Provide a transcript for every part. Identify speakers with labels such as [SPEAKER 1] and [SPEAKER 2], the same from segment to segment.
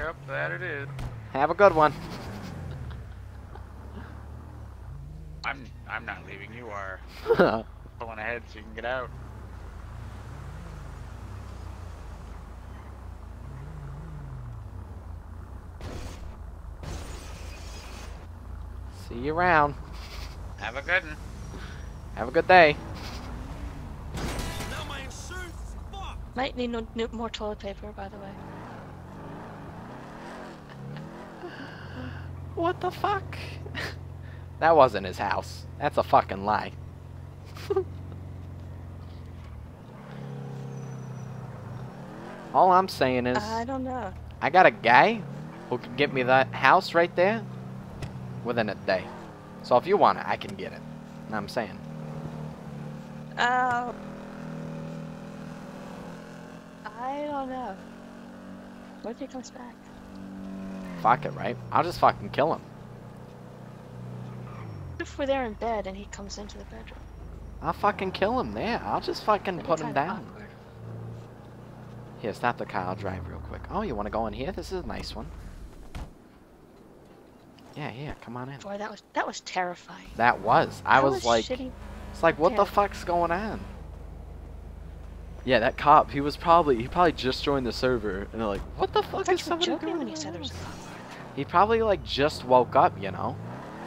[SPEAKER 1] Yep, that it is.
[SPEAKER 2] Have a good one.
[SPEAKER 1] I'm I'm not leaving. You are pulling ahead so you can get out.
[SPEAKER 2] See you around.
[SPEAKER 1] Have a good one.
[SPEAKER 2] Have a good day.
[SPEAKER 3] Might need no, no more toilet paper, by the way.
[SPEAKER 2] What the fuck? that wasn't his house. That's a fucking lie. All I'm saying is,
[SPEAKER 3] I don't know.
[SPEAKER 2] I got a guy who can get me that house right there within a day. So if you want it, I can get it. I'm saying.
[SPEAKER 3] Uh, I don't know. What if he comes back?
[SPEAKER 2] Fuck it, right? I'll just fucking kill him.
[SPEAKER 3] If we're there in bed and he comes into the bedroom?
[SPEAKER 2] I'll fucking kill him there. I'll just fucking put him down.
[SPEAKER 3] awkward.
[SPEAKER 2] Here, stop the car. I'll drive real quick. Oh, you want to go in here? This is a nice one. Yeah, yeah, Come on in.
[SPEAKER 3] Boy, that was that was terrifying.
[SPEAKER 2] That was. I
[SPEAKER 3] That
[SPEAKER 2] was like,
[SPEAKER 3] shitty.
[SPEAKER 2] it's like, what the fuck's going on? Yeah, that cop. He was probably he probably just joined the server, and they're like, what the fuck is somebody doing?
[SPEAKER 3] when you said there was a cop.
[SPEAKER 2] He probably like just woke up, you know,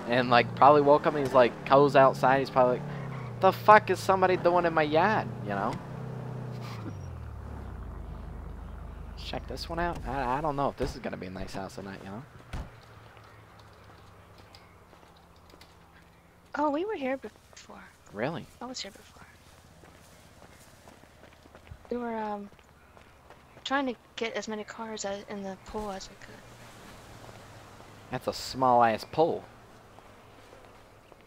[SPEAKER 2] and like probably woke up and he's like goes outside. He's probably like, the fuck is somebody doing in my yard, you know? Check this one out. I, I don't know if this is gonna be a nice house or not, you know.
[SPEAKER 3] Oh, we were here before.
[SPEAKER 2] Really?
[SPEAKER 3] I was here before. We were um trying to get as many cars as, in the pool as we could.
[SPEAKER 2] That's a small ass pole.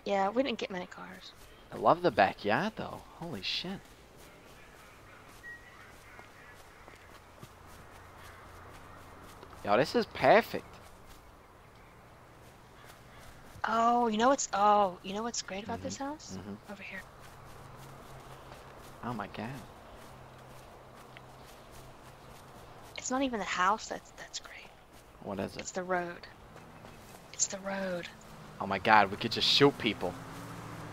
[SPEAKER 3] Yeah, we didn't get many cars.
[SPEAKER 2] I love the backyard though. Holy shit. Yo, this is perfect.
[SPEAKER 3] Oh, you know what's oh, you know what's great about this house?
[SPEAKER 2] Mhm.
[SPEAKER 3] Over here.
[SPEAKER 2] Oh my god.
[SPEAKER 3] It's not even the house that's that's great.
[SPEAKER 2] What is it?
[SPEAKER 3] It's the road. It's the road.
[SPEAKER 2] Oh my god, we could just shoot people.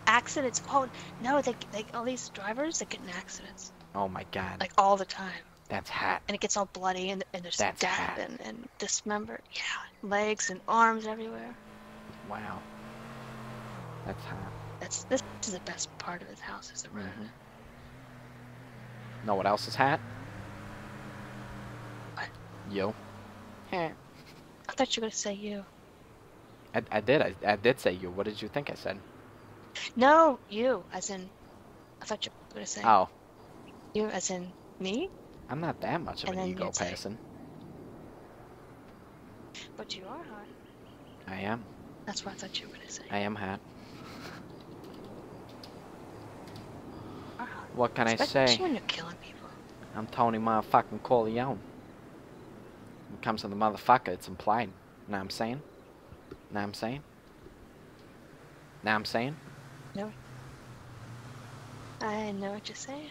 [SPEAKER 3] Accidents. Oh no, they they all these drivers they get in accidents
[SPEAKER 2] Oh my god.
[SPEAKER 3] like all the time,
[SPEAKER 2] That's hot.
[SPEAKER 3] and it gets all bloody and and there's
[SPEAKER 2] That's
[SPEAKER 3] death
[SPEAKER 2] hot.
[SPEAKER 3] and and dismembered. Yeah, legs and arms everywhere.
[SPEAKER 2] Wow. That's hot.
[SPEAKER 3] That's this is the best part of this house is the road.
[SPEAKER 2] Mhm. Know what else is hot?
[SPEAKER 3] What?
[SPEAKER 2] Hey,
[SPEAKER 3] I thought you were gonna say you.
[SPEAKER 2] I, I did. I, I did say you. What did you think I said?
[SPEAKER 3] No, you, as in. I thought you were gonna say
[SPEAKER 2] Oh,
[SPEAKER 3] you, as in me.
[SPEAKER 2] I'm not that much of
[SPEAKER 3] And
[SPEAKER 2] an ego
[SPEAKER 3] say-
[SPEAKER 2] person.
[SPEAKER 3] But you are hot.
[SPEAKER 2] I am.
[SPEAKER 3] That's what I thought you were gonna say.
[SPEAKER 2] I am hot.
[SPEAKER 3] Hot.
[SPEAKER 2] What can I
[SPEAKER 3] Especially
[SPEAKER 2] say?
[SPEAKER 3] when you're killing people.
[SPEAKER 2] I'm Tony motherfucking Corleone. When it comes to the motherfucker, it's implied. You Know what I'm saying? Know what I'm saying? Know what I'm saying? No.
[SPEAKER 3] I know what you're saying.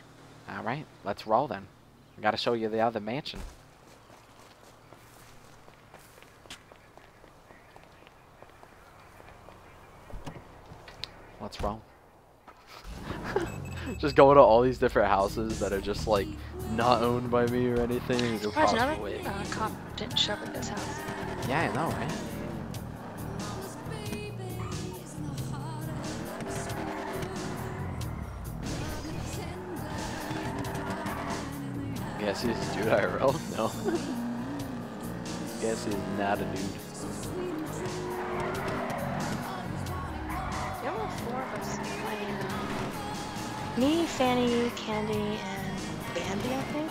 [SPEAKER 2] Alright, let's roll then. I gotta show you the other mansion. Let's roll. just going to all these different houses that are just like not owned by me or anything.
[SPEAKER 3] Surprised another uh, cop didn't show up at this house.
[SPEAKER 2] Yeah, I know, right? Guess he's a dude IRL? No. Guess he's not a dude.
[SPEAKER 3] There were four of us playing. Me, Fanny, Candy, and Bambi, I think.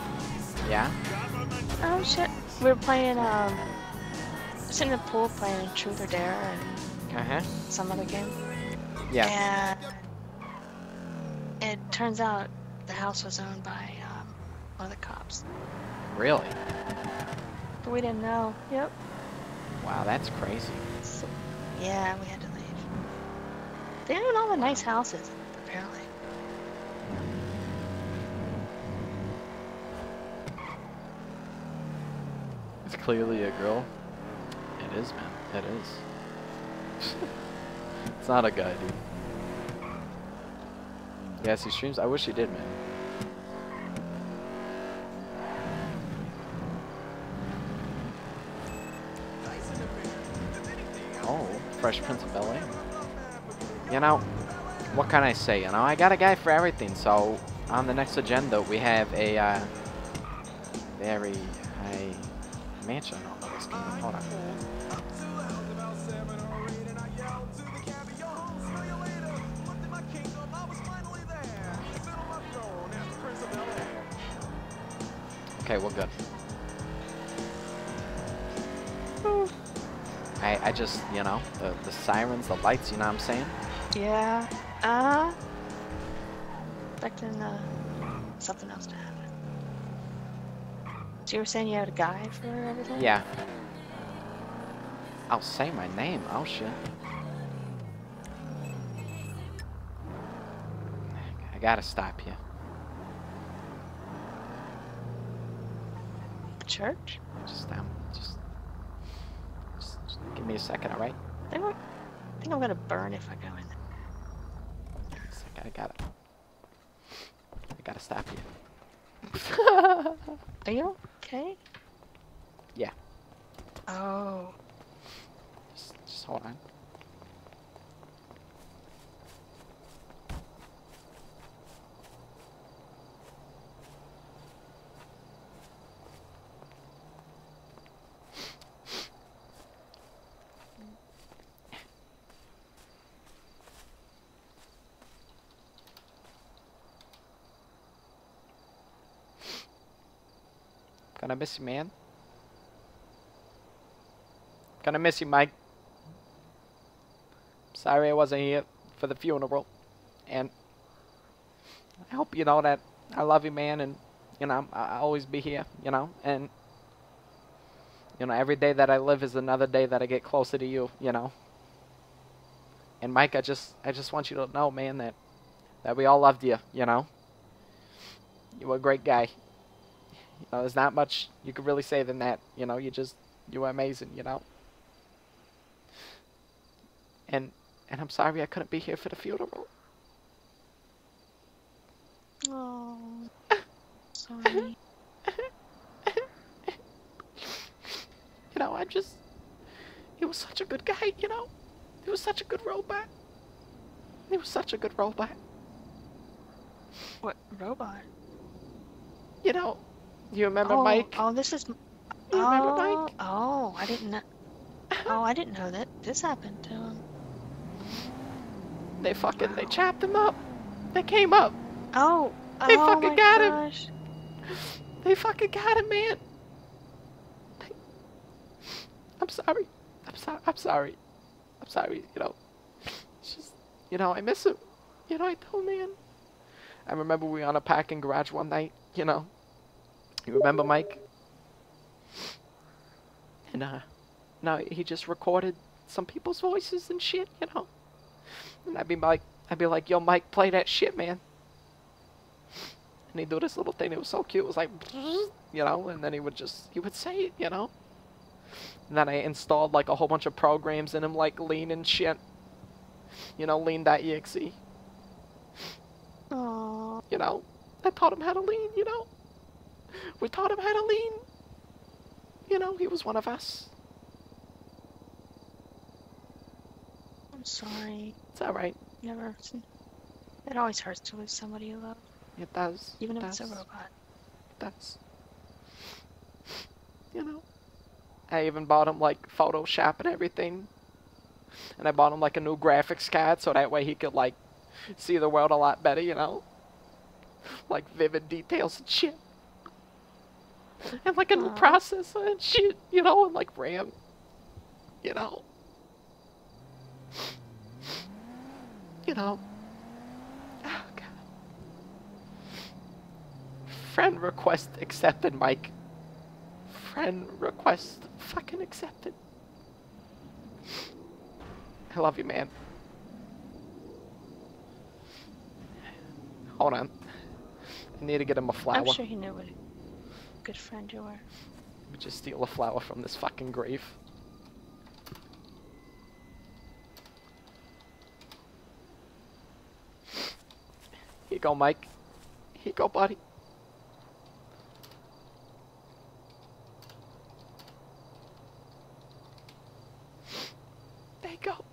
[SPEAKER 2] Yeah?
[SPEAKER 3] Oh shit. We were playing, um, sitting in the pool playing Truth or Dare and
[SPEAKER 2] Uh huh.
[SPEAKER 3] some other game.
[SPEAKER 2] Yeah.
[SPEAKER 3] And it turns out the house was owned by one of the cops.
[SPEAKER 2] Really?
[SPEAKER 3] We didn't know. Yep.
[SPEAKER 2] Wow, that's crazy.
[SPEAKER 3] So, yeah, we had to leave. They own all the nice houses, apparently.
[SPEAKER 2] It's clearly a girl. It is, man. It is. it's not a guy, dude. Yes, he streams. I wish he did, man. Fresh Prince of Bel Air. You know, what can I say? You know, I got a guy for everything. So on the next agenda, we have a uh, very high mansion. Hold on. Okay, we're good. I, just, you know, the, the sirens, the lights, you know what I'm saying?
[SPEAKER 3] Yeah. Uh. Expecting uh, something else to happen. So you were saying you had a guy for everything?
[SPEAKER 2] Yeah. I'll say my name. Oh shit. I gotta stop you.
[SPEAKER 3] Church?
[SPEAKER 2] Just um, just, just, just give me a second, all right?
[SPEAKER 3] I think, I'm, think I'm gonna burn if I go in.
[SPEAKER 2] Just, I gotta, gotta, I gotta stop you.
[SPEAKER 3] Are you okay?
[SPEAKER 2] Yeah.
[SPEAKER 3] Oh.
[SPEAKER 2] Just, just hold on. Gonna miss you, man. Gonna miss you, Mike. Sorry I wasn't here for the funeral. And I hope you know that I love you, man, and, you know, I'll always be here, you know, and, you know, every day that I live is another day that I get closer to you, you know. And Mike, I just, I just want you to know, man, that, that we all loved you, you know. You were a great guy. You know, there's not much you could really say than that. You know, you just you were amazing. You know. And and I'm sorry I couldn't be here for the funeral.
[SPEAKER 3] Oh. Sorry.
[SPEAKER 2] You know, I just he was such a good guy. You know, he was such a good robot. He was such a good robot.
[SPEAKER 3] what robot?
[SPEAKER 2] You know, you remember
[SPEAKER 3] oh,
[SPEAKER 2] Mike?
[SPEAKER 3] Oh, this is.
[SPEAKER 2] You remember
[SPEAKER 3] oh,
[SPEAKER 2] Mike?
[SPEAKER 3] Oh, I didn't know. Oh, I didn't know that this happened to him.
[SPEAKER 2] They fucking they
[SPEAKER 3] Wow.
[SPEAKER 2] chopped him up. They came up.
[SPEAKER 3] Oh.
[SPEAKER 2] They
[SPEAKER 3] oh
[SPEAKER 2] fucking
[SPEAKER 3] my
[SPEAKER 2] got him. They fucking got him, man. I'm sorry. I'm sorry. I'm sorry. I'm sorry. You know, it's just, you know, I miss him. You know, I told man. I remember we were on a packing garage one night. You know, you remember Mike? And uh, no, he just recorded some people's voices and shit. You know, and I'd be like, I'd be like, yo, Mike, play that shit, man. And he'd do this little thing. It was so cute. It was like, you know, and then he would just, he would say it, you know. And then I installed like a whole bunch of programs in him, like Lean and shit. You know, Lean.exe.
[SPEAKER 3] Oh.
[SPEAKER 2] You know, I taught him how to lean. You know, we taught him how to lean. You know, he was one of us.
[SPEAKER 3] I'm sorry.
[SPEAKER 2] It's all right.
[SPEAKER 3] Never. It always hurts to lose somebody you love,
[SPEAKER 2] It does.
[SPEAKER 3] even
[SPEAKER 2] it
[SPEAKER 3] if it's a
[SPEAKER 2] does.
[SPEAKER 3] robot.
[SPEAKER 2] That's, you know, I even bought him like Photoshop and everything. And I bought him like a new graphics card so that way he could like see the world a lot better, you know? Like vivid details and shit. And like a new
[SPEAKER 3] Aw.
[SPEAKER 2] processor and shit, you know, and like RAM. You know? You know? Oh, God. Friend request accepted, Mike. Friend request fucking accepted. I love you, man. Hold on. I need to get him a flower.
[SPEAKER 3] I'm sure he knew what a good friend you were.
[SPEAKER 2] Let me just steal a flower from this fucking grave. Here you go, Mike. Here you go, buddy. There you go.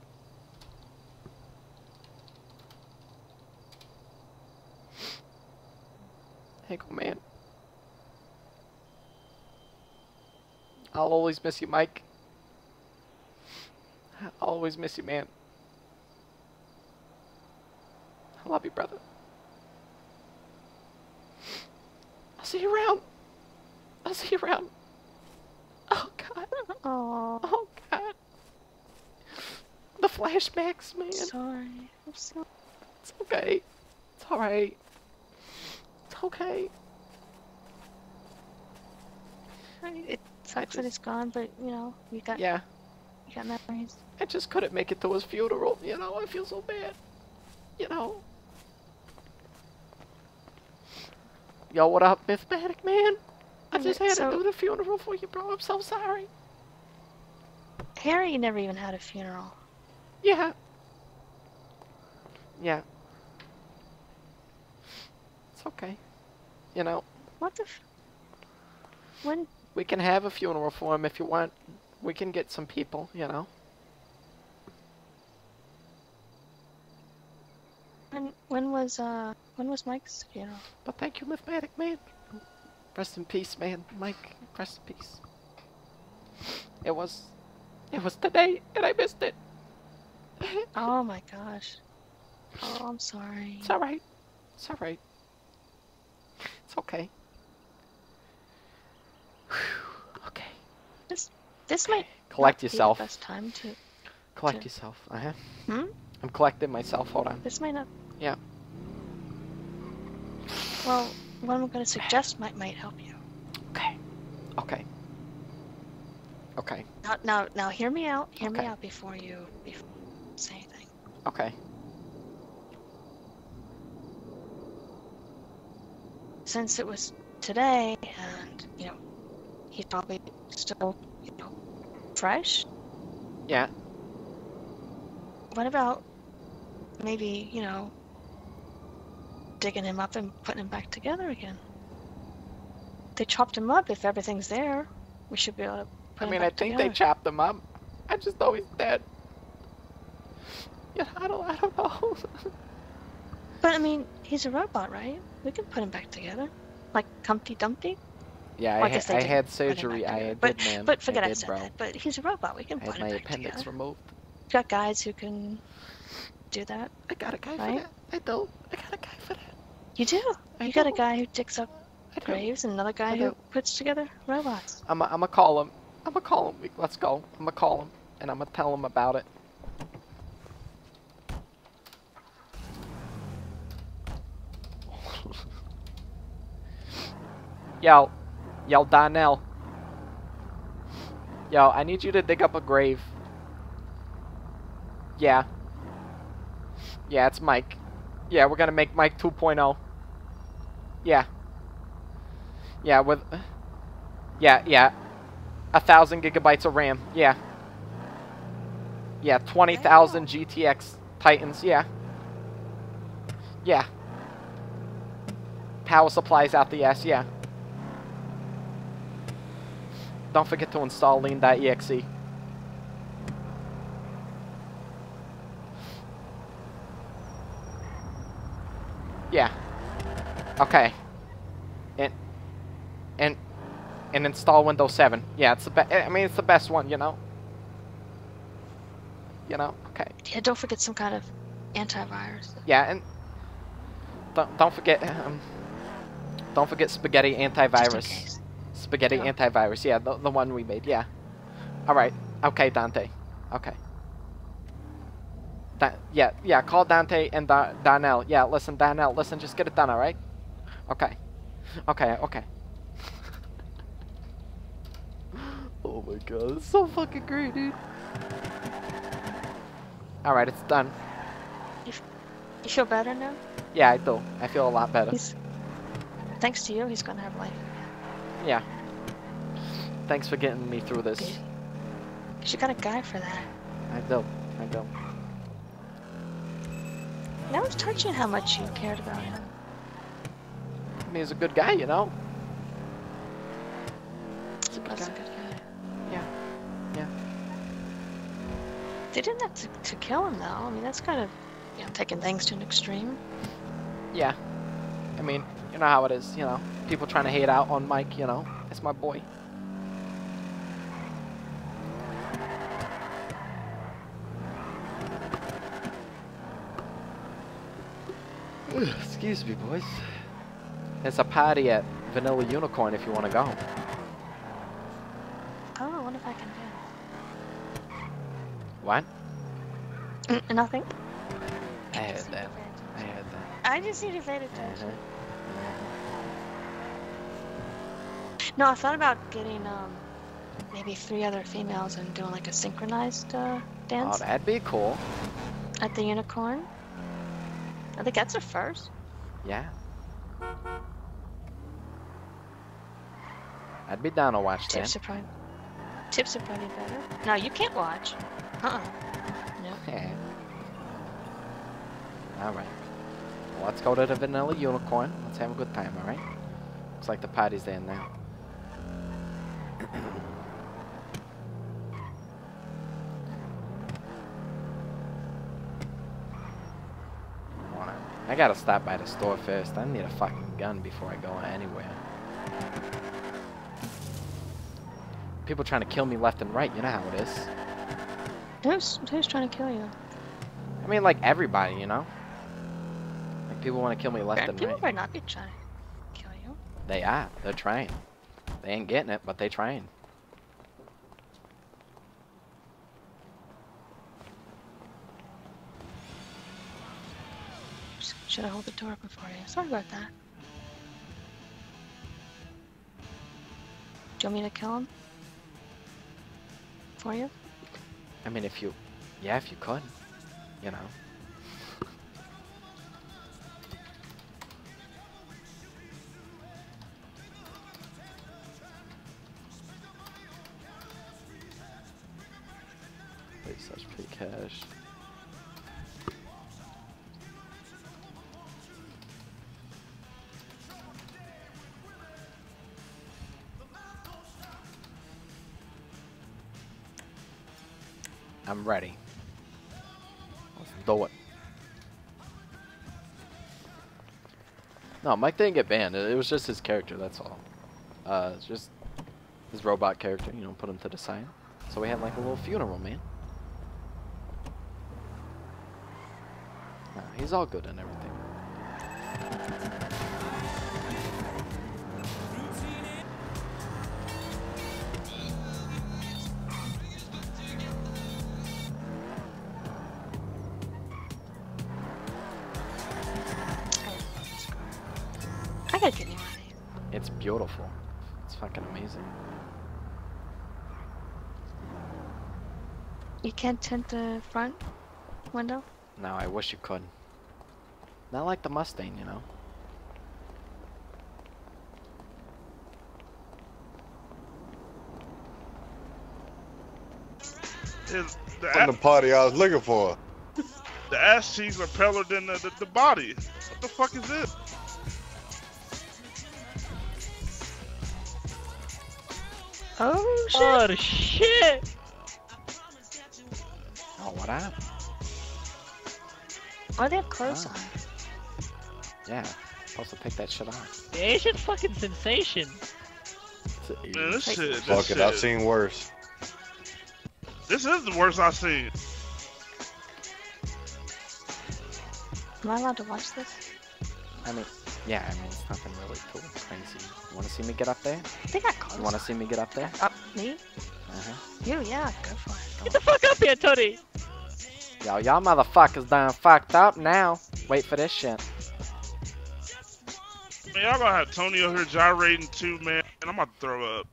[SPEAKER 2] There you go, man. I'll always miss you, Mike. I'll always miss you, man. I love you, brother. I'll see you around. I'll see you around. Oh, God.
[SPEAKER 3] Oh,
[SPEAKER 2] Oh, God. The flashbacks, man.
[SPEAKER 3] sorry. I'm sorry.
[SPEAKER 2] It's okay. It's alright. It's okay.
[SPEAKER 3] It sucks that it's gone, but you know, you got
[SPEAKER 2] Yeah.
[SPEAKER 3] you got memories.
[SPEAKER 2] I just couldn't make it to his funeral. You know, I feel so bad. You know. Yo, what up, Mythmatic man? I
[SPEAKER 3] mm,
[SPEAKER 2] just had
[SPEAKER 3] so-
[SPEAKER 2] to do the funeral for you, bro. I'm so sorry.
[SPEAKER 3] Harry never even had a funeral.
[SPEAKER 2] Yeah. Yeah. It's okay. You know,
[SPEAKER 3] What the? F- when?
[SPEAKER 2] We can have a funeral for him if you want. We can get some people, you know.
[SPEAKER 3] When? When was uh? When was Mike's funeral?
[SPEAKER 2] But thank you, Mythmatic man. Rest in peace, man. Mike, rest in peace. It was, it was today, and I missed it.
[SPEAKER 3] Oh my gosh. Oh, I'm sorry.
[SPEAKER 2] It's alright. It's alright. It's okay. Okay.
[SPEAKER 3] This this might
[SPEAKER 2] Collect
[SPEAKER 3] not be the
[SPEAKER 2] yourself.
[SPEAKER 3] best time to.
[SPEAKER 2] Collect
[SPEAKER 3] to-
[SPEAKER 2] yourself. Uh huh.
[SPEAKER 3] Hmm?
[SPEAKER 2] I'm collecting myself. Hold on.
[SPEAKER 3] This might not.
[SPEAKER 2] Yeah.
[SPEAKER 3] Well, what I'm going to suggest might might help you.
[SPEAKER 2] Okay. Okay. Okay.
[SPEAKER 3] Now, now, now, hear me out. Hear
[SPEAKER 2] Okay.
[SPEAKER 3] me out before you before you say anything.
[SPEAKER 2] Okay.
[SPEAKER 3] Since it was today, and you know, he's probably still, you know, fresh.
[SPEAKER 2] Yeah.
[SPEAKER 3] What about maybe you know, digging him up and putting him back together again? They chopped him up. If everything's there, we should be able to put
[SPEAKER 2] I
[SPEAKER 3] him
[SPEAKER 2] mean, I think
[SPEAKER 3] together.
[SPEAKER 2] they chopped him up. I just know he's dead. Yeah, I don't. I don't know.
[SPEAKER 3] But I mean, he's a robot, right? We can put him back together, like Humpty Dumpty.
[SPEAKER 2] Yeah,
[SPEAKER 3] Well, I
[SPEAKER 2] I, ha-
[SPEAKER 3] they
[SPEAKER 2] I had
[SPEAKER 3] put him back
[SPEAKER 2] surgery. I
[SPEAKER 3] together.
[SPEAKER 2] did,
[SPEAKER 3] But
[SPEAKER 2] man.
[SPEAKER 3] but forget
[SPEAKER 2] I
[SPEAKER 3] I, said
[SPEAKER 2] bro.
[SPEAKER 3] that. But he's a robot. We can
[SPEAKER 2] I
[SPEAKER 3] put
[SPEAKER 2] had
[SPEAKER 3] him
[SPEAKER 2] my
[SPEAKER 3] back
[SPEAKER 2] appendix
[SPEAKER 3] together.
[SPEAKER 2] removed.
[SPEAKER 3] We've got guys who can do that.
[SPEAKER 2] I got a guy for that. I don't. I got a guy for that.
[SPEAKER 3] You do.
[SPEAKER 2] I
[SPEAKER 3] you got a guy who digs up
[SPEAKER 2] I
[SPEAKER 3] graves and another guy who puts together robots.
[SPEAKER 2] I'm gonna call him. I'm gonna call him. Let's go. I'm gonna call him, and I'm gonna tell him about it. yo, yo, Donnell. Yo, I need you to dig up a grave. Yeah. Yeah, it's Mike. Yeah, we're gonna make Mike 2.0. Yeah. Yeah, with. Yeah, yeah. A thousand gigabytes of RAM. Yeah. Yeah, 20,000 GTX Titans. Yeah. Yeah. Power supplies out the ass. Yeah. Don't forget to install lean.exe. Yeah. Okay. And and and install Windows 7. Yeah, it's the best. I mean, it's the best one, you know. You know. Okay.
[SPEAKER 3] Yeah, don't forget some kind of antivirus.
[SPEAKER 2] Yeah, and don't don't forget um, don't forget spaghetti antivirus. Spaghetti
[SPEAKER 3] Yeah.
[SPEAKER 2] antivirus. Yeah, the the one we made. Yeah. All right. Okay, Dante. Okay. Da- yeah, yeah. Call Dante and da- Donnell. Yeah, listen, Donnell. Listen, just get it done. All right. Okay. Okay. Okay. oh my god, it's so fucking great, dude. All right, it's done.
[SPEAKER 3] You feel better now?
[SPEAKER 2] Yeah, I do. I feel a lot better.
[SPEAKER 3] He's thanks to you. He's gonna have life.
[SPEAKER 2] Yeah. Thanks for getting me through this.
[SPEAKER 3] You got a guy for that.
[SPEAKER 2] I do. I do.
[SPEAKER 3] That was touching how much you cared about him.
[SPEAKER 2] I mean, he's a good guy, you know. He's a good
[SPEAKER 3] That's a good guy.
[SPEAKER 2] Yeah. Yeah.
[SPEAKER 3] They didn't have to, to kill him though. I mean, that's kind of, you know, taking things to an extreme.
[SPEAKER 2] Yeah. I mean, you know how it is, you know. People trying to hate out on Mike, you know. It's my boy. Excuse me, boys. It's a party at Vanilla Unicorn if you want to go.
[SPEAKER 3] Oh, I wonder if I can do
[SPEAKER 2] What?
[SPEAKER 3] it. Mm, nothing.
[SPEAKER 2] I heard
[SPEAKER 3] Just need
[SPEAKER 2] that.
[SPEAKER 3] to pay.
[SPEAKER 2] I heard that.
[SPEAKER 3] I just need to pay attention. No, I thought about getting um maybe three other females and doing like a synchronized uh,
[SPEAKER 2] Oh,
[SPEAKER 3] dance
[SPEAKER 2] that'd be cool.
[SPEAKER 3] at the unicorn. I think that's a first.
[SPEAKER 2] Yeah. I'd be down to watch that.
[SPEAKER 3] Tips are probably tips are probably better. No, you can't watch. Uh-uh. No.
[SPEAKER 2] all right. Let's go to the Vanilla Unicorn. Let's have a good time, all right? Looks like the party's there now. I gotta stop by the store first. I need a fucking gun before I go anywhere. People trying to kill me left and right. You know how it is.
[SPEAKER 3] Who's who's trying to kill you?
[SPEAKER 2] I mean, like everybody, you know. People want to kill me left
[SPEAKER 3] Fair-
[SPEAKER 2] and
[SPEAKER 3] People
[SPEAKER 2] right.
[SPEAKER 3] might not be trying to kill you.
[SPEAKER 2] They are. They're trying. They ain't getting it, but they trying.
[SPEAKER 3] Should I hold the door open for you? Sorry about that. Do you want me to kill him? For you?
[SPEAKER 2] I mean, if you, yeah, if you could, you know. Cash. I'm ready. Let's do it. No, Mike didn't get banned. It, was just his character, that's all. Uh, it's just his robot character, you know, put him to the side. So we had like a little funeral, man. Nah, he's all good and everything.
[SPEAKER 3] I gotta get you one of these.
[SPEAKER 2] It's beautiful. It's fucking amazing.
[SPEAKER 3] You can't tint the front window?
[SPEAKER 2] No, I wish you could. Not like the Mustang, you know.
[SPEAKER 4] Is the,
[SPEAKER 5] From the party I was looking for.
[SPEAKER 4] the ass cheeks are paler than the, the, the body. What the fuck is this?
[SPEAKER 3] Oh shit!
[SPEAKER 6] Oh shit!
[SPEAKER 2] Oh, what up?
[SPEAKER 3] Why they have clothes
[SPEAKER 2] Ah.
[SPEAKER 3] On?
[SPEAKER 2] Yeah, supposed to pick that shit off.
[SPEAKER 6] The Asian fucking sensation.
[SPEAKER 4] Man, this shit. This
[SPEAKER 5] Fuck it, I've seen worse.
[SPEAKER 4] This is the worst I've seen.
[SPEAKER 3] Am I allowed to watch this?
[SPEAKER 2] I mean, yeah, I mean, it's nothing really cool, crazy. You want to see me get up there?
[SPEAKER 3] They got clothes.
[SPEAKER 2] You want to see me get up there?
[SPEAKER 3] Up me?
[SPEAKER 2] Uh-huh.
[SPEAKER 3] You? Yeah, go for it.
[SPEAKER 6] Get the fuck up here, Tony!
[SPEAKER 2] Yo, y'all motherfuckers done fucked up now. Wait for this shit.
[SPEAKER 4] Man, y'all gonna have Tony over here gyrating too, man. And I'm about to throw up.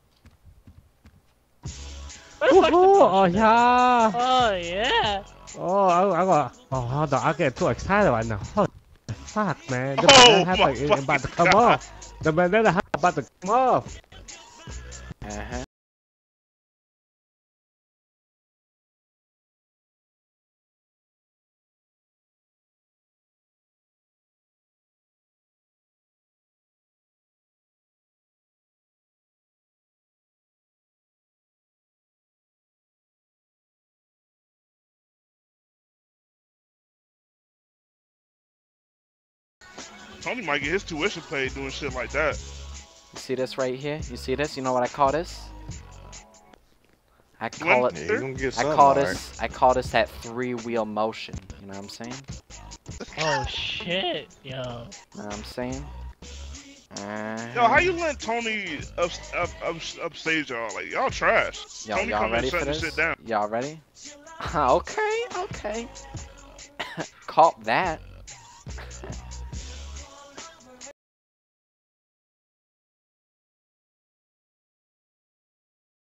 [SPEAKER 6] Where the fuck's the-
[SPEAKER 7] Woohoo! Oh yeah!
[SPEAKER 6] Oh yeah!
[SPEAKER 7] Oh, I, I got. Oh, hold on. I get too excited right now. Holy fuck, man! The
[SPEAKER 4] Oh
[SPEAKER 7] banana
[SPEAKER 4] my
[SPEAKER 7] hammock is about to come
[SPEAKER 4] God.
[SPEAKER 7] off. The banana hammock about to come off.
[SPEAKER 2] Uh-huh.
[SPEAKER 4] Tony might get his tuition paid doing shit like that.
[SPEAKER 2] You see this right here? You see this? You know what I call this? I call
[SPEAKER 4] When-
[SPEAKER 2] it.
[SPEAKER 5] Yeah, you get
[SPEAKER 2] I call
[SPEAKER 5] alright.
[SPEAKER 2] this. I call this that three-wheel motion. You know what I'm saying?
[SPEAKER 6] Oh shit, yo.
[SPEAKER 2] You know what I'm saying? Uh,
[SPEAKER 4] Yo, how you let Tony up, up, up, upstage y'all? Like y'all trash.
[SPEAKER 2] Yo,
[SPEAKER 4] Tony
[SPEAKER 2] y'all
[SPEAKER 4] come in
[SPEAKER 2] ready
[SPEAKER 4] and
[SPEAKER 2] for
[SPEAKER 4] this
[SPEAKER 2] this?
[SPEAKER 4] down.
[SPEAKER 2] Y'all ready? okay, okay. Caught that.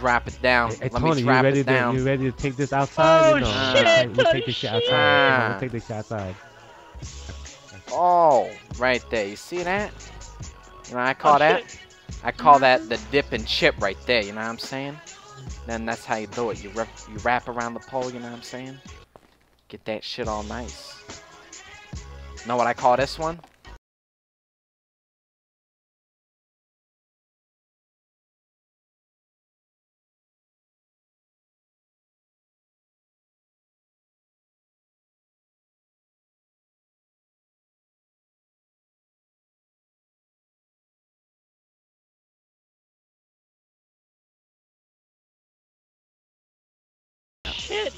[SPEAKER 2] Drop it down.
[SPEAKER 8] Hey, hey,
[SPEAKER 2] Let
[SPEAKER 8] Tony,
[SPEAKER 2] me
[SPEAKER 8] you
[SPEAKER 2] drop
[SPEAKER 8] ready
[SPEAKER 2] it
[SPEAKER 8] to
[SPEAKER 2] down.
[SPEAKER 8] you ready to take this oh, outside?
[SPEAKER 6] Oh,
[SPEAKER 8] you know,
[SPEAKER 2] shit,
[SPEAKER 8] we take
[SPEAKER 6] Tony,
[SPEAKER 8] this shit
[SPEAKER 6] shit.
[SPEAKER 8] outside. Come we'll take this shit outside.
[SPEAKER 2] Oh, right there. You see that? You know, I call
[SPEAKER 6] Oh,
[SPEAKER 2] that.
[SPEAKER 6] shit.
[SPEAKER 2] I call that the dip and chip right there. You know what I'm saying? Then that's how you do it. You wrap, you wrap around the pole. You know what I'm saying? Get that shit all nice. Know what I call this one?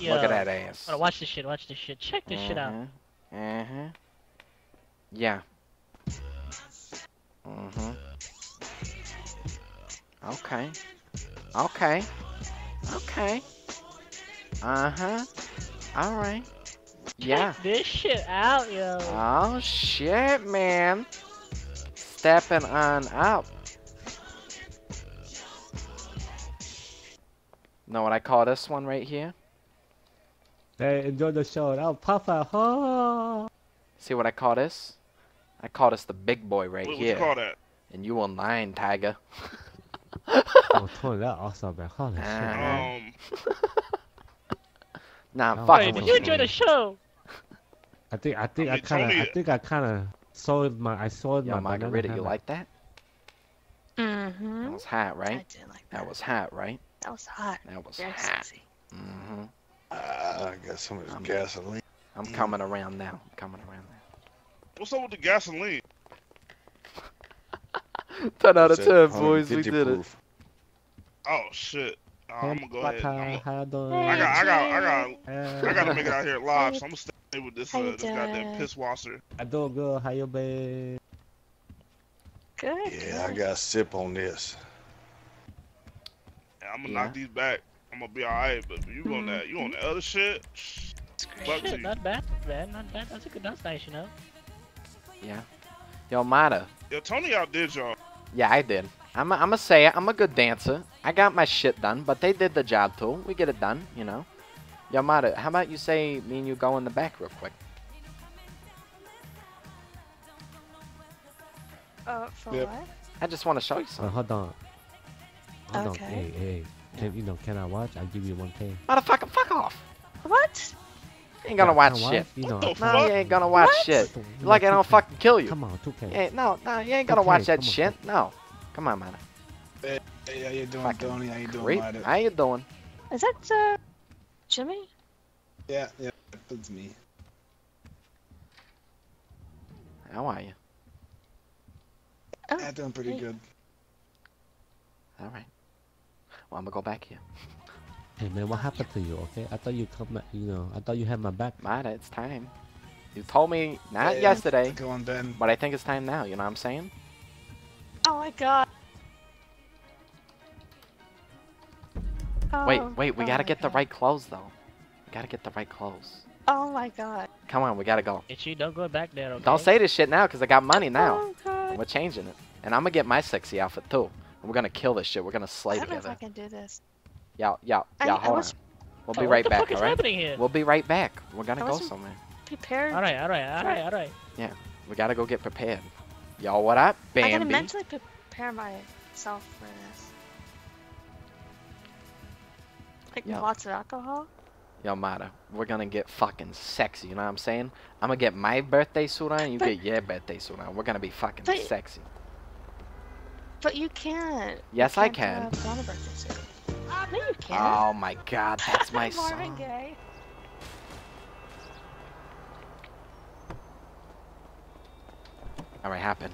[SPEAKER 6] Yo.
[SPEAKER 2] Look at that ass.
[SPEAKER 6] Hold on, watch this shit, watch this shit. Check this shit out.
[SPEAKER 2] Uh huh. Yeah. Mm-hmm. Okay. Okay. Okay. Uh huh. All right. Yeah.
[SPEAKER 6] Check this shit out, yo.
[SPEAKER 2] Oh shit, man. Stepping on up. Know what I call this one right here?
[SPEAKER 8] Hey, enjoy the show. Oh, Papa, oh.
[SPEAKER 2] See what I call this? I call this the big boy right
[SPEAKER 4] What, what you
[SPEAKER 2] here.
[SPEAKER 4] call that?
[SPEAKER 2] And you online, Tiger.
[SPEAKER 8] oh, Tony, that awesome, man. Holy shit.
[SPEAKER 2] Uh-huh.
[SPEAKER 4] Um,
[SPEAKER 2] Nah, I'm
[SPEAKER 8] Oh,
[SPEAKER 2] fucking
[SPEAKER 6] Wait,
[SPEAKER 2] with
[SPEAKER 6] did you
[SPEAKER 2] you.
[SPEAKER 6] enjoy the show?
[SPEAKER 8] I think I think
[SPEAKER 4] I
[SPEAKER 8] I, kind of I think I kind of sold my I sold
[SPEAKER 2] Yo,
[SPEAKER 8] my banana
[SPEAKER 2] Margarita, you like that?
[SPEAKER 3] Mm-hmm.
[SPEAKER 2] That was hot, right?
[SPEAKER 3] I
[SPEAKER 2] right?
[SPEAKER 3] did like that.
[SPEAKER 2] That was hot, right?
[SPEAKER 3] That was hot.
[SPEAKER 2] That was
[SPEAKER 3] Very
[SPEAKER 2] hot.
[SPEAKER 3] sexy.
[SPEAKER 2] hmm
[SPEAKER 5] Ah, I got some of this
[SPEAKER 2] Um,
[SPEAKER 5] gasoline.
[SPEAKER 2] I'm coming around now. I'm coming around now.
[SPEAKER 4] what's up with the gasoline?
[SPEAKER 2] 10 out of 10,
[SPEAKER 5] 150
[SPEAKER 2] boys. We did it.
[SPEAKER 4] Oh shit. Uh, I'm gonna go ahead. I'm gonna,
[SPEAKER 8] how you doing?
[SPEAKER 4] I got, I got, I got,
[SPEAKER 8] Uh,
[SPEAKER 4] I gotta make it out here live. So I'm gonna stay with this, uh, this goddamn
[SPEAKER 3] doing?
[SPEAKER 4] piss washer.
[SPEAKER 8] I do good. How you been?
[SPEAKER 3] Good.
[SPEAKER 5] Yeah, I got a sip on this.
[SPEAKER 4] And I'm gonna
[SPEAKER 2] Yeah.
[SPEAKER 4] knock these back. I'm gonna be alright. But you on that, you on the other shit? Fuck
[SPEAKER 6] Shit, not bad, man, not bad. That's a good, that's nice, you know.
[SPEAKER 2] Yeah. Yo, Mata.
[SPEAKER 4] Yo, Tony outdid y'all.
[SPEAKER 2] Yeah, I did. I'm i I'm gonna say it. I'm a good dancer. I got my shit done, but they did the job too. We get it done, you know. Yo, Mata, how about you say me and you go in the back real quick?
[SPEAKER 3] Uh, for
[SPEAKER 5] Yep.
[SPEAKER 3] what?
[SPEAKER 2] I just want to show you
[SPEAKER 8] Uh,
[SPEAKER 2] something.
[SPEAKER 8] hold on. Hold on.
[SPEAKER 3] Okay.
[SPEAKER 8] Hey, hey. Can, you know, can I watch? I'll give you one K.
[SPEAKER 2] Motherfucker, fuck off.
[SPEAKER 3] What?
[SPEAKER 2] You ain't gonna
[SPEAKER 8] Can-
[SPEAKER 2] watch
[SPEAKER 8] can
[SPEAKER 2] shit.
[SPEAKER 8] You know,
[SPEAKER 4] the
[SPEAKER 2] No,
[SPEAKER 4] fuck?
[SPEAKER 2] you ain't gonna watch
[SPEAKER 3] What?
[SPEAKER 2] shit.
[SPEAKER 8] you know,
[SPEAKER 2] Like I don't fucking kill you.
[SPEAKER 8] Come on, 2K.
[SPEAKER 2] Yeah, no, no, you ain't gonna
[SPEAKER 8] Okay,
[SPEAKER 2] watch that
[SPEAKER 8] come on,
[SPEAKER 2] shit. No. Come on, man.
[SPEAKER 9] Hey, how you doing,
[SPEAKER 2] Fucking
[SPEAKER 9] Tony? How you doing,
[SPEAKER 2] Great.
[SPEAKER 9] Mata?
[SPEAKER 2] How you doing?
[SPEAKER 3] Is that uh, Jimmy?
[SPEAKER 9] Yeah, yeah, it's me.
[SPEAKER 2] How are you?
[SPEAKER 3] Oh,
[SPEAKER 9] Yeah, doing pretty
[SPEAKER 3] hey.
[SPEAKER 9] good.
[SPEAKER 2] All right. Well, I'm gonna go back here.
[SPEAKER 8] Hey man, what happened to you? Okay, I thought you come back. You know, I thought you had my back.
[SPEAKER 2] Mata, it's time. You told me not
[SPEAKER 9] Yeah,
[SPEAKER 2] yesterday,
[SPEAKER 9] Go on, Ben.
[SPEAKER 2] but I think it's time now. You know what I'm saying?
[SPEAKER 3] Oh my god.
[SPEAKER 2] Wait,
[SPEAKER 3] Oh,
[SPEAKER 2] wait, we
[SPEAKER 3] oh
[SPEAKER 2] gotta
[SPEAKER 3] my
[SPEAKER 2] get the right clothes though. We gotta get the right clothes.
[SPEAKER 3] Oh my god.
[SPEAKER 2] Come on, we gotta go.
[SPEAKER 6] Itchy, don't go back there, okay?
[SPEAKER 2] Don't say this shit now, cause I got money oh, now.
[SPEAKER 3] Oh god.
[SPEAKER 2] We're changing it, and I'm gonna get my sexy outfit too. And we're gonna kill this shit. We're gonna slay
[SPEAKER 3] I
[SPEAKER 2] slay
[SPEAKER 3] don't know if I can do this.
[SPEAKER 2] Yo, yo,
[SPEAKER 3] I-
[SPEAKER 2] yo,
[SPEAKER 3] I
[SPEAKER 2] hold
[SPEAKER 3] was-
[SPEAKER 2] on. We'll
[SPEAKER 6] Oh,
[SPEAKER 2] be
[SPEAKER 6] what
[SPEAKER 2] right
[SPEAKER 6] the
[SPEAKER 2] back,
[SPEAKER 6] fuck is
[SPEAKER 2] alright?
[SPEAKER 6] happening here?
[SPEAKER 2] We'll be right back. We're gonna
[SPEAKER 3] I
[SPEAKER 2] go somewhere.
[SPEAKER 3] Prepared.
[SPEAKER 6] Alright, alright, alright, alright.
[SPEAKER 2] Yeah, we gotta go get prepared. Y'all, what up,
[SPEAKER 3] I gotta
[SPEAKER 2] Bambi?
[SPEAKER 3] mentally prepare myself for this. Like
[SPEAKER 2] Yeah.
[SPEAKER 3] lots of alcohol.
[SPEAKER 2] Yo, Mata, we're gonna get fucking sexy, you know what I'm saying? I'm gonna get my birthday suit on, you
[SPEAKER 3] But-
[SPEAKER 2] get your birthday suit on. We're gonna be fucking
[SPEAKER 3] But-
[SPEAKER 2] sexy.
[SPEAKER 3] But you can't.
[SPEAKER 2] Yes,
[SPEAKER 3] you
[SPEAKER 2] I
[SPEAKER 3] can't
[SPEAKER 2] can.
[SPEAKER 3] Put on a birthday suit. No, you can't.
[SPEAKER 2] Oh my god, that's my
[SPEAKER 3] Marvin
[SPEAKER 2] song.
[SPEAKER 3] Gaye.
[SPEAKER 2] Alright, happen.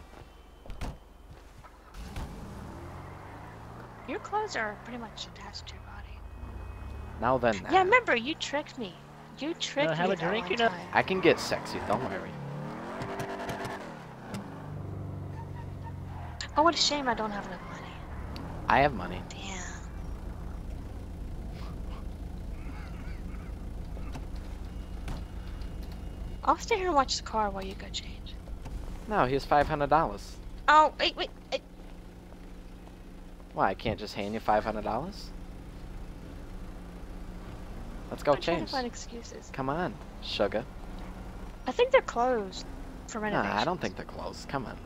[SPEAKER 3] Your clothes are pretty much attached to your body.
[SPEAKER 2] Now then.
[SPEAKER 3] Yeah,
[SPEAKER 2] uh,
[SPEAKER 3] remember you tricked me. You tricked
[SPEAKER 6] have
[SPEAKER 3] me
[SPEAKER 6] a drink, you know?
[SPEAKER 2] I can get sexy, don't worry.
[SPEAKER 3] Oh, what a shame I don't have enough money.
[SPEAKER 2] I have money.
[SPEAKER 3] Damn. I'll stay here and watch the car while you go change.
[SPEAKER 2] No, here's $500.
[SPEAKER 3] Oh, wait, wait. wait.
[SPEAKER 2] Why, I can't just hand you $500? Let's go
[SPEAKER 3] I'm
[SPEAKER 2] change.
[SPEAKER 3] to find excuses.
[SPEAKER 2] Come on, sugar.
[SPEAKER 3] I think they're closed for
[SPEAKER 2] Nah,
[SPEAKER 3] renovations.
[SPEAKER 2] I don't think they're closed. Come on.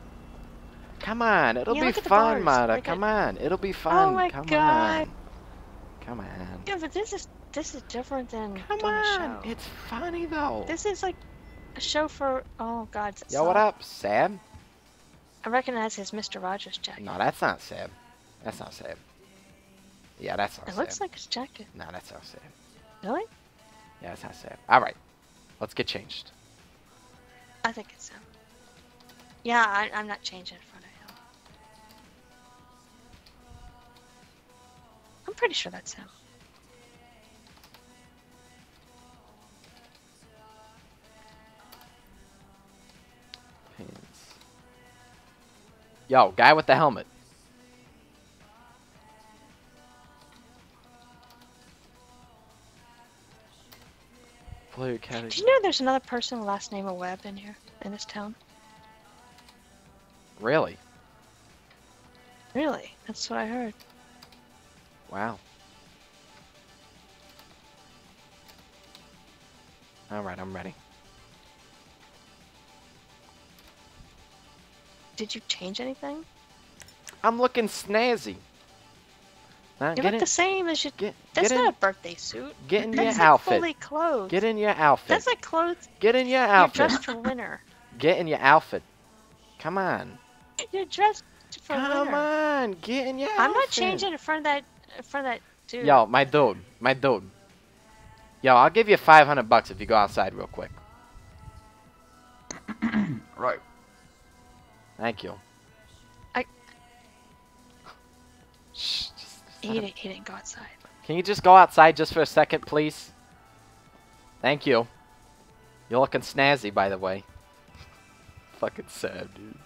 [SPEAKER 2] Come on, it'll
[SPEAKER 3] Yeah,
[SPEAKER 2] be fun. Mata. Come
[SPEAKER 3] at-
[SPEAKER 2] on, it'll be oh fun.
[SPEAKER 3] my
[SPEAKER 2] Come
[SPEAKER 3] God.
[SPEAKER 2] on. Come on.
[SPEAKER 3] Yeah, but this is this is different than
[SPEAKER 2] Come on, it's funny though.
[SPEAKER 3] This is like a show for oh god.
[SPEAKER 2] Yo, what up, Sam?
[SPEAKER 3] I recognize his Mr. Rogers jacket.
[SPEAKER 2] No, that's not Sam. That's not Sam. Yeah, that's not
[SPEAKER 3] it
[SPEAKER 2] Sam.
[SPEAKER 3] looks like his jacket.
[SPEAKER 2] No, that's not Sam.
[SPEAKER 3] Really?
[SPEAKER 2] Yeah, that's not Sam. All right, let's get changed.
[SPEAKER 3] I think it's him. Yeah, I, I'm not changing I'm pretty sure that's him.
[SPEAKER 2] Pants. Yo, guy with the helmet. Player category.
[SPEAKER 3] Did you know there's another person with last name of Webb in here, in this town?
[SPEAKER 2] Really?
[SPEAKER 3] Really? That's what I heard.
[SPEAKER 2] Wow. All right, I'm ready.
[SPEAKER 3] Did you change anything?
[SPEAKER 2] I'm looking snazzy. Now,
[SPEAKER 3] You
[SPEAKER 2] get
[SPEAKER 3] look
[SPEAKER 2] in,
[SPEAKER 3] the same as you.
[SPEAKER 2] get,
[SPEAKER 3] That's
[SPEAKER 2] get
[SPEAKER 3] not
[SPEAKER 2] in,
[SPEAKER 3] a birthday suit.
[SPEAKER 2] get in your
[SPEAKER 3] That's like
[SPEAKER 2] outfit.
[SPEAKER 3] fully clothed.
[SPEAKER 2] Get in your outfit.
[SPEAKER 3] That's like clothes.
[SPEAKER 2] Get in your
[SPEAKER 3] You're
[SPEAKER 2] outfit.
[SPEAKER 3] dressed for winter.
[SPEAKER 2] Get in your outfit. Come on.
[SPEAKER 3] You're dressed for
[SPEAKER 2] Come
[SPEAKER 3] winter.
[SPEAKER 2] on. Get in your outfit.
[SPEAKER 3] I'm not changing in front of that. In front of that dude.
[SPEAKER 2] Yo, my dude. My dude. Yo, I'll give you 500 bucks if you go outside real quick.
[SPEAKER 10] Right.
[SPEAKER 2] Thank you.
[SPEAKER 3] I-
[SPEAKER 2] Shh, just- just
[SPEAKER 3] He didn't, he didn't go outside.
[SPEAKER 2] Can you just go outside just for a second, please? Thank you. You're looking snazzy, by the way. Fucking sad, dude.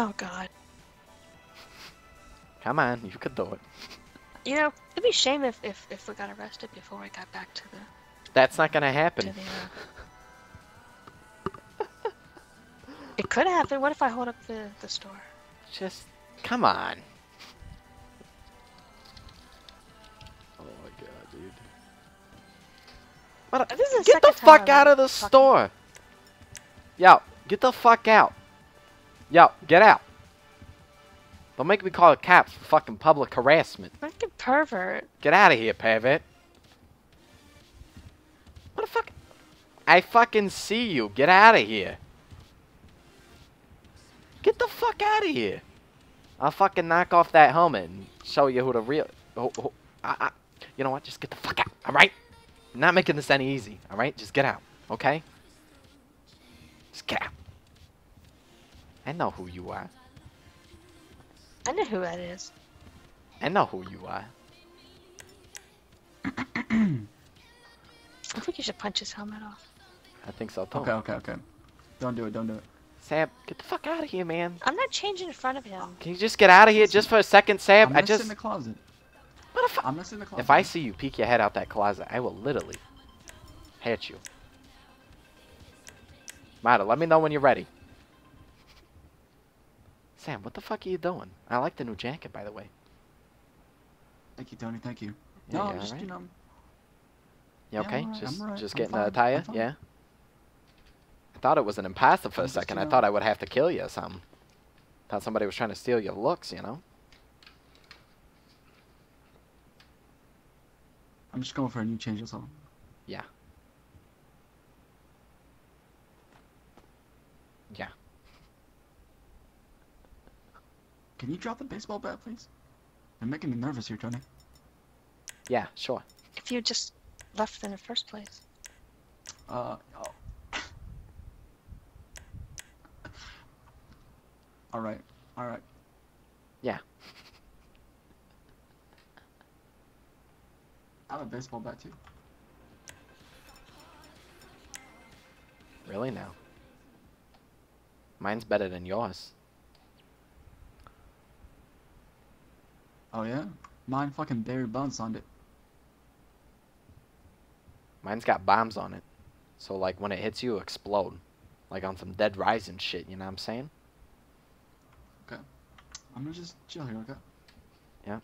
[SPEAKER 3] Oh God.
[SPEAKER 2] Come on, you could do it.
[SPEAKER 3] You know, it'd be a shame if, if, if we got arrested before we got back to the
[SPEAKER 2] That's not gonna
[SPEAKER 3] to
[SPEAKER 2] happen.
[SPEAKER 3] the. Uh... it could happen. What if I hold up the the store?
[SPEAKER 2] Just come on. Oh my god, dude. What a-
[SPEAKER 3] This is the
[SPEAKER 2] get the fuck out of the
[SPEAKER 3] fucking-
[SPEAKER 2] store. Yo, get the fuck out. Yo, get out. Don't make me call the cops for fucking public harassment.
[SPEAKER 3] Fucking pervert.
[SPEAKER 2] Get out of here, pervert. What the fuck? I fucking see you. Get out of here. Get the fuck out of here. I'll fucking knock off that helmet and show you who the real. Oh, oh, I, I, you know what? Just get the fuck out. All right? I'm not making this any easy. All right? Just get out. Okay? Just get out. I know who you are.
[SPEAKER 3] I know who that is.
[SPEAKER 2] I know who you are.
[SPEAKER 3] I think you should punch his helmet off.
[SPEAKER 2] I think so too.
[SPEAKER 10] Okay, okay, okay. Don't do it, don't do it.
[SPEAKER 2] Sam, get the fuck out of here, man.
[SPEAKER 3] I'm not changing in front of him.
[SPEAKER 2] Can you just get out of here just for a second, Sam?
[SPEAKER 10] I'm
[SPEAKER 2] I just.
[SPEAKER 10] in the closet.
[SPEAKER 2] What the fuck?
[SPEAKER 10] I'm gonna sit in the closet.
[SPEAKER 2] If I see you peek your head out that closet, I will literally hit you. Mata, let me know when you're ready. Sam, what the fuck are you doing? I like the new jacket, by the way.
[SPEAKER 10] Thank you, Tony. Thank you.
[SPEAKER 2] Yeah,
[SPEAKER 10] no,
[SPEAKER 2] you
[SPEAKER 10] just
[SPEAKER 2] alright?
[SPEAKER 10] you know.
[SPEAKER 2] You
[SPEAKER 10] Yeah,
[SPEAKER 2] okay?
[SPEAKER 10] I'm
[SPEAKER 2] just
[SPEAKER 10] I'm
[SPEAKER 2] just
[SPEAKER 10] I'm
[SPEAKER 2] getting
[SPEAKER 10] fine,
[SPEAKER 2] a
[SPEAKER 10] I'm
[SPEAKER 2] tire? Yeah? I thought it was an imposter for
[SPEAKER 10] I'm
[SPEAKER 2] a second.
[SPEAKER 10] you
[SPEAKER 2] I
[SPEAKER 10] know-
[SPEAKER 2] thought I would have to kill you or something. Thought somebody was trying to steal your looks, you know?
[SPEAKER 10] I'm just going for a new change. That's all.
[SPEAKER 2] Yeah. Yeah.
[SPEAKER 10] Can you drop the baseball bat, please? You're making me nervous here, Tony.
[SPEAKER 2] Yeah, sure.
[SPEAKER 3] If you just left in the first place.
[SPEAKER 10] Uh. Oh. all right. All right.
[SPEAKER 2] Yeah.
[SPEAKER 10] I have a baseball bat too.
[SPEAKER 2] Really now? Mine's better than yours.
[SPEAKER 10] Oh yeah. Mine fucking Barry Bonds on it.
[SPEAKER 2] Mine's got bombs on it. So like when it hits you, explode. Like on some Dead Rising shit, you know what I'm saying? Okay.
[SPEAKER 10] I'm gonna just chill here, okay? Yeah.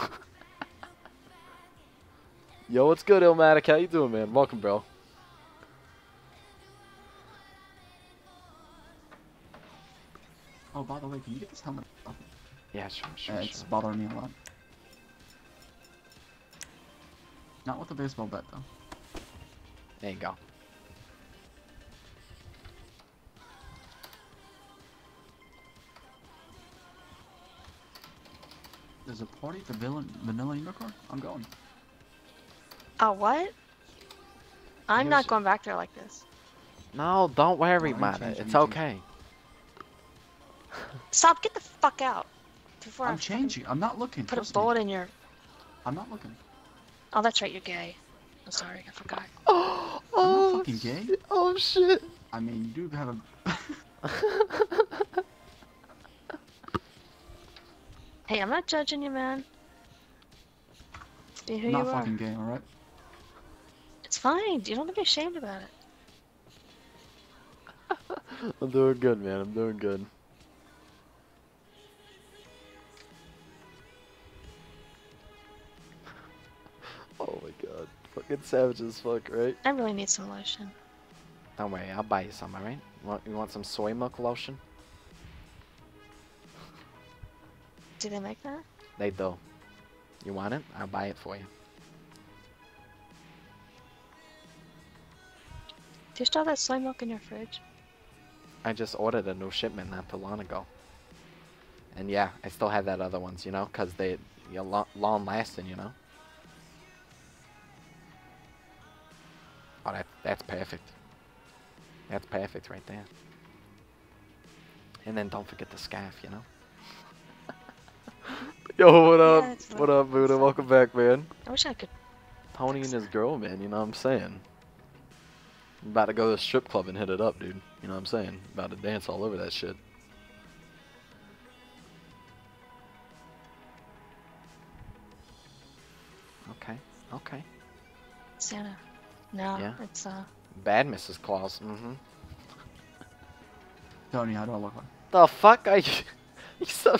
[SPEAKER 2] Yo, what's good, Illmatic? How you doing, man? Welcome, bro.
[SPEAKER 10] Oh, by the way, can you get this helmet off?
[SPEAKER 2] Yeah, sure, sure,
[SPEAKER 10] Uh, it's
[SPEAKER 2] sure.
[SPEAKER 10] bothering me a lot. Not with the baseball bat though.
[SPEAKER 2] There you go.
[SPEAKER 10] There's a party at the Vanilla, Vanilla Unicorn? I'm going.
[SPEAKER 3] Oh, what? I'm
[SPEAKER 2] Here's-
[SPEAKER 3] not going back there like this.
[SPEAKER 2] No, don't worry,
[SPEAKER 10] Oh,
[SPEAKER 2] man. It's
[SPEAKER 10] me
[SPEAKER 2] okay.
[SPEAKER 3] Stop! Get the fuck out! Before I
[SPEAKER 10] I'm
[SPEAKER 3] fucking
[SPEAKER 10] changing. I'm not looking.
[SPEAKER 3] Put a
[SPEAKER 10] trust me.
[SPEAKER 3] bullet in your.
[SPEAKER 10] I'm not looking.
[SPEAKER 3] Oh, that's right. You're gay. I'm sorry. I forgot.
[SPEAKER 2] Oh, oh,
[SPEAKER 10] I'm not fucking gay.
[SPEAKER 2] Oh shit.
[SPEAKER 10] I mean, you do have a.
[SPEAKER 3] Hey, I'm not judging you, man. Be who
[SPEAKER 10] not
[SPEAKER 3] you are.
[SPEAKER 10] fucking gay, alright?
[SPEAKER 3] It's fine. You don't have to be ashamed about it.
[SPEAKER 2] I'm doing good, man. I'm doing good. Fucking savage as fuck, right?
[SPEAKER 3] I really need some lotion.
[SPEAKER 2] Don't worry, I'll buy you some, alright? You want, you want some soy milk lotion?
[SPEAKER 3] Do they make that?
[SPEAKER 2] They do. You want it? I'll buy it for you.
[SPEAKER 3] Do you still have that soy milk in your fridge?
[SPEAKER 2] I just ordered a new shipment not too long ago. And yeah, I still have that other ones, you know, because they, you know, long lasting, you know. Oh, that, that's perfect. That's perfect right there. And then don't forget the scarf, you know. Yo, what up?
[SPEAKER 3] that's
[SPEAKER 2] what up, Buddha? Welcome back, man.
[SPEAKER 3] I wish I could.
[SPEAKER 2] Tony and his girl, man. You know what I'm saying? I'm about to go to the strip club and hit it up, dude. You know what I'm saying? About to dance all over that shit. Okay, okay.
[SPEAKER 3] Santa. No,
[SPEAKER 2] Yeah?
[SPEAKER 3] it's uh.
[SPEAKER 2] Bad Mrs. Claus. Mm-hmm.
[SPEAKER 10] Tony, how do I look like?
[SPEAKER 2] The fuck are you? You so?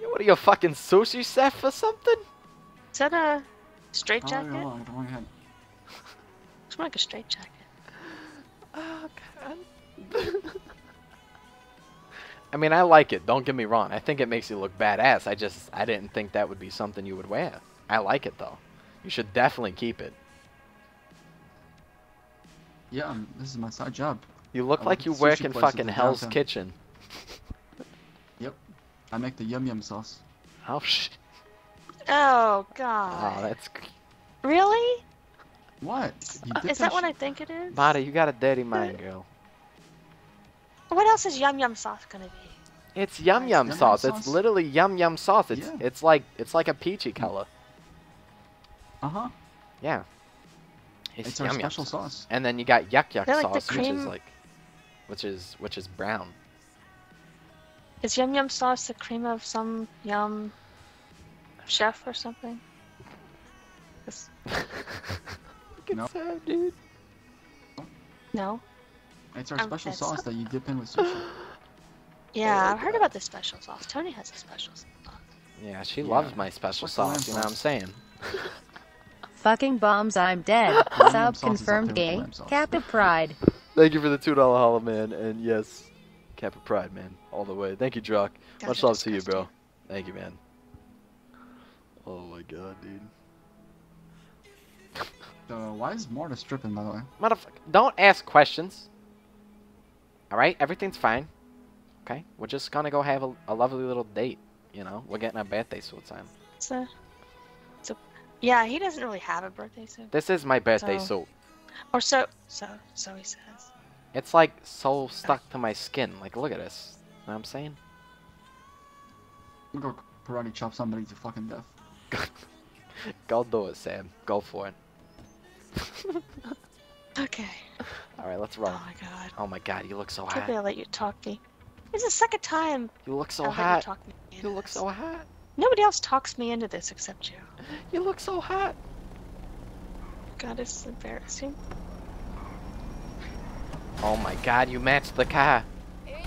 [SPEAKER 2] You what are you a fucking sushi chef or something?
[SPEAKER 3] Is that a straight
[SPEAKER 10] Oh,
[SPEAKER 3] jacket?
[SPEAKER 10] yeah, hold on, go ahead.
[SPEAKER 3] Looks more like a straight jacket.
[SPEAKER 2] Oh god. I mean, I like it. Don't get me wrong. I think it makes you look badass. I just, I didn't think that would be something you would wear. I like it though. You should definitely keep it.
[SPEAKER 10] Yeah, um, this is my side job.
[SPEAKER 2] You look
[SPEAKER 10] I
[SPEAKER 2] like you work in fucking
[SPEAKER 10] in
[SPEAKER 2] Hell's
[SPEAKER 10] downtown.
[SPEAKER 2] Kitchen. Yep.
[SPEAKER 10] I make the yum yum sauce.
[SPEAKER 2] Oh shit.
[SPEAKER 3] Oh
[SPEAKER 2] Oh,
[SPEAKER 3] god.
[SPEAKER 2] that's.
[SPEAKER 3] really?
[SPEAKER 10] What? You
[SPEAKER 3] Is that what I think it is?
[SPEAKER 2] Mata, you got a dirty mind, girl.
[SPEAKER 3] What else is yum yum sauce gonna be?
[SPEAKER 2] It's yum yum
[SPEAKER 10] Yum yum
[SPEAKER 2] sauce. It's literally yum yum sauce. It's
[SPEAKER 10] Yeah.
[SPEAKER 2] it's like it's like a peachy color.
[SPEAKER 10] Uh-huh.
[SPEAKER 2] Yeah. It's,
[SPEAKER 10] It's our
[SPEAKER 2] yum yum
[SPEAKER 10] special sauce.
[SPEAKER 2] And then you got yuck yuck
[SPEAKER 3] They're like the
[SPEAKER 2] sauce, which is like, which is which is brown.
[SPEAKER 3] Is yum yum sauce the cream of some yum chef or something? This-
[SPEAKER 2] Fucking
[SPEAKER 10] No.
[SPEAKER 2] sad, dude.
[SPEAKER 3] No.
[SPEAKER 10] It's our
[SPEAKER 3] Um,
[SPEAKER 10] special
[SPEAKER 3] it's-
[SPEAKER 10] sauce that you dip in with sushi.
[SPEAKER 3] Yeah,
[SPEAKER 2] Oh,
[SPEAKER 3] I've heard about this special sauce. Tony has a special sauce.
[SPEAKER 2] Yeah, she
[SPEAKER 10] Yeah.
[SPEAKER 2] loves my special
[SPEAKER 10] What's
[SPEAKER 2] sauce. You know what I'm saying?
[SPEAKER 11] Fucking bombs, I'm dead.
[SPEAKER 10] Lamb
[SPEAKER 11] Sub
[SPEAKER 10] sauce is up there
[SPEAKER 11] confirmed
[SPEAKER 10] with the
[SPEAKER 11] gay.
[SPEAKER 10] lamb sauce.
[SPEAKER 11] Kappa Pride.
[SPEAKER 2] Thank you for the two dollar hollow man, and yes, Kappa Pride, man, all the way. Thank you, Drock.
[SPEAKER 3] Guys
[SPEAKER 2] Much love to you, bro. Thank you, man. Oh my god, dude.
[SPEAKER 10] Uh, why is Morta stripping, by the way?
[SPEAKER 2] Motherfucker, don't ask questions. All right, everything's fine. Okay, we're just gonna go have a, a lovely little date. You know, we're getting our birthday suits on.
[SPEAKER 3] It's a, it's a Yeah, he doesn't really have a birthday suit.
[SPEAKER 2] This is my birthday
[SPEAKER 3] So-
[SPEAKER 2] suit.
[SPEAKER 3] Or so, so, so he says.
[SPEAKER 2] It's like so stuck to my skin. Like, look at this. You Know what I'm saying?
[SPEAKER 10] I'm gonna go karate chop somebody to fucking death.
[SPEAKER 2] Go do it, Sam. Go for it.
[SPEAKER 3] Okay.
[SPEAKER 2] All right, let's roll.
[SPEAKER 3] Oh my god.
[SPEAKER 2] Oh my god, you look so hot.
[SPEAKER 3] believe I let you talk to me. It's the second time
[SPEAKER 2] You look so
[SPEAKER 3] I've let you
[SPEAKER 2] hot.
[SPEAKER 3] talk me
[SPEAKER 2] You look so hot.
[SPEAKER 3] Nobody else talks me into this except you.
[SPEAKER 2] You look so hot.
[SPEAKER 3] God, it's embarrassing.
[SPEAKER 2] Oh my god, you matched the car. Insane.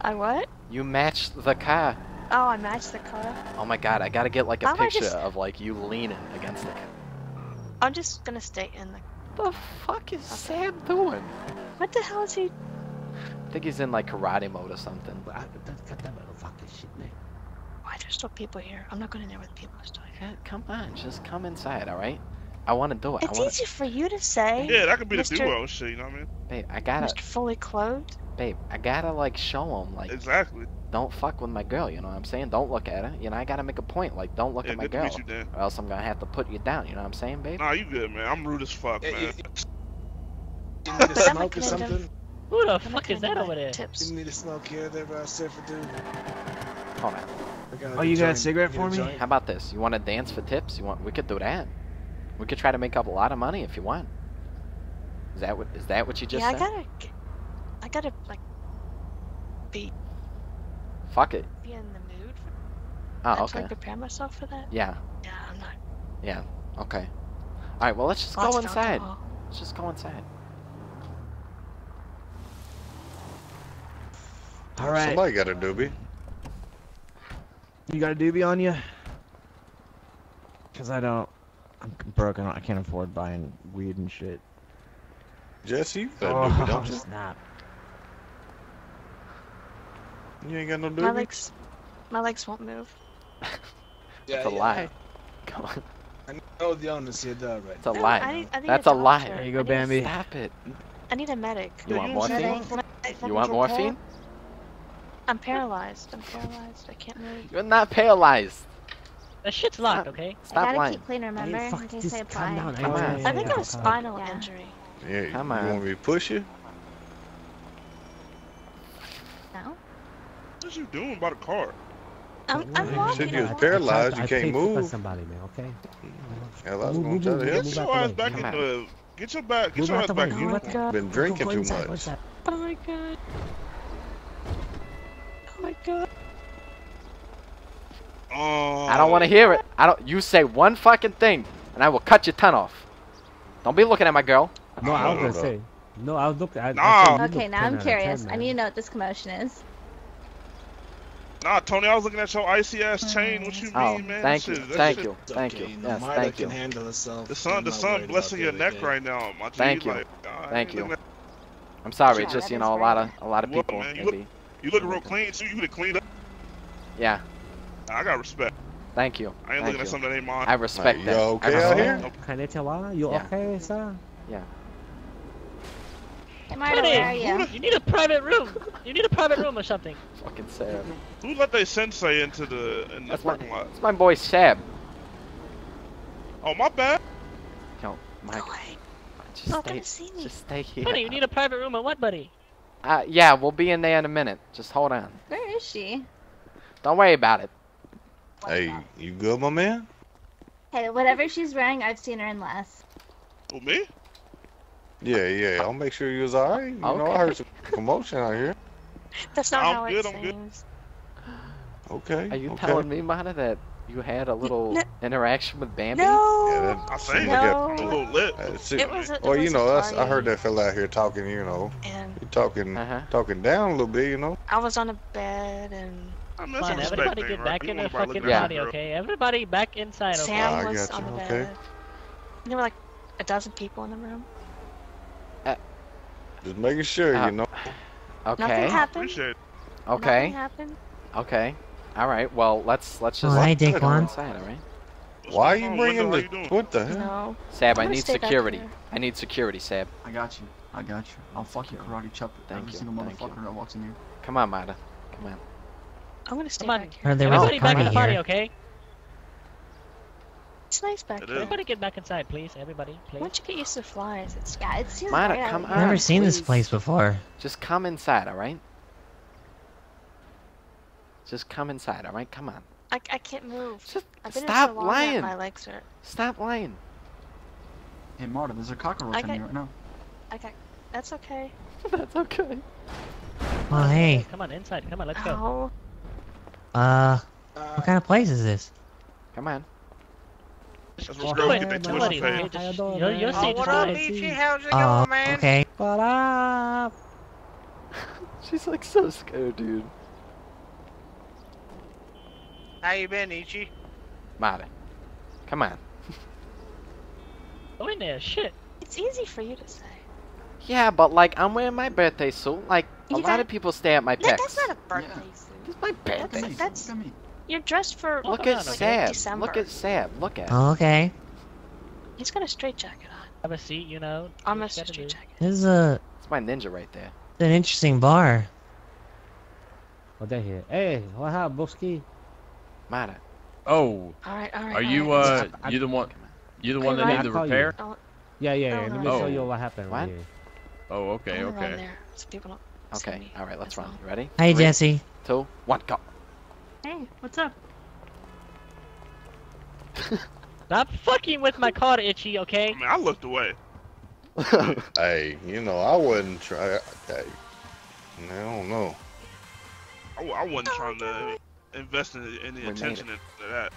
[SPEAKER 3] I what?
[SPEAKER 2] You matched the car.
[SPEAKER 3] Oh, I matched the car.
[SPEAKER 2] Oh my god, I gotta get like a
[SPEAKER 3] How
[SPEAKER 2] picture
[SPEAKER 3] just-
[SPEAKER 2] of like you leaning against the car.
[SPEAKER 3] I'm just gonna stay in the.
[SPEAKER 2] The fuck is Sam doing?
[SPEAKER 3] What the hell is he?
[SPEAKER 2] I think he's in like karate mode or something.
[SPEAKER 3] There's still people here? I'm not going in there with people still here.
[SPEAKER 2] Yeah, come on, just come inside, all right? I want to do it. I
[SPEAKER 3] It's
[SPEAKER 2] want
[SPEAKER 3] easy for you to say.
[SPEAKER 4] Yeah, that could be the
[SPEAKER 3] Mr.
[SPEAKER 4] duo shit. You know what I mean?
[SPEAKER 2] babe. I gotta,
[SPEAKER 3] Mr. Fully clothed.
[SPEAKER 2] babe. I gotta like show him like,
[SPEAKER 4] Exactly.
[SPEAKER 2] don't fuck with my girl. You know what I'm saying? Don't look at her. You know, I gotta make a point. Like, don't look
[SPEAKER 4] Yeah,
[SPEAKER 2] at my
[SPEAKER 4] good to
[SPEAKER 2] girl,
[SPEAKER 4] meet you, Dan.
[SPEAKER 2] or else I'm gonna have to put you down. You know what I'm saying, babe?
[SPEAKER 4] Nah, you good, man. I'm rude as fuck,
[SPEAKER 9] Yeah,
[SPEAKER 4] man.
[SPEAKER 9] you- You need a
[SPEAKER 3] I'm
[SPEAKER 9] smoke or something?
[SPEAKER 6] Who the fuck is that over there?
[SPEAKER 3] Tips.
[SPEAKER 9] You need a smoke here, there, bro. Surfer dude.
[SPEAKER 2] Hold on.
[SPEAKER 9] We're gonna
[SPEAKER 8] Oh, you got a cigarette for me?
[SPEAKER 2] How about this? You want to dance for tips? You want? We could do that. We could try to make up a lot of money if you want. Is that what? Is that what you just
[SPEAKER 3] yeah,
[SPEAKER 2] said?
[SPEAKER 3] I gotta. I gotta like be
[SPEAKER 2] Fuck it.
[SPEAKER 3] be in the mood. For,
[SPEAKER 2] Oh,
[SPEAKER 3] until
[SPEAKER 2] okay.
[SPEAKER 3] I prepare myself for that.
[SPEAKER 2] Yeah.
[SPEAKER 3] Yeah, I'm not.
[SPEAKER 2] Yeah. Okay. All right. Well, let's just
[SPEAKER 3] Lots
[SPEAKER 2] go inside.
[SPEAKER 3] alcohol.
[SPEAKER 2] Let's just go inside.
[SPEAKER 8] All right.
[SPEAKER 5] Somebody got a doobie.
[SPEAKER 8] You got a doobie on you? Cause I don't. I'm broke. I, don't, I can't afford buying weed and shit.
[SPEAKER 5] Jesse, you got a
[SPEAKER 8] Oh,
[SPEAKER 5] doobie, don't you?
[SPEAKER 8] snap.
[SPEAKER 5] You ain't got no
[SPEAKER 3] My
[SPEAKER 5] doobie?
[SPEAKER 3] legs, my legs won't move.
[SPEAKER 9] Yeah,
[SPEAKER 2] It's a
[SPEAKER 9] yeah.
[SPEAKER 2] lie. Come on.
[SPEAKER 9] I know the owners here, though, right?
[SPEAKER 2] It's a
[SPEAKER 3] No,
[SPEAKER 2] lie.
[SPEAKER 3] I need- I need
[SPEAKER 2] That's
[SPEAKER 3] a
[SPEAKER 2] a lie.
[SPEAKER 8] There you go,
[SPEAKER 3] I need
[SPEAKER 8] Bambi.
[SPEAKER 2] Stop it.
[SPEAKER 3] I need a medic.
[SPEAKER 2] You
[SPEAKER 4] Yeah,
[SPEAKER 2] want morphine? You want morphine?
[SPEAKER 3] I'm paralyzed. I'm paralyzed. I can't move.
[SPEAKER 2] You're not paralyzed.
[SPEAKER 6] That shit's locked, okay?
[SPEAKER 2] Stop I
[SPEAKER 11] gotta
[SPEAKER 2] lying.
[SPEAKER 11] keep clean, remember?
[SPEAKER 8] Hey, fuck,
[SPEAKER 11] in case I apply.
[SPEAKER 8] down.
[SPEAKER 2] Come on.
[SPEAKER 3] I think. I have a spinal
[SPEAKER 11] Yeah.
[SPEAKER 3] injury.
[SPEAKER 5] Yeah,
[SPEAKER 2] Come on.
[SPEAKER 5] you
[SPEAKER 2] on.
[SPEAKER 5] want me to push you?
[SPEAKER 11] No?
[SPEAKER 4] What are you doing by the car?
[SPEAKER 3] I'm, I'm
[SPEAKER 8] You
[SPEAKER 3] walking.
[SPEAKER 5] said you was paralyzed.
[SPEAKER 8] I
[SPEAKER 5] you can't
[SPEAKER 8] to touch
[SPEAKER 5] move.
[SPEAKER 8] somebody, man. Okay.
[SPEAKER 5] Hell, I was gonna
[SPEAKER 8] move,
[SPEAKER 5] try to
[SPEAKER 8] move,
[SPEAKER 5] help
[SPEAKER 8] move
[SPEAKER 4] Get your
[SPEAKER 8] the
[SPEAKER 4] ass back in the. Get your back. Get your
[SPEAKER 8] out
[SPEAKER 4] ass back
[SPEAKER 8] way.
[SPEAKER 4] in.
[SPEAKER 8] Move
[SPEAKER 3] my
[SPEAKER 8] out the way.
[SPEAKER 3] God.
[SPEAKER 5] Been drinking too much.
[SPEAKER 8] inside.
[SPEAKER 3] Oh my god. Oh my god.
[SPEAKER 4] Oh.
[SPEAKER 2] I don't want to hear it. I don't. You say one fucking thing, and I will cut your tongue off. Don't be looking at my girl.
[SPEAKER 8] No, I was
[SPEAKER 5] No,
[SPEAKER 8] gonna say. No, I was looking. I,
[SPEAKER 4] Nah.
[SPEAKER 8] I you
[SPEAKER 11] Okay,
[SPEAKER 8] look
[SPEAKER 11] now I'm curious.
[SPEAKER 8] 10,
[SPEAKER 11] I need to know what this commotion is.
[SPEAKER 4] Nah, Tony, I was looking at your icy ass chain. What you oh, mean,
[SPEAKER 2] Oh,
[SPEAKER 4] man?
[SPEAKER 2] thank
[SPEAKER 4] That
[SPEAKER 2] you,
[SPEAKER 4] shit-
[SPEAKER 2] thank
[SPEAKER 4] shit-
[SPEAKER 2] you,
[SPEAKER 9] It's
[SPEAKER 2] thank
[SPEAKER 9] okay,
[SPEAKER 2] you. Yes,
[SPEAKER 9] Marta
[SPEAKER 2] thank
[SPEAKER 9] can
[SPEAKER 2] you.
[SPEAKER 9] handle herself.
[SPEAKER 4] The sun, the sun blessing your neck
[SPEAKER 9] other
[SPEAKER 4] right now, my G.
[SPEAKER 2] Thank you.
[SPEAKER 4] Like,
[SPEAKER 2] Thank
[SPEAKER 4] uh,
[SPEAKER 2] you. I'm sorry. It's
[SPEAKER 11] Yeah,
[SPEAKER 2] just you know a lot of a lot of
[SPEAKER 4] You what,
[SPEAKER 2] people
[SPEAKER 4] man? You look-
[SPEAKER 2] maybe.
[SPEAKER 4] You look real clean too. You would have cleaned up.
[SPEAKER 2] Yeah.
[SPEAKER 4] I got respect.
[SPEAKER 2] Thank you.
[SPEAKER 4] I ain't
[SPEAKER 2] Thank
[SPEAKER 4] looking at something that ain't mine.
[SPEAKER 2] I respect
[SPEAKER 5] you okay out here?
[SPEAKER 8] Can I tell you? You
[SPEAKER 2] Yeah.
[SPEAKER 8] okay, sir?
[SPEAKER 11] Yeah. Marta,
[SPEAKER 6] Tony,
[SPEAKER 11] where are you?
[SPEAKER 6] you need a private room. You need a private room or something.
[SPEAKER 2] Fucking Sam.
[SPEAKER 4] Who let their sensei into the in the
[SPEAKER 2] That's my,
[SPEAKER 4] parking lot?
[SPEAKER 2] that's my boy Sab.
[SPEAKER 4] Oh my bad.
[SPEAKER 2] Yo, Mike,
[SPEAKER 3] No way.
[SPEAKER 2] just
[SPEAKER 3] Not
[SPEAKER 2] stay,
[SPEAKER 3] gonna see me.
[SPEAKER 2] just stay here.
[SPEAKER 6] Tony, you need a private room or what, buddy?
[SPEAKER 2] Uh, yeah, we'll be in there in a minute. Just hold on.
[SPEAKER 11] Where is she?
[SPEAKER 2] Don't worry about it.
[SPEAKER 5] Hey, you good, my man?
[SPEAKER 11] Hey, whatever she's wearing, I've seen her in less.
[SPEAKER 4] Who me?
[SPEAKER 5] Yeah, yeah. I'll make sure you was alright. You know, I heard some commotion out here.
[SPEAKER 3] That's not
[SPEAKER 4] I'm
[SPEAKER 3] how
[SPEAKER 4] good,
[SPEAKER 3] it
[SPEAKER 4] I'm good.
[SPEAKER 3] seems.
[SPEAKER 5] Okay.
[SPEAKER 2] Are you
[SPEAKER 5] okay.
[SPEAKER 2] telling me, Mana, that you had a little
[SPEAKER 3] no-
[SPEAKER 2] interaction with Bambi?
[SPEAKER 3] No.
[SPEAKER 5] Yeah, that
[SPEAKER 4] I
[SPEAKER 5] seemed
[SPEAKER 4] say
[SPEAKER 5] like
[SPEAKER 3] No.
[SPEAKER 5] that-
[SPEAKER 4] a little lit.
[SPEAKER 5] Uh,
[SPEAKER 3] It was a, it
[SPEAKER 5] well, you
[SPEAKER 3] was
[SPEAKER 5] know, us. I heard that fella out here talking. You know,
[SPEAKER 3] And
[SPEAKER 5] he talking,
[SPEAKER 2] Uh-huh.
[SPEAKER 5] talking down a little bit. You know.
[SPEAKER 3] I was on a bed and
[SPEAKER 4] I mean,
[SPEAKER 6] Come on, everybody get back
[SPEAKER 4] You
[SPEAKER 6] in
[SPEAKER 4] want
[SPEAKER 6] the fucking
[SPEAKER 4] body, at
[SPEAKER 6] party,
[SPEAKER 4] your girl.
[SPEAKER 6] okay? Everybody back inside, okay?
[SPEAKER 3] Sam
[SPEAKER 5] I
[SPEAKER 3] was
[SPEAKER 5] got
[SPEAKER 3] on
[SPEAKER 5] you,
[SPEAKER 3] the
[SPEAKER 5] okay.
[SPEAKER 3] bed. There were like a dozen people in the room.
[SPEAKER 5] Just making sure.
[SPEAKER 2] Uh,
[SPEAKER 5] you know. Okay.
[SPEAKER 3] Nothing
[SPEAKER 2] Okay.
[SPEAKER 3] happened.
[SPEAKER 4] Appreciate it.
[SPEAKER 3] Nothing
[SPEAKER 2] Okay.
[SPEAKER 3] happened.
[SPEAKER 2] Okay. All right. Well, let's let's just
[SPEAKER 8] hey,
[SPEAKER 2] let's go
[SPEAKER 8] Daquan.
[SPEAKER 2] inside. All right.
[SPEAKER 5] Why are you bringing the?
[SPEAKER 4] You?
[SPEAKER 5] What the hell?
[SPEAKER 3] No.
[SPEAKER 2] Sab,
[SPEAKER 3] I'm
[SPEAKER 2] I
[SPEAKER 3] gonna
[SPEAKER 2] need security. I need security, Sab.
[SPEAKER 10] I got you. I got you. I'll fuck fucking karate chop
[SPEAKER 2] Thank
[SPEAKER 10] every
[SPEAKER 2] you,
[SPEAKER 10] single
[SPEAKER 2] thank you.
[SPEAKER 10] motherfucker that walks in here.
[SPEAKER 2] Come on, Mada. Come on.
[SPEAKER 3] I'm gonna stay
[SPEAKER 6] Come on.
[SPEAKER 3] back here.
[SPEAKER 8] Heard there was a
[SPEAKER 6] Everybody back in the party, okay?
[SPEAKER 3] It's nice back
[SPEAKER 4] It
[SPEAKER 3] here.
[SPEAKER 4] is.
[SPEAKER 6] Everybody get back inside, please. Everybody, please.
[SPEAKER 3] Once you get used to flies, it's
[SPEAKER 11] Yeah, it's too
[SPEAKER 2] Mata, come on.
[SPEAKER 12] I've never seen this place before.
[SPEAKER 2] Just come inside, all right? Just come inside, all right? Come on.
[SPEAKER 3] I, I can't move.
[SPEAKER 2] Just
[SPEAKER 3] I've been
[SPEAKER 2] stop
[SPEAKER 3] so
[SPEAKER 2] lying.
[SPEAKER 3] my legs hurt.
[SPEAKER 2] Stop lying.
[SPEAKER 10] Hey, Marta, there's a cockroach
[SPEAKER 3] I
[SPEAKER 10] in
[SPEAKER 3] got-
[SPEAKER 10] here right now.
[SPEAKER 3] I got. That's okay.
[SPEAKER 2] That's okay.
[SPEAKER 12] Oh, hey.
[SPEAKER 6] Come on, inside. Come on, let's go.
[SPEAKER 3] Oh,
[SPEAKER 12] Uh, what kind of place is this?
[SPEAKER 2] Come on.
[SPEAKER 4] That's
[SPEAKER 6] Just
[SPEAKER 4] what's
[SPEAKER 6] do
[SPEAKER 4] girls
[SPEAKER 6] it.
[SPEAKER 4] get their
[SPEAKER 6] Nobody-
[SPEAKER 4] tuition
[SPEAKER 6] hey,
[SPEAKER 4] paid.
[SPEAKER 6] just- You'll, you'll see.
[SPEAKER 1] Oh, what up,
[SPEAKER 6] it.
[SPEAKER 1] How's it
[SPEAKER 12] Oh,
[SPEAKER 1] going, man?
[SPEAKER 12] okay.
[SPEAKER 8] What up?
[SPEAKER 2] She's like so scared, dude.
[SPEAKER 1] How you been, Ichi?
[SPEAKER 2] Mata. Come on.
[SPEAKER 6] Go in there. Shit.
[SPEAKER 3] it's easy for you to say.
[SPEAKER 2] Yeah, but like I'm wearing my birthday suit. Like a
[SPEAKER 3] You
[SPEAKER 2] lot of people stay at my
[SPEAKER 3] That,
[SPEAKER 2] pecs.
[SPEAKER 3] that's not a birthday
[SPEAKER 10] Yeah.
[SPEAKER 3] suit.
[SPEAKER 2] It's my
[SPEAKER 10] Look
[SPEAKER 2] birthday.
[SPEAKER 10] me.
[SPEAKER 3] that's-
[SPEAKER 10] Look at.
[SPEAKER 3] You're dressed for.
[SPEAKER 2] Look at
[SPEAKER 6] on,
[SPEAKER 3] like
[SPEAKER 2] Sab.
[SPEAKER 3] December.
[SPEAKER 2] Look at Sab. Look at.
[SPEAKER 12] Oh, okay.
[SPEAKER 3] He's got a straight jacket on.
[SPEAKER 6] Have a seat, you know.
[SPEAKER 3] Almost
[SPEAKER 6] you
[SPEAKER 3] a straight jacket.
[SPEAKER 12] This is a
[SPEAKER 2] It's my ninja right there.
[SPEAKER 12] an interesting bar.
[SPEAKER 8] Oh, what they here? Hey, what up, Boski?
[SPEAKER 2] Mata.
[SPEAKER 13] Oh,
[SPEAKER 3] All right, all right.
[SPEAKER 13] are you
[SPEAKER 3] right.
[SPEAKER 13] uh,
[SPEAKER 2] I-
[SPEAKER 13] you the one,
[SPEAKER 2] Come on.
[SPEAKER 13] you the one that
[SPEAKER 3] right?
[SPEAKER 13] need the
[SPEAKER 8] I'll call you.
[SPEAKER 13] repair?
[SPEAKER 3] Oh,
[SPEAKER 8] Yeah, yeah, yeah.
[SPEAKER 3] Oh,
[SPEAKER 8] Let me show you what happened
[SPEAKER 2] What?
[SPEAKER 8] here.
[SPEAKER 13] Oh, okay,
[SPEAKER 3] I'm
[SPEAKER 13] okay.
[SPEAKER 3] there so people
[SPEAKER 2] Okay. All right. Let's run. You ready?
[SPEAKER 12] Hey,
[SPEAKER 2] Three,
[SPEAKER 12] Jesse.
[SPEAKER 2] Two, one, go.
[SPEAKER 11] Hey, what's up?
[SPEAKER 6] Stop fucking with my car, Itchy. Okay.
[SPEAKER 4] I mean, I looked away.
[SPEAKER 5] Hey, you know, I wasn't trying. Hey, I don't know.
[SPEAKER 4] I wasn't trying to invest in any
[SPEAKER 2] made
[SPEAKER 4] attention into that.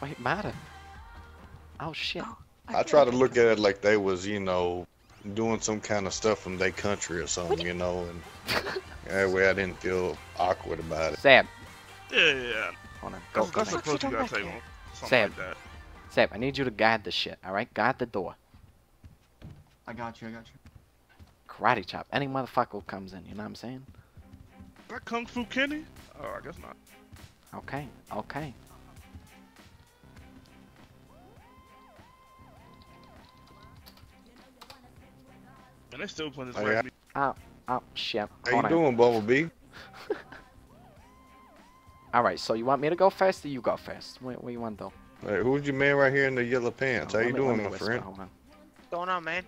[SPEAKER 2] Wait, Mata. Oh shit.
[SPEAKER 3] Oh,
[SPEAKER 5] I
[SPEAKER 3] can't
[SPEAKER 5] try to look at it like they was, you know, doing some kind of stuff from their country or something, you know, and that way I didn't feel awkward about it.
[SPEAKER 2] Sab.
[SPEAKER 4] Yeah, yeah, yeah.
[SPEAKER 2] Hold on. Go.
[SPEAKER 4] That's,
[SPEAKER 2] go
[SPEAKER 4] that's you gotta take on.
[SPEAKER 2] Sam.
[SPEAKER 4] like that.
[SPEAKER 2] Sab, I need you to guard the shit. All right. Guard the door.
[SPEAKER 10] I got you. I got you.
[SPEAKER 2] Karate chop. Any motherfucker comes in. You know what I'm saying?
[SPEAKER 4] Is that Kung Fu Kenny? Oh, I guess not.
[SPEAKER 2] Okay. Okay.
[SPEAKER 4] And they still playing this
[SPEAKER 5] Oh,
[SPEAKER 4] rap
[SPEAKER 5] yeah.
[SPEAKER 4] music.
[SPEAKER 2] Oh, oh shit.
[SPEAKER 5] How
[SPEAKER 2] Hold
[SPEAKER 5] you
[SPEAKER 2] on.
[SPEAKER 5] doing, Bumblebee?
[SPEAKER 2] All right. So you want me to go first, or you go first? What, what you want though?
[SPEAKER 5] Hey, who's your man right here in the yellow pants?
[SPEAKER 2] Oh,
[SPEAKER 5] How you
[SPEAKER 2] me-
[SPEAKER 5] doing, my
[SPEAKER 2] whisper,
[SPEAKER 5] friend?
[SPEAKER 2] Hold on.
[SPEAKER 1] What's going on, man?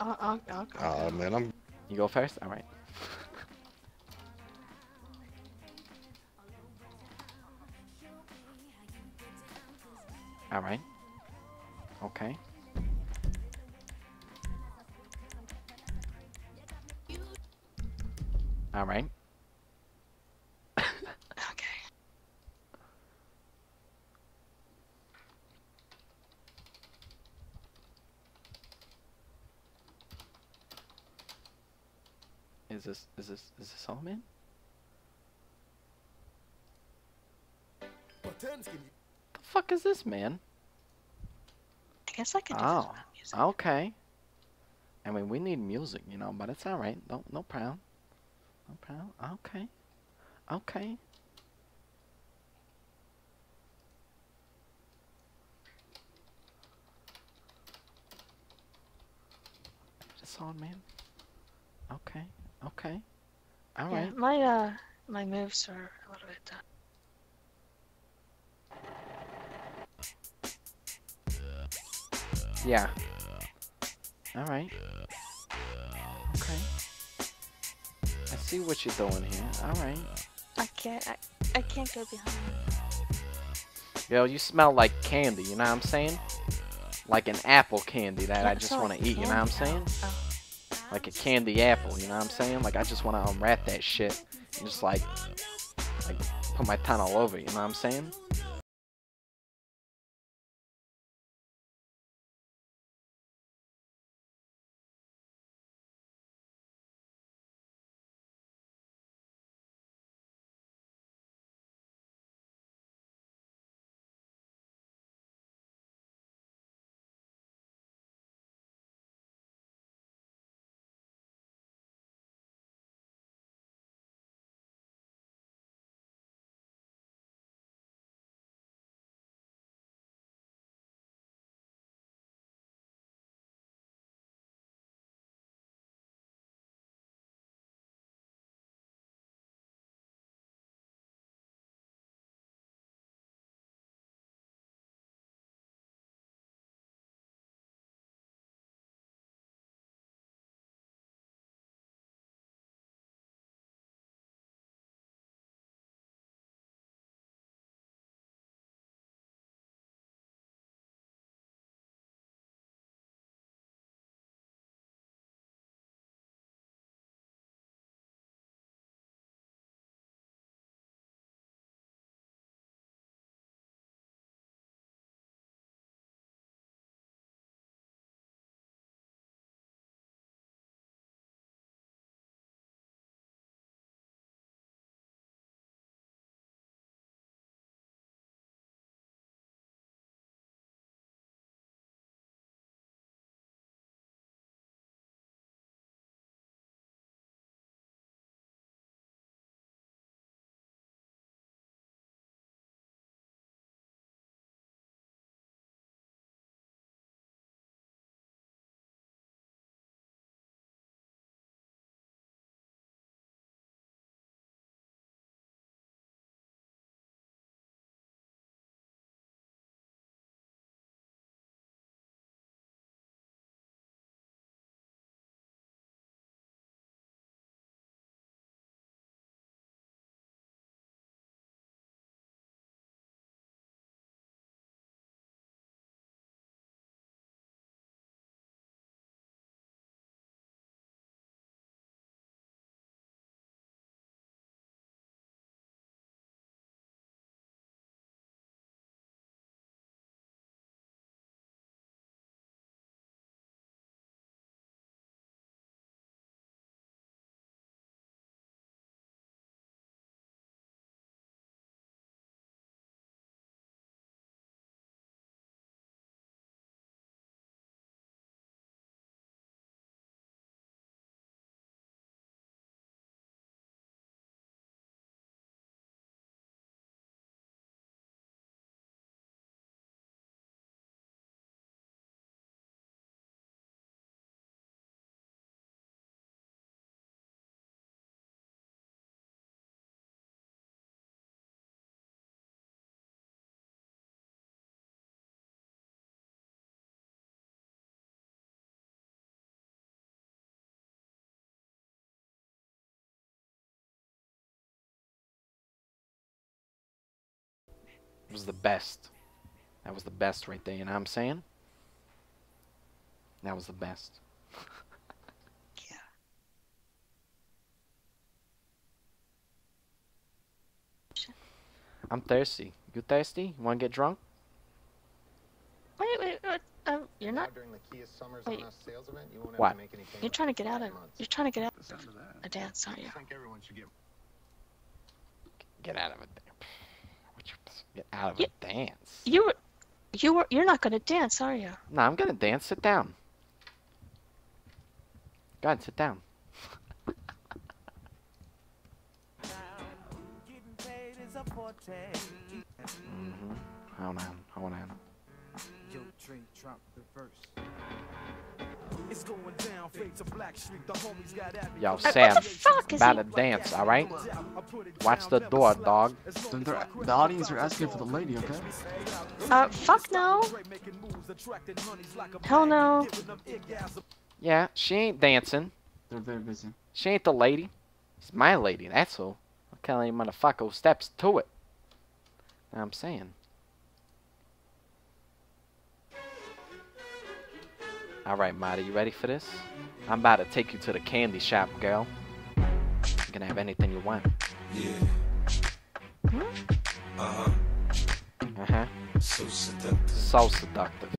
[SPEAKER 3] I'll, I'll, I'll.
[SPEAKER 5] Oh man, I'm
[SPEAKER 2] You go first. All right. All right. Okay. All right.
[SPEAKER 3] Okay.
[SPEAKER 2] Is this is this is this all man? The fuck is this man?
[SPEAKER 3] I guess I can do
[SPEAKER 2] Oh.
[SPEAKER 3] music.
[SPEAKER 2] Okay. I mean, we need music, you know, but it's all right. No, no problem. No problem. Okay. Okay. Just on, man. Okay. Okay. All
[SPEAKER 3] Yeah,
[SPEAKER 2] right.
[SPEAKER 3] my uh, my moves are a little bit. Uh,
[SPEAKER 2] Yeah. All right. Okay. I see what you're doing here. All right.
[SPEAKER 3] I can't. I, I can't go behind.
[SPEAKER 2] Yo, you smell like candy, you know what I'm saying? Like an apple candy that I just want to eat, you know what I'm saying?
[SPEAKER 3] Oh, oh,
[SPEAKER 2] Like a candy apple, you know what I'm saying? Like I just want to unwrap that shit and just like, like put my tongue all over you know what I'm saying? Was the best. That was the best right there, you know what I'm saying? That was the best. Yeah. I'm thirsty. You thirsty? You wanna get drunk?
[SPEAKER 3] Wait, wait, wait. Um, you're not.
[SPEAKER 14] During the Kia Summers
[SPEAKER 3] Wait.
[SPEAKER 14] sales event, you won't have
[SPEAKER 2] What?
[SPEAKER 14] to make any
[SPEAKER 3] You're trying to get out of. You're trying to get out
[SPEAKER 14] Listen to that.
[SPEAKER 3] a dance, aren't you?
[SPEAKER 14] I think everyone should get
[SPEAKER 2] Get out of it. What you- Get out of a dance.
[SPEAKER 3] You were. You were. You're not gonna dance, are you?
[SPEAKER 2] No, I'm gonna dance. Sit down. Go ahead, sit down. mm -hmm. Hold on, hold on.
[SPEAKER 15] Yo, Trey, drop the verse.
[SPEAKER 2] Yo,
[SPEAKER 3] what
[SPEAKER 2] Sam,
[SPEAKER 3] the fuck is
[SPEAKER 2] about to dance, alright? Watch the door, dog.
[SPEAKER 10] They're- The audience are asking for the lady, okay?
[SPEAKER 3] Uh, fuck no. Hell no.
[SPEAKER 2] Yeah, she ain't dancing.
[SPEAKER 10] They're very busy.
[SPEAKER 2] She ain't the lady. It's my lady, that's all. What kind of motherfucker who steps to it? I'm saying. Alright, Marty, you ready for this? I'm about to take you to the candy shop, girl. You can have anything you want.
[SPEAKER 16] Yeah. Uh-huh.
[SPEAKER 2] Uh-huh.
[SPEAKER 16] So seductive.
[SPEAKER 2] So seductive.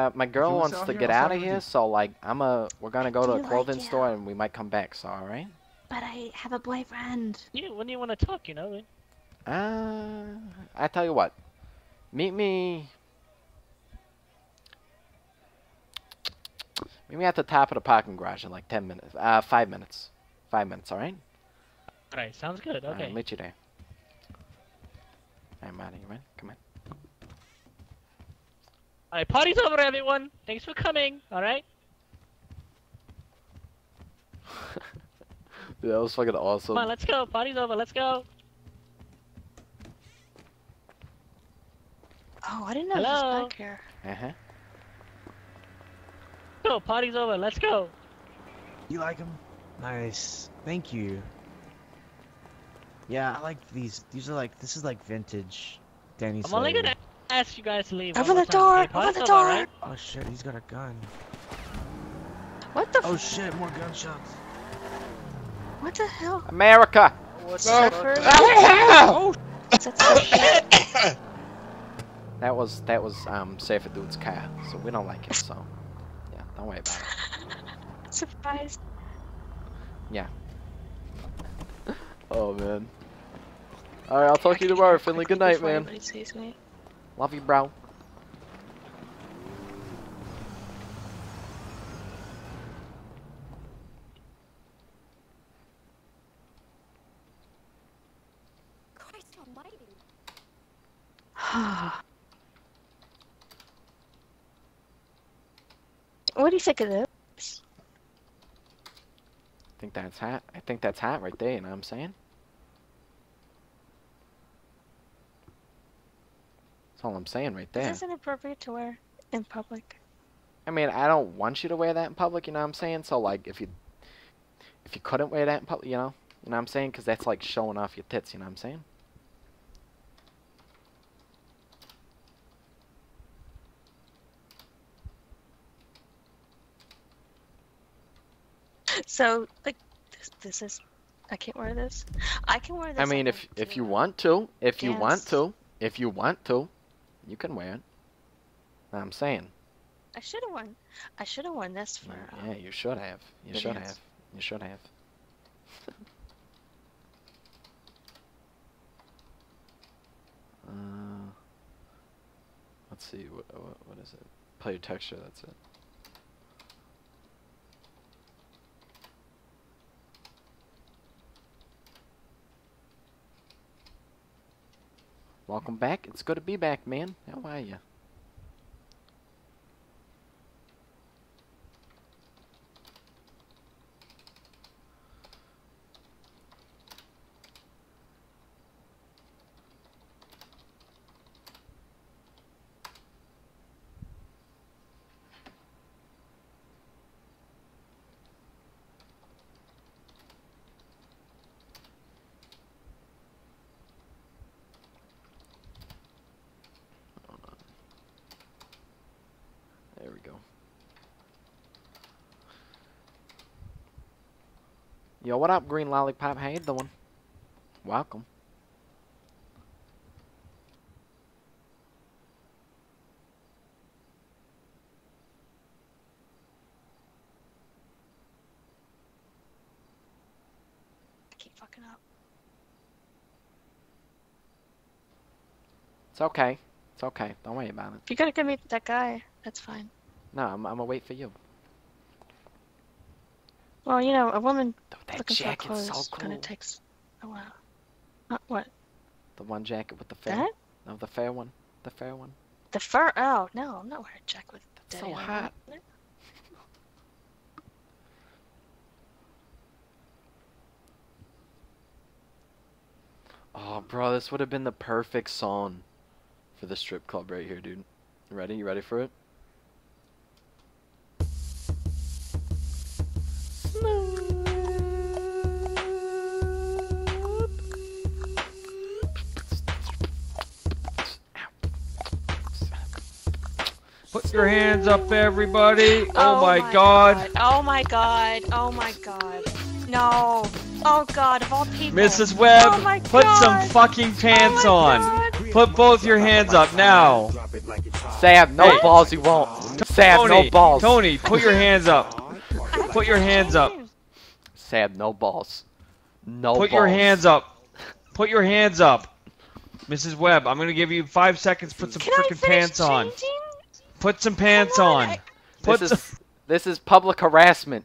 [SPEAKER 2] Uh, my girl wants to get out of here,
[SPEAKER 10] you.
[SPEAKER 2] so like I'm a we're gonna go
[SPEAKER 11] Do
[SPEAKER 2] to a
[SPEAKER 11] you like
[SPEAKER 2] clothing store and we might come back. So all right.
[SPEAKER 11] But I have a boyfriend.
[SPEAKER 6] You, when do you want to talk, you know?
[SPEAKER 2] Uh, I tell you what. Meet me. Meet me at the top of the parking garage in like ten minutes. Uh, five minutes. Five minutes. All right.
[SPEAKER 6] Alright, sounds good.
[SPEAKER 2] All right,
[SPEAKER 6] Okay.
[SPEAKER 2] meet you there. I'm out of here. Come on.
[SPEAKER 6] Alright, party's over, everyone. Thanks for coming. Alright.
[SPEAKER 2] Dude, that was fucking awesome.
[SPEAKER 6] Come on, let's go. Party's over. Let's go.
[SPEAKER 3] Oh, I didn't know he was back here.
[SPEAKER 2] Uh huh.
[SPEAKER 6] Go. Party's over. Let's go.
[SPEAKER 14] You like them? Nice. Thank you. Yeah, I like these. These are like this is like vintage Danny
[SPEAKER 6] I'm only gonna ask you guys to leave.
[SPEAKER 3] Open
[SPEAKER 6] one more
[SPEAKER 3] the door,
[SPEAKER 6] okay?
[SPEAKER 3] open the door.
[SPEAKER 6] alright?
[SPEAKER 14] Oh shit, he's got a gun.
[SPEAKER 3] What the?
[SPEAKER 14] Oh shit, more gunshots.
[SPEAKER 3] What the hell?
[SPEAKER 2] America.
[SPEAKER 6] What's
[SPEAKER 3] No.
[SPEAKER 6] up?
[SPEAKER 3] Oh, that's so shit.
[SPEAKER 2] That was that was um Surfer Dude's car, so we don't like it. So yeah, don't worry about it.
[SPEAKER 3] Surprise.
[SPEAKER 2] Yeah. oh man. All right, I'll talk to you tomorrow, Finley. Good night,
[SPEAKER 3] Before
[SPEAKER 2] man. Love you, bro.
[SPEAKER 3] What do you think of this?
[SPEAKER 2] I think that's hot. I think that's hot right there. You know what I'm saying? That's all I'm saying right there.
[SPEAKER 3] Is this inappropriate to wear in public?
[SPEAKER 2] I mean, I don't want you to wear that in public. You know what I'm saying? So like, if you if you couldn't wear that in public, you know, you know what I'm saying? Because that's like showing off your tits. You know what I'm saying?
[SPEAKER 3] So, like, this, this is. I can't wear this. I can wear this.
[SPEAKER 2] I mean, if if you want to, if you want to, if you want to, you can wear it. I'm saying.
[SPEAKER 3] I should have worn. I should have worn this for. uh,
[SPEAKER 2] Yeah, you should have. You should
[SPEAKER 3] dance.
[SPEAKER 2] have. You should have. uh, let's see. What, what what is it? Play texture. That's it. Welcome back. It's good to be back, man. How are you? There we go. Yo, what up, Green Lollipop? How you doing? Welcome.
[SPEAKER 3] I keep fucking up.
[SPEAKER 2] It's okay. It's okay. Don't worry about it.
[SPEAKER 3] You gotta go me that guy, that's fine.
[SPEAKER 2] No, I'm, I'm gonna wait for you.
[SPEAKER 3] Well, you know, a woman
[SPEAKER 2] that
[SPEAKER 3] looking for
[SPEAKER 2] jacket's so
[SPEAKER 3] clothes kind of takes a while. Uh, what?
[SPEAKER 2] The one jacket with the fair.
[SPEAKER 3] That?
[SPEAKER 2] No, the fair one. The fair one.
[SPEAKER 3] The fur? Oh no, I'm not wearing a jacket with the
[SPEAKER 2] so hot. Oh, bro, this would have been the perfect song for the strip club right here, dude. You ready? You ready for it?
[SPEAKER 13] Your hands up, everybody. Oh, oh my, god.
[SPEAKER 3] Oh my god. Oh my god. No. Oh god, of all people.
[SPEAKER 13] Mrs. Webb,
[SPEAKER 3] Oh my
[SPEAKER 13] put some fucking pants
[SPEAKER 3] Oh my
[SPEAKER 13] on.
[SPEAKER 3] God.
[SPEAKER 13] Put both your hands up now.
[SPEAKER 2] Sam, no
[SPEAKER 13] Hey.
[SPEAKER 2] balls, you won't. Sam,
[SPEAKER 13] Tony,
[SPEAKER 2] no balls.
[SPEAKER 13] Tony, put your hands up. Put your hands up.
[SPEAKER 2] Sam, no balls. No
[SPEAKER 13] Put
[SPEAKER 2] balls.
[SPEAKER 13] your hands up. Put your hands up. Mrs. Webb, I'm gonna give you five seconds. Put some
[SPEAKER 3] Can I
[SPEAKER 13] freaking
[SPEAKER 3] finish
[SPEAKER 13] pants on.
[SPEAKER 3] changing?
[SPEAKER 13] Put some pants on. Put
[SPEAKER 2] This
[SPEAKER 13] some.
[SPEAKER 2] is this is public harassment.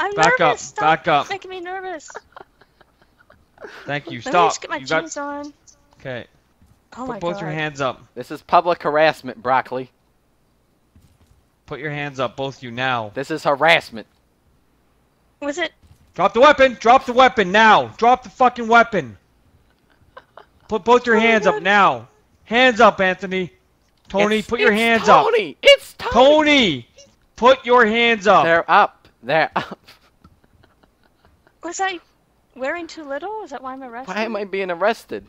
[SPEAKER 3] I'm
[SPEAKER 13] Back up,
[SPEAKER 3] nervous. Stop
[SPEAKER 13] back up.
[SPEAKER 3] making me nervous.
[SPEAKER 13] Thank you.
[SPEAKER 3] Let me
[SPEAKER 13] Stop.
[SPEAKER 3] just get my
[SPEAKER 13] You got.
[SPEAKER 3] on.
[SPEAKER 13] Okay.
[SPEAKER 3] Oh
[SPEAKER 13] Put
[SPEAKER 3] my
[SPEAKER 13] both
[SPEAKER 3] god.
[SPEAKER 13] your hands up.
[SPEAKER 2] This is public harassment, broccoli.
[SPEAKER 13] Put your hands up, both you now.
[SPEAKER 2] This is harassment.
[SPEAKER 3] Was it?
[SPEAKER 13] Drop the weapon. Drop the weapon now. Drop the fucking weapon. Put both your
[SPEAKER 3] Oh
[SPEAKER 13] hands up now. Hands up, Anthony. Tony,
[SPEAKER 2] It's-
[SPEAKER 13] put your
[SPEAKER 2] it's
[SPEAKER 13] hands up.
[SPEAKER 2] Tony. It's Tony.
[SPEAKER 13] Tony, put your hands up.
[SPEAKER 2] They're up. They're up.
[SPEAKER 3] Was I wearing too little? Is that why I'm arrested?
[SPEAKER 2] Why am I being arrested?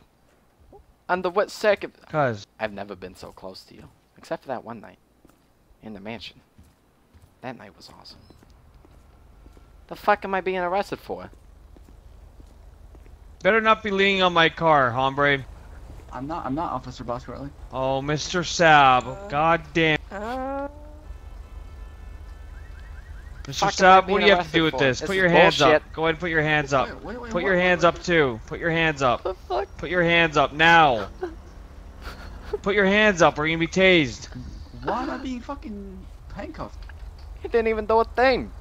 [SPEAKER 2] Under what circuit?
[SPEAKER 13] Cause
[SPEAKER 2] I've never been so close to you, except for that one night in the mansion. That night was awesome. The fuck am I being arrested for?
[SPEAKER 13] better not be leaning on my car, hombre.
[SPEAKER 10] I'm not. I'm not Officer Boscarelli.
[SPEAKER 13] Oh, Mr. Sab. God damn.
[SPEAKER 3] Uh,
[SPEAKER 13] Mr.
[SPEAKER 2] fuck am I
[SPEAKER 13] Sab, what do you have to do with
[SPEAKER 2] for?
[SPEAKER 13] this?
[SPEAKER 2] This
[SPEAKER 13] Put your hands
[SPEAKER 2] bullshit.
[SPEAKER 13] up. Go ahead and put your hands up.
[SPEAKER 10] Wait, wait, wait,
[SPEAKER 13] Put
[SPEAKER 10] what,
[SPEAKER 13] your
[SPEAKER 10] what,
[SPEAKER 13] hands
[SPEAKER 10] what?
[SPEAKER 13] up too. Put your hands up.
[SPEAKER 2] The fuck?
[SPEAKER 13] Put your hands up now. Put your hands up or you're gonna be tased.
[SPEAKER 10] Why am I being fucking handcuffed?
[SPEAKER 2] He didn't even do a thing.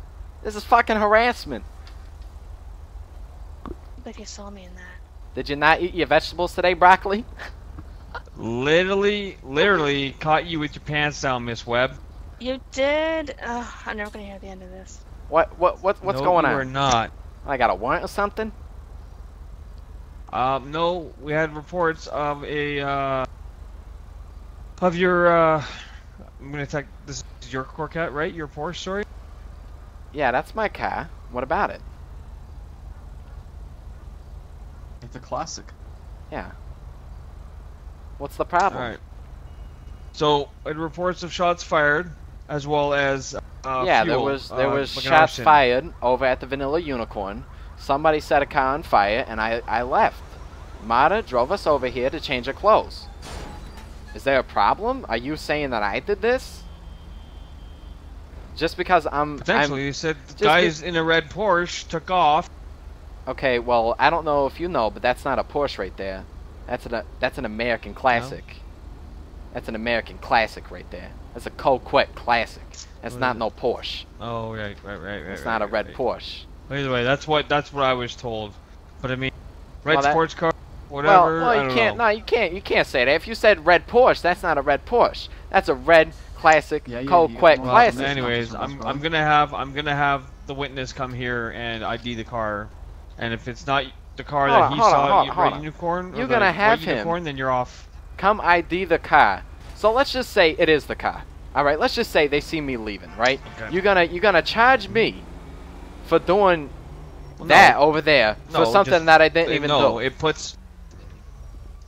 [SPEAKER 2] This is fucking harassment.
[SPEAKER 3] but you saw me in that.
[SPEAKER 2] Did you not eat your vegetables today, broccoli?
[SPEAKER 13] Literally, literally caught you with your pants down, Miss Webb.
[SPEAKER 3] You did. Ugh, I'm never gonna hear the end of this.
[SPEAKER 2] What what what what's
[SPEAKER 13] no,
[SPEAKER 2] going
[SPEAKER 13] you
[SPEAKER 2] on?
[SPEAKER 13] are not.
[SPEAKER 2] I got a warrant or something?
[SPEAKER 13] Um, no, we had reports of a uh, of your. Uh, I'm gonna take this is your Corvette, right? Your Porsche, sorry.
[SPEAKER 2] Yeah, that's my car. What about it?
[SPEAKER 10] It's a classic.
[SPEAKER 2] Yeah. What's the problem?
[SPEAKER 13] All right. So, it reports of shots fired, as well as uh,
[SPEAKER 2] yeah, there was there
[SPEAKER 13] uh,
[SPEAKER 2] was shots fired over at the Vanilla Unicorn. Somebody set a car on fire, and I I left. Marta drove us over here to change our clothes. Is there a problem? Are you saying that I did this? Just because I'm
[SPEAKER 13] Potentially,
[SPEAKER 2] I'm,
[SPEAKER 13] you said
[SPEAKER 2] just
[SPEAKER 13] guys in a red Porsche took off.
[SPEAKER 2] Okay, well, I don't know if you know, but that's not a Porsche right there. That's an that's an American classic. That's an American classic right there. That's a Coquette classic. That's
[SPEAKER 13] What
[SPEAKER 2] not no Porsche.
[SPEAKER 13] Oh, right, right, right, right.
[SPEAKER 2] It's
[SPEAKER 13] right,
[SPEAKER 2] not a red
[SPEAKER 13] right.
[SPEAKER 2] Porsche.
[SPEAKER 13] Either way, that's what that's what I was told. But I mean, red
[SPEAKER 2] Well, that-
[SPEAKER 13] sports car, whatever.
[SPEAKER 2] Well, well,
[SPEAKER 13] I
[SPEAKER 2] you
[SPEAKER 13] don't
[SPEAKER 2] can't.
[SPEAKER 13] know.
[SPEAKER 2] No, you can't. You can't say that. If you said red Porsche, that's not a red Porsche. That's a red classic
[SPEAKER 10] Yeah, yeah,
[SPEAKER 2] Coquette
[SPEAKER 10] yeah.
[SPEAKER 13] Well,
[SPEAKER 2] classic.
[SPEAKER 13] anyways, I'm I'm gonna have I'm gonna have the witness come here and ID the car, and if it's not the car
[SPEAKER 2] Hold
[SPEAKER 13] that
[SPEAKER 2] on,
[SPEAKER 13] he
[SPEAKER 2] hold on,
[SPEAKER 13] saw, you,
[SPEAKER 2] on,
[SPEAKER 13] red unicorn,
[SPEAKER 2] you're
[SPEAKER 13] the
[SPEAKER 2] gonna
[SPEAKER 13] white
[SPEAKER 2] have him.
[SPEAKER 13] unicorn, then you're off.
[SPEAKER 2] Come ID the car. So let's just say it is the car. All right. Let's just say they see me leaving. Right.
[SPEAKER 13] Okay.
[SPEAKER 2] You're gonna you're gonna charge me for doing
[SPEAKER 13] Well,
[SPEAKER 2] that
[SPEAKER 13] no,
[SPEAKER 2] over there
[SPEAKER 13] no,
[SPEAKER 2] for something
[SPEAKER 13] just-
[SPEAKER 2] that I didn't
[SPEAKER 13] uh,
[SPEAKER 2] even
[SPEAKER 13] no,
[SPEAKER 2] do.
[SPEAKER 13] it puts.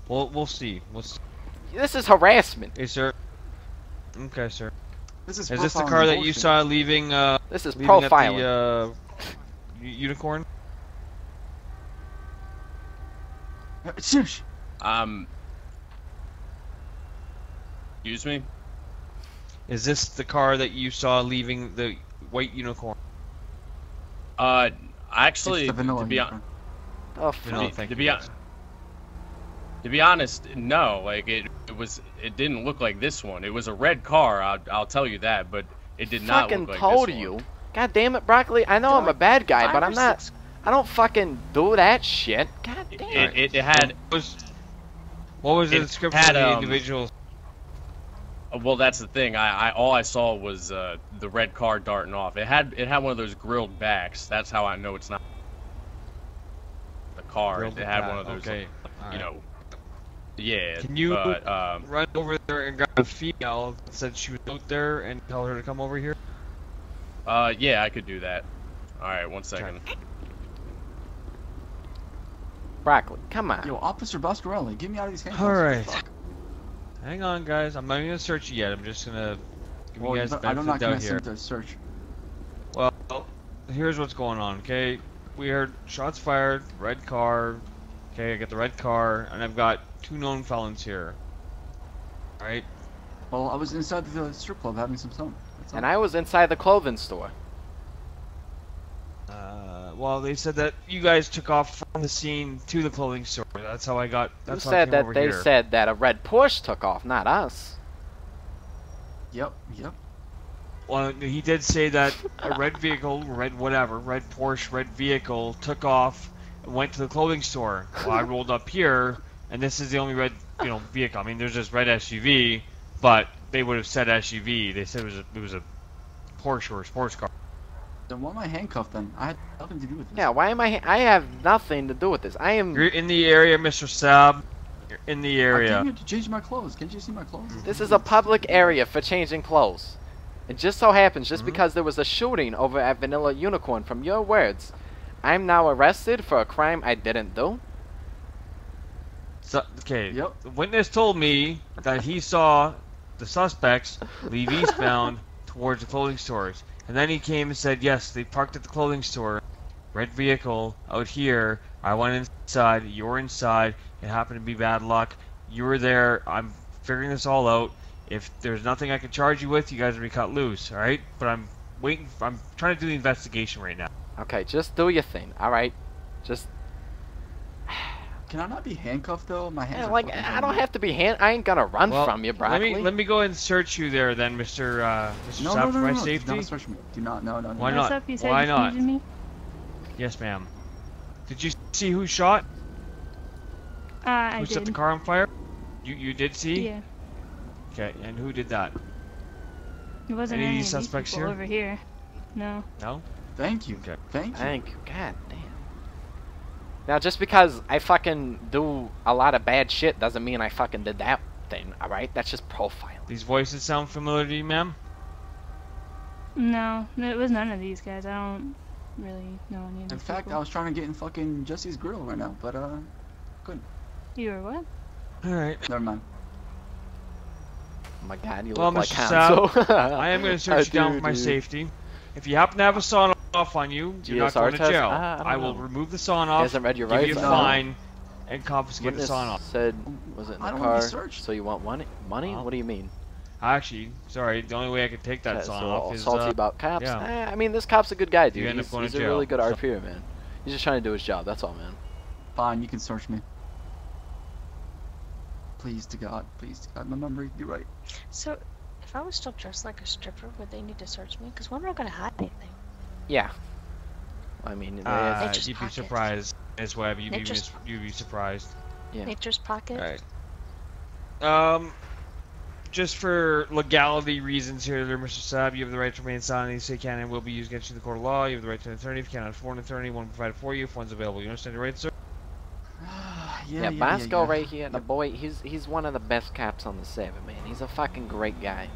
[SPEAKER 13] We'll we'll see. We'll see.
[SPEAKER 2] This is harassment.
[SPEAKER 13] Hey, sir. Okay, sir.
[SPEAKER 10] This is
[SPEAKER 13] Is this the
[SPEAKER 10] profiling
[SPEAKER 13] car that you saw leaving? Uh,
[SPEAKER 2] This is
[SPEAKER 13] leaving at
[SPEAKER 2] profiling.
[SPEAKER 13] the uh, unicorn?
[SPEAKER 10] Uh, Shush.
[SPEAKER 17] Um. Excuse me.
[SPEAKER 13] Is this the car that you saw leaving the white unicorn?
[SPEAKER 17] Uh, actually,
[SPEAKER 10] the
[SPEAKER 17] to be
[SPEAKER 10] unicorn.
[SPEAKER 2] Oh,
[SPEAKER 17] to be,
[SPEAKER 13] thank
[SPEAKER 17] to be
[SPEAKER 13] yes.
[SPEAKER 17] to be honest, no. Like it, it was. It didn't look like this one. It was a red car. I'll, I'll tell you that. But it did not
[SPEAKER 2] fucking
[SPEAKER 17] look like
[SPEAKER 2] told
[SPEAKER 17] this
[SPEAKER 2] you.
[SPEAKER 17] One.
[SPEAKER 2] God damn it, broccoli. I know I'm a bad guy, but I'm not.
[SPEAKER 3] Six-
[SPEAKER 2] I don't fucking do that shit. God damn.
[SPEAKER 17] It, it, it had.
[SPEAKER 13] What was, what was the
[SPEAKER 17] It
[SPEAKER 13] description
[SPEAKER 17] had,
[SPEAKER 13] of the
[SPEAKER 17] um,
[SPEAKER 13] individual?
[SPEAKER 17] uh, Well, that's the thing. I, I all I saw was uh, the red car darting off. It had it had one of those grilled backs. That's how I know it's not the car.
[SPEAKER 13] Grilled
[SPEAKER 17] it had
[SPEAKER 13] back,
[SPEAKER 17] one of those.
[SPEAKER 13] okay,
[SPEAKER 17] you
[SPEAKER 13] alright.
[SPEAKER 17] know. Yeah.
[SPEAKER 13] Can you
[SPEAKER 17] But, um,
[SPEAKER 13] run over there and grab a female that said she was out there and tell her to come over here?
[SPEAKER 17] uh, yeah, I could do that. All right, one second.
[SPEAKER 2] Broccoli, come on.
[SPEAKER 10] Yo, Officer Boscarelli, get me out of these handcuffs.
[SPEAKER 13] All
[SPEAKER 10] What the
[SPEAKER 13] right.
[SPEAKER 10] fuck?
[SPEAKER 13] Hang on, guys. I'm not even gonna search you yet. I'm just gonna give
[SPEAKER 10] Well,
[SPEAKER 13] you guys
[SPEAKER 10] but
[SPEAKER 13] the
[SPEAKER 10] I'm
[SPEAKER 13] benefit
[SPEAKER 10] not
[SPEAKER 13] of
[SPEAKER 10] gonna
[SPEAKER 13] doubt here.
[SPEAKER 10] to search.
[SPEAKER 13] Well, here's what's going on, okay? We heard shots fired, red car, Okay, I got the red car, and I've got two known felons here. Alright?
[SPEAKER 10] Well, I was inside the strip club having some fun.
[SPEAKER 2] And. I was inside the clothing store.
[SPEAKER 13] Well, they said that you guys took off from the scene to the clothing store. That's how I got.
[SPEAKER 2] Who
[SPEAKER 13] That's how I
[SPEAKER 2] said
[SPEAKER 13] came
[SPEAKER 2] that they
[SPEAKER 13] here.
[SPEAKER 2] said that a red Porsche took off, not us.
[SPEAKER 10] Yep, yep.
[SPEAKER 13] Well, he did say that a red vehicle, red whatever, red Porsche, red vehicle took off and went to the clothing store. Well, I rolled up here, and this is the only red, you know, vehicle. I mean, there's this red SUV, but they would have said SUV. They said it was a, it was a Porsche or a sports car.
[SPEAKER 10] Then why am I handcuffed then? I had nothing to do with this.
[SPEAKER 2] Yeah, why am I? I have nothing to do with this. I am.
[SPEAKER 13] You're in the area, Mr. Sab. You're in the area.
[SPEAKER 10] I
[SPEAKER 13] area.
[SPEAKER 10] came here to change my clothes. Can't you see my clothes?
[SPEAKER 2] This is a public area for changing clothes. It just so happens, just
[SPEAKER 13] Mm-hmm.
[SPEAKER 2] because there was a shooting over at Vanilla Unicorn, from your words, I'm now arrested for a crime I didn't do.
[SPEAKER 13] So, okay. Yep. The witness told me that he saw the suspects leave eastbound towards the clothing stores. And then he came and said, yes, they parked at the clothing store. Red vehicle out here. I went inside. You're inside. It happened to be bad luck. You were there. I'm figuring this all out. If there's nothing I can charge you with, you guys will be cut loose, alright? But I'm waiting. I'm trying to do the investigation right now.
[SPEAKER 2] Okay, just do your thing, alright? Just.
[SPEAKER 10] Can I not be handcuffed though? My hands
[SPEAKER 2] Yeah, like,
[SPEAKER 10] fucking
[SPEAKER 2] I don't have to be hand. I ain't gonna run
[SPEAKER 13] Well,
[SPEAKER 2] from you,
[SPEAKER 13] Let me let me go and search you there, then, Mr. Uh, Mr.
[SPEAKER 10] No,
[SPEAKER 13] Sapp,
[SPEAKER 10] no,
[SPEAKER 13] for
[SPEAKER 10] no,
[SPEAKER 13] my
[SPEAKER 10] no, no.
[SPEAKER 13] safety.
[SPEAKER 10] Do not search me. Do not. No, no, no.
[SPEAKER 13] Why
[SPEAKER 11] What's
[SPEAKER 13] not?
[SPEAKER 11] up? You said
[SPEAKER 13] Why
[SPEAKER 11] you
[SPEAKER 13] not?
[SPEAKER 11] me?
[SPEAKER 13] Yes, ma'am. Did you see who shot?
[SPEAKER 11] Uh, I
[SPEAKER 13] who set the car on fire? You you did see?
[SPEAKER 11] Yeah.
[SPEAKER 13] Okay, and who did that?
[SPEAKER 11] It wasn't
[SPEAKER 13] Any
[SPEAKER 11] any, of these
[SPEAKER 13] suspects
[SPEAKER 11] people
[SPEAKER 13] here?
[SPEAKER 11] over here. No.
[SPEAKER 13] No.
[SPEAKER 10] Thank you.
[SPEAKER 13] Okay.
[SPEAKER 10] Thank you.
[SPEAKER 2] Thank you. God damn. Now, just because I fucking do a lot of bad shit doesn't mean I fucking did that thing, alright? That's just profile.
[SPEAKER 13] These voices sound familiar to you, ma'am?
[SPEAKER 11] No, no, it was none of these guys. I don't really know any of
[SPEAKER 10] them.
[SPEAKER 11] In
[SPEAKER 10] fact,
[SPEAKER 11] people.
[SPEAKER 10] I was trying to get in fucking Jesse's grill right now, but uh, couldn't.
[SPEAKER 11] You were what?
[SPEAKER 13] All right.
[SPEAKER 10] Never mind.
[SPEAKER 2] Oh my god, you
[SPEAKER 13] Well,
[SPEAKER 2] look like
[SPEAKER 13] Mr.
[SPEAKER 2] Han
[SPEAKER 13] Sal, I am going to search you down for my safety. If you happen to have a sawn off on you, you're not
[SPEAKER 2] GSR
[SPEAKER 13] going to jail.
[SPEAKER 2] Ah, I
[SPEAKER 13] I will remove the sawn
[SPEAKER 2] He
[SPEAKER 13] off,
[SPEAKER 2] hasn't read your
[SPEAKER 13] give you a
[SPEAKER 2] rights.
[SPEAKER 13] fine, and confiscate the
[SPEAKER 2] Witness
[SPEAKER 13] sawn off.
[SPEAKER 2] said, was it in the
[SPEAKER 10] don't wanna be
[SPEAKER 2] car? So you want money? Money?
[SPEAKER 13] Well,
[SPEAKER 2] what do you mean?
[SPEAKER 13] Actually, sorry, the only way I could take that
[SPEAKER 2] Okay,
[SPEAKER 13] sawn
[SPEAKER 2] so
[SPEAKER 13] off
[SPEAKER 2] all
[SPEAKER 13] is
[SPEAKER 2] salty
[SPEAKER 13] uh,
[SPEAKER 2] about cops?
[SPEAKER 13] yeah.
[SPEAKER 2] Eh, I mean, this cop's a good guy, dude.
[SPEAKER 13] You end up
[SPEAKER 2] he's he's a really good
[SPEAKER 13] so-
[SPEAKER 2] RPer, man. He's just trying to do his job. That's all, man.
[SPEAKER 10] Fine, you can search me. Please to God, please to God, my memory be right.
[SPEAKER 3] So, if I was still dressed like a stripper, would they need to search me? Because we're not going to hide anything.
[SPEAKER 2] Yeah. I mean, they
[SPEAKER 13] Uh,
[SPEAKER 2] have-
[SPEAKER 13] you'd be surprised. It's whatever. You'd be,
[SPEAKER 3] Nature's-
[SPEAKER 13] you'd be surprised.
[SPEAKER 2] yeah.
[SPEAKER 3] Nature's pocket.
[SPEAKER 13] Alright. Um, just for legality reasons here, there, Mr. Saab, you have the right to remain silent. Any say can and will be used against you in the court of law. You have the right to an attorney. If you cannot afford an attorney, one provided for you if one's available. You understand your rights, sir?
[SPEAKER 10] Yeah,
[SPEAKER 2] Yeah,
[SPEAKER 10] yeah,
[SPEAKER 2] Bosco
[SPEAKER 10] yeah.
[SPEAKER 2] right here, the boy, he's he's one of the best cops on the seven, man. He's a fucking great guy.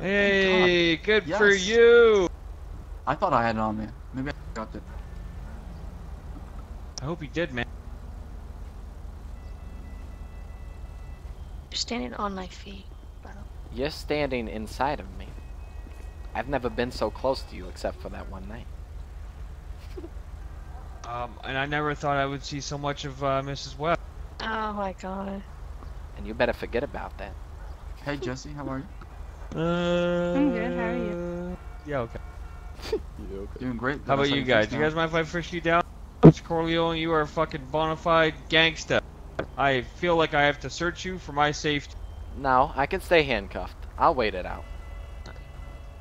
[SPEAKER 13] Hey, good for
[SPEAKER 10] Yes.
[SPEAKER 13] you.
[SPEAKER 10] I thought I had it on me. Maybe I dropped it.
[SPEAKER 13] I hope you did, man.
[SPEAKER 3] You're standing on my feet. by the way.
[SPEAKER 2] You're standing inside of me. I've never been so close to you except for that one night.
[SPEAKER 13] Um, and I never thought I would see so much of uh, Mrs. Webb.
[SPEAKER 3] Oh my god.
[SPEAKER 2] And you better forget about that.
[SPEAKER 10] Hey Jesse, how are you?
[SPEAKER 13] Uh,
[SPEAKER 11] I'm good. How are you?
[SPEAKER 13] Yeah, okay.
[SPEAKER 10] Doing great.
[SPEAKER 13] How about you guys?
[SPEAKER 10] face
[SPEAKER 13] You guys mind if I frisk you down? Mr. Corleone, you are a fucking bona fide gangster. I feel like I have to search you for my safety.
[SPEAKER 2] No, I can stay handcuffed. I'll wait it out.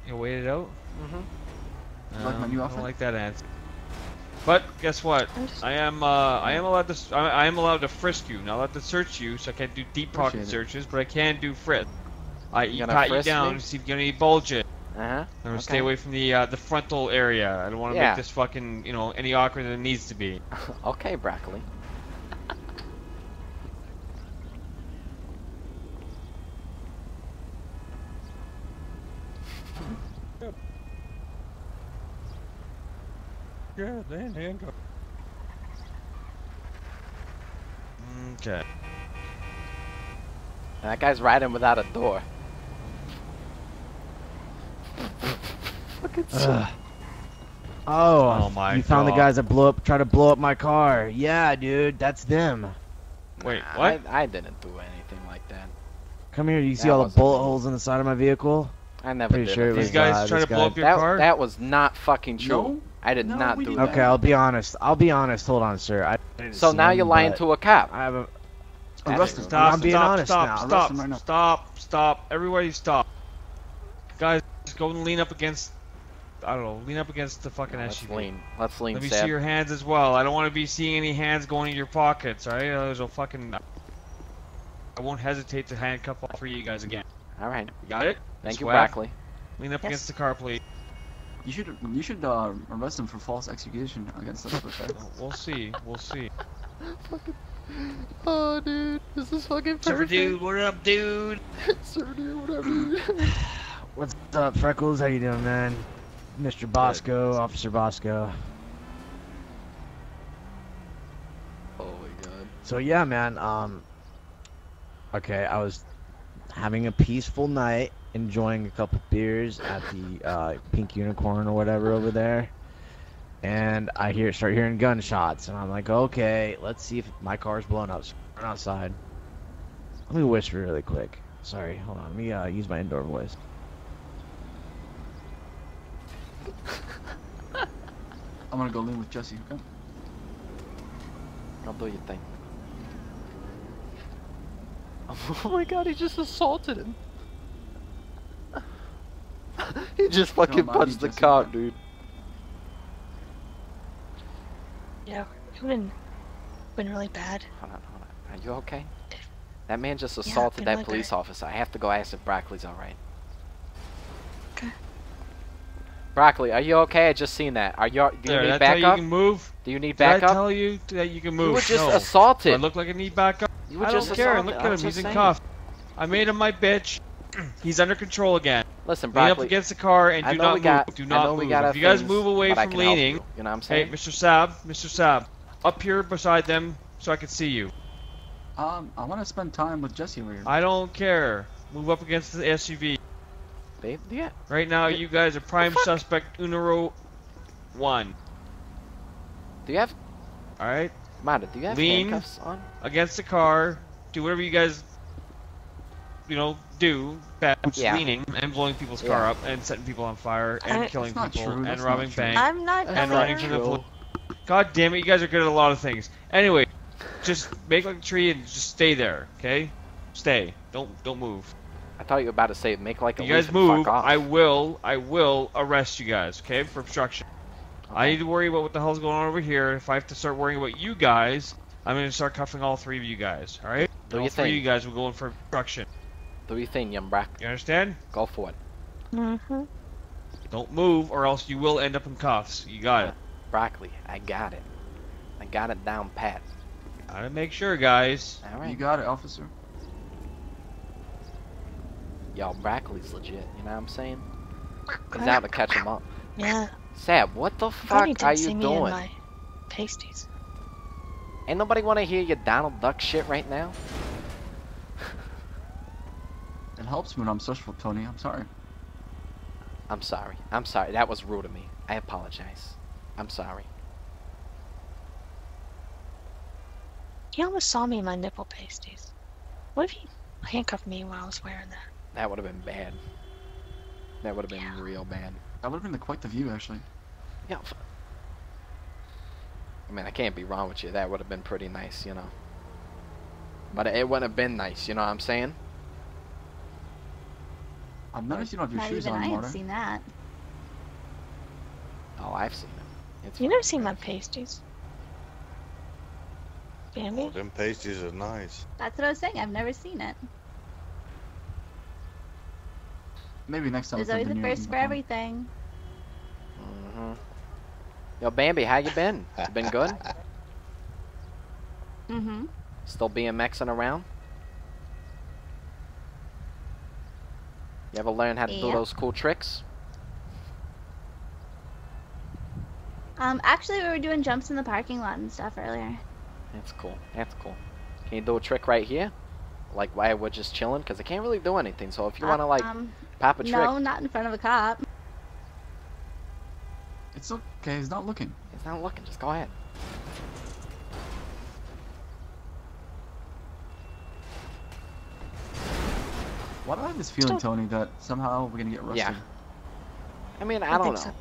[SPEAKER 13] You wait it out?
[SPEAKER 2] Mm-hmm.
[SPEAKER 10] You like my new
[SPEAKER 13] Um, I don't like that answer. But guess what? I am uh, I am allowed to s- I, I am allowed to frisk you. Not allowed to search you, so I can't do deep pocket searches, but I can do frisk. I you
[SPEAKER 2] gonna
[SPEAKER 13] pat you
[SPEAKER 2] frisk
[SPEAKER 13] down
[SPEAKER 2] me?
[SPEAKER 13] to see if you got any bulging.
[SPEAKER 2] Uh huh.
[SPEAKER 13] I'm gonna stay away from the uh, the frontal area. I don't want to
[SPEAKER 2] Yeah.
[SPEAKER 13] make this fucking you know any awkward than it needs to be.
[SPEAKER 2] okay, broccoli.
[SPEAKER 13] Yeah, then handcuff. Okay.
[SPEAKER 2] That guy's riding without a door. Fucking so-
[SPEAKER 8] Oh,
[SPEAKER 13] Oh my
[SPEAKER 8] you found the guys that blew up, try to blow up my car. Yeah, dude, that's them.
[SPEAKER 13] Wait,
[SPEAKER 2] Nah,
[SPEAKER 13] what?
[SPEAKER 2] I, I didn't do anything like that.
[SPEAKER 8] Come here. You see all the bullet
[SPEAKER 2] me.
[SPEAKER 8] holes in the side of my vehicle?
[SPEAKER 2] I never
[SPEAKER 8] Pretty
[SPEAKER 2] did.
[SPEAKER 8] sure it
[SPEAKER 2] anything.
[SPEAKER 8] was
[SPEAKER 13] These guys
[SPEAKER 8] uh,
[SPEAKER 13] try
[SPEAKER 8] this
[SPEAKER 13] to blow
[SPEAKER 8] guy.
[SPEAKER 13] up your
[SPEAKER 2] that,
[SPEAKER 13] car?
[SPEAKER 2] that was not fucking true.
[SPEAKER 10] No.
[SPEAKER 2] I did
[SPEAKER 10] No,
[SPEAKER 2] not do
[SPEAKER 10] did
[SPEAKER 2] that.
[SPEAKER 8] Okay, I'll be honest. I'll be honest. Hold on, sir. I
[SPEAKER 2] So now you're lying to a cop.
[SPEAKER 8] I have a.
[SPEAKER 10] Arrest.
[SPEAKER 13] Stop,
[SPEAKER 8] I'm being
[SPEAKER 13] stop,
[SPEAKER 8] honest
[SPEAKER 13] stop,
[SPEAKER 8] now.
[SPEAKER 13] stop,
[SPEAKER 10] Arrest him right now.
[SPEAKER 13] stop, stop. Everybody stop. Guys, go and lean up against, I don't know, lean up against the fucking
[SPEAKER 2] Let's
[SPEAKER 13] SUV.
[SPEAKER 2] lean. Let's lean,
[SPEAKER 13] Let me
[SPEAKER 2] Seb.
[SPEAKER 13] see your hands as well. I don't want to be seeing any hands going in your pockets, alright? There's a fucking... I won't hesitate to handcuff all three of you guys again.
[SPEAKER 2] All right.
[SPEAKER 13] You got it?
[SPEAKER 2] Thank you,
[SPEAKER 13] Squab.
[SPEAKER 2] Broccoli.
[SPEAKER 13] Lean up
[SPEAKER 3] Yes.
[SPEAKER 13] against the car, please.
[SPEAKER 10] You should you should uh, arrest him for false execution against us. Okay?
[SPEAKER 13] We'll see. We'll see.
[SPEAKER 2] Oh, dude, this is fucking
[SPEAKER 13] Surfer dude, what up, dude?
[SPEAKER 2] Surfer dude, what up, dude?
[SPEAKER 8] What's up, Freckles? How you doing, man? Mr. Bosco, Officer Bosco.
[SPEAKER 2] oh my god.
[SPEAKER 8] So yeah, man. Um. Okay, I was having a peaceful night, enjoying a couple beers at the uh, Pink Unicorn or whatever over there, and I hear start hearing gunshots, and I'm like, okay, let's see if my car's blown up. So outside. Let me whisper really quick. Sorry, hold on. Let me uh, use my indoor voice.
[SPEAKER 10] I'm gonna go lean with Jesse. Okay?
[SPEAKER 2] I'll do your thing. Oh my god, he just assaulted him. he just fucking
[SPEAKER 10] not
[SPEAKER 2] punched the
[SPEAKER 10] Jesse.
[SPEAKER 2] cop, dude.
[SPEAKER 3] Yeah, it would been been really bad.
[SPEAKER 2] Hold on, hold on. Are you okay? That man just assaulted
[SPEAKER 3] been
[SPEAKER 2] that
[SPEAKER 3] really
[SPEAKER 2] police
[SPEAKER 3] bad.
[SPEAKER 2] officer. I have to go ask if Broccoli's alright.
[SPEAKER 3] Okay.
[SPEAKER 2] Broccoli, are you okay? I just seen that. Are you? Do you
[SPEAKER 13] There,
[SPEAKER 2] need
[SPEAKER 13] that's how you
[SPEAKER 2] backup?
[SPEAKER 13] can move.
[SPEAKER 2] Do you need backup?
[SPEAKER 13] Did I tell you that you can move?
[SPEAKER 2] were just
[SPEAKER 13] no.
[SPEAKER 2] assaulted.
[SPEAKER 13] Do I look like I need backup?
[SPEAKER 2] You were
[SPEAKER 13] I
[SPEAKER 2] just
[SPEAKER 13] don't care.
[SPEAKER 2] assaulted.
[SPEAKER 13] Look
[SPEAKER 2] I'm
[SPEAKER 13] at him.
[SPEAKER 2] just
[SPEAKER 13] He's in
[SPEAKER 2] saying.
[SPEAKER 13] cuffs. I made him my bitch. He's under control again.
[SPEAKER 2] Listen,
[SPEAKER 13] Lean up against the car and do
[SPEAKER 2] know
[SPEAKER 13] not
[SPEAKER 2] we got-
[SPEAKER 13] Do
[SPEAKER 2] I
[SPEAKER 13] not
[SPEAKER 2] know we
[SPEAKER 13] move.
[SPEAKER 2] got
[SPEAKER 13] If you guys
[SPEAKER 2] things,
[SPEAKER 13] move away from leaning,
[SPEAKER 2] you, you know what I'm saying? hey.
[SPEAKER 13] Mr. Sab, Mr. Sab, up here beside them so I can see you.
[SPEAKER 10] Um, I want to spend time with Jesse over here.
[SPEAKER 13] I don't care. Move up against the SUV.
[SPEAKER 2] Babe, yeah.
[SPEAKER 13] Right now, you guys are prime suspect numero one.
[SPEAKER 2] Do you have?
[SPEAKER 13] All right.
[SPEAKER 2] Manda, do you have
[SPEAKER 13] Lean
[SPEAKER 2] handcuffs on?
[SPEAKER 13] against the car. Do whatever you guys, you know, do. Bad
[SPEAKER 2] Yeah.
[SPEAKER 13] leaning and blowing people's car up and setting people on fire and
[SPEAKER 3] I-
[SPEAKER 13] killing people
[SPEAKER 10] true,
[SPEAKER 13] and
[SPEAKER 10] that's
[SPEAKER 13] robbing banks
[SPEAKER 3] I'm not
[SPEAKER 13] and
[SPEAKER 3] a
[SPEAKER 13] running
[SPEAKER 3] liar.
[SPEAKER 13] from the police. God damn it, you guys are good at a lot of things. Anyway, just make like a tree and just stay there, okay? Stay. Don't don't move.
[SPEAKER 2] I thought you were about to say make like a
[SPEAKER 13] If you guys move,
[SPEAKER 2] fuck off.
[SPEAKER 13] I will I will arrest you guys, okay? For obstruction. I need to worry about what the hell's going on over here. If I have to start worrying about you guys, I'm gonna start cuffing all three of you guys, alright?
[SPEAKER 2] Do
[SPEAKER 13] All
[SPEAKER 2] your
[SPEAKER 13] three of you guys will go in for obstruction.
[SPEAKER 2] Do your thing, young Brock.
[SPEAKER 13] You understand?
[SPEAKER 2] Go for it.
[SPEAKER 3] Mm-hmm.
[SPEAKER 13] Don't move or else you will end up in cuffs. You got it.
[SPEAKER 2] Broccoli, I got it. I got it down pat.
[SPEAKER 13] Gotta make sure, guys.
[SPEAKER 2] All right.
[SPEAKER 10] You got it, officer.
[SPEAKER 2] Yo, Brackley's legit. You know what I'm saying? He's out to catch him up.
[SPEAKER 3] Yeah.
[SPEAKER 2] Sab, what the
[SPEAKER 3] Glad you
[SPEAKER 2] fuck are
[SPEAKER 3] didn't see
[SPEAKER 2] you
[SPEAKER 3] me in
[SPEAKER 2] doing?
[SPEAKER 3] my pasties.
[SPEAKER 2] Ain't nobody want to hear your Donald Duck shit right now?
[SPEAKER 10] It helps me when I'm social, Tony. I'm sorry.
[SPEAKER 2] I'm sorry. I'm sorry. That was rude of me. I apologize. I'm sorry.
[SPEAKER 3] He almost saw me in my nipple pasties. What if he handcuffed me while I was wearing that?
[SPEAKER 2] That would have been bad. That would have been real bad.
[SPEAKER 10] That would have been quite the view, actually.
[SPEAKER 2] Yeah. f- I mean, I can't be wrong with you. That would have been pretty nice, you know. But it wouldn't have been nice, you know what I'm saying?
[SPEAKER 10] I've noticed you don't have your
[SPEAKER 11] Not
[SPEAKER 10] shoes
[SPEAKER 11] even
[SPEAKER 10] on,
[SPEAKER 11] I have
[SPEAKER 10] Marta.
[SPEAKER 11] seen that.
[SPEAKER 2] Oh, I've seen it. It's
[SPEAKER 3] You never seen my pasties. Bambi?
[SPEAKER 5] Them pasties are nice.
[SPEAKER 11] That's what I was saying. I've never seen it.
[SPEAKER 10] Maybe next time.
[SPEAKER 11] There's
[SPEAKER 10] with the
[SPEAKER 11] always a
[SPEAKER 10] veneer
[SPEAKER 11] first for
[SPEAKER 10] the
[SPEAKER 11] everything.
[SPEAKER 2] hmm Yo, Bambi, how you been? You been good?
[SPEAKER 11] Mm-hmm.
[SPEAKER 2] Still BMXing around? You ever learn how to do those cool tricks?
[SPEAKER 11] Um, actually, we were doing jumps in the parking lot and stuff earlier.
[SPEAKER 2] That's cool. That's cool. Can you do a trick right here? Like while we're just chilling? Because I can't really do anything. So if you want to like
[SPEAKER 11] Um,
[SPEAKER 2] pop a trick.
[SPEAKER 11] no, not in front of a cop.
[SPEAKER 10] It's okay. He's not looking.
[SPEAKER 2] He's not looking. Just go ahead.
[SPEAKER 10] Why do I have this feeling,
[SPEAKER 3] Still-
[SPEAKER 10] Tony, that somehow we're gonna get rusty?
[SPEAKER 2] Yeah. I mean, I,
[SPEAKER 3] I
[SPEAKER 2] don't know.
[SPEAKER 3] so.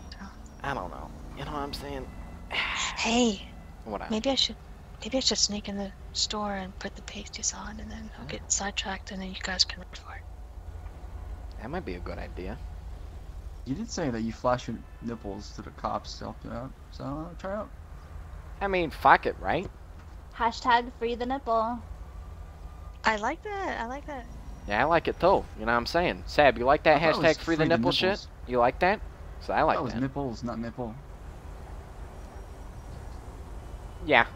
[SPEAKER 2] I don't know. You know what I'm saying?
[SPEAKER 3] Hey,
[SPEAKER 2] What?
[SPEAKER 3] maybe I should, maybe I should sneak in the store and put the pasties on, and then I'll get sidetracked, and then you guys can read for it.
[SPEAKER 2] That might be a good idea.
[SPEAKER 10] You did say that you flash your nipples to the cops to help you out, so uh, try out.
[SPEAKER 2] I mean, fuck it, right?
[SPEAKER 11] Hashtag free the nipple.
[SPEAKER 3] I like that. I like that.
[SPEAKER 2] Yeah, I like it too. You know what I'm saying? Sab, you like that
[SPEAKER 10] I
[SPEAKER 2] hashtag
[SPEAKER 10] was
[SPEAKER 2] free the
[SPEAKER 10] free the
[SPEAKER 2] nipple shit? You like that? So I like
[SPEAKER 10] that was
[SPEAKER 2] that.
[SPEAKER 10] nipples, not nipple.
[SPEAKER 2] Yeah.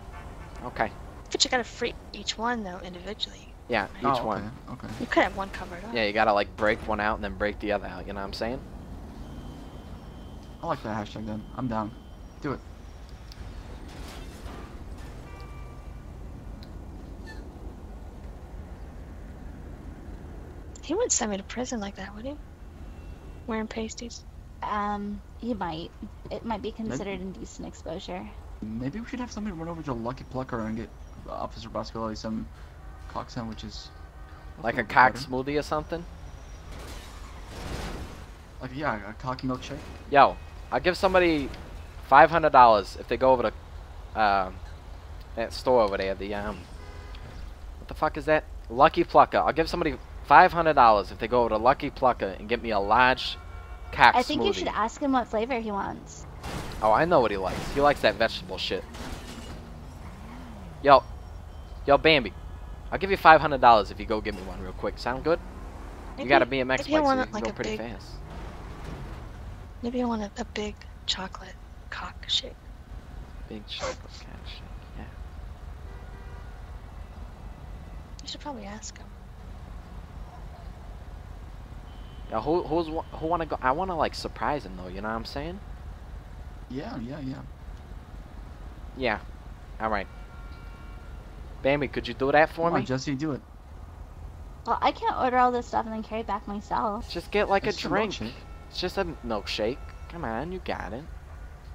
[SPEAKER 2] Okay.
[SPEAKER 3] But you gotta free each one though individually.
[SPEAKER 2] Yeah, each
[SPEAKER 10] Oh, okay,
[SPEAKER 2] one.
[SPEAKER 10] Okay.
[SPEAKER 3] You could have one covered up.
[SPEAKER 2] Yeah, you gotta like break one out and then break the other out. You know what I'm saying?
[SPEAKER 10] I like that hashtag then. I'm down. Do it.
[SPEAKER 3] He wouldn't send me to prison like that, would he? Wearing pasties.
[SPEAKER 11] Um, you might. It might be considered indecent exposure.
[SPEAKER 10] Maybe we should have somebody run over to Lucky Plucker and get Officer Boscoli some cock sandwiches.
[SPEAKER 2] Like a cock
[SPEAKER 10] better.
[SPEAKER 2] smoothie or something?
[SPEAKER 10] Like yeah, a cock milkshake.
[SPEAKER 2] Yo, I'll give somebody five hundred dollars if they go over to um that store over there. The um, what the fuck is that? Lucky Plucker. I'll give somebody five hundred dollars if they go over to Lucky Plucker and get me a large cock
[SPEAKER 11] I think
[SPEAKER 2] smoothie.
[SPEAKER 11] you should ask him what flavor he wants.
[SPEAKER 2] Oh, I know what he likes. He likes that vegetable shit. Yo, yo, Bambi. I'll give you five hundred dollars if you go get me one real quick. Sound good? you got a BMX bike,
[SPEAKER 3] maybe I
[SPEAKER 2] so
[SPEAKER 3] want
[SPEAKER 2] you
[SPEAKER 3] it
[SPEAKER 2] can
[SPEAKER 3] like
[SPEAKER 2] go
[SPEAKER 3] a
[SPEAKER 2] pretty
[SPEAKER 3] big-
[SPEAKER 2] fast.
[SPEAKER 3] Maybe I want a, a big chocolate cock shake.
[SPEAKER 2] Big chocolate cock of shit. Yeah.
[SPEAKER 3] You should probably ask him.
[SPEAKER 2] Yo, who who's who wanna go? I wanna like surprise him though. You know what I'm saying?
[SPEAKER 10] Yeah, yeah, yeah.
[SPEAKER 2] Yeah. All right. Bambi, could you do that for
[SPEAKER 10] Come on,
[SPEAKER 2] me?
[SPEAKER 10] Jesse, do it.
[SPEAKER 11] Well, I can't order all this stuff and then carry it back myself.
[SPEAKER 2] Just get like
[SPEAKER 10] It's
[SPEAKER 2] a
[SPEAKER 10] just a
[SPEAKER 2] drink.
[SPEAKER 10] milkshake.
[SPEAKER 2] It's just a milkshake. Come on, you got it.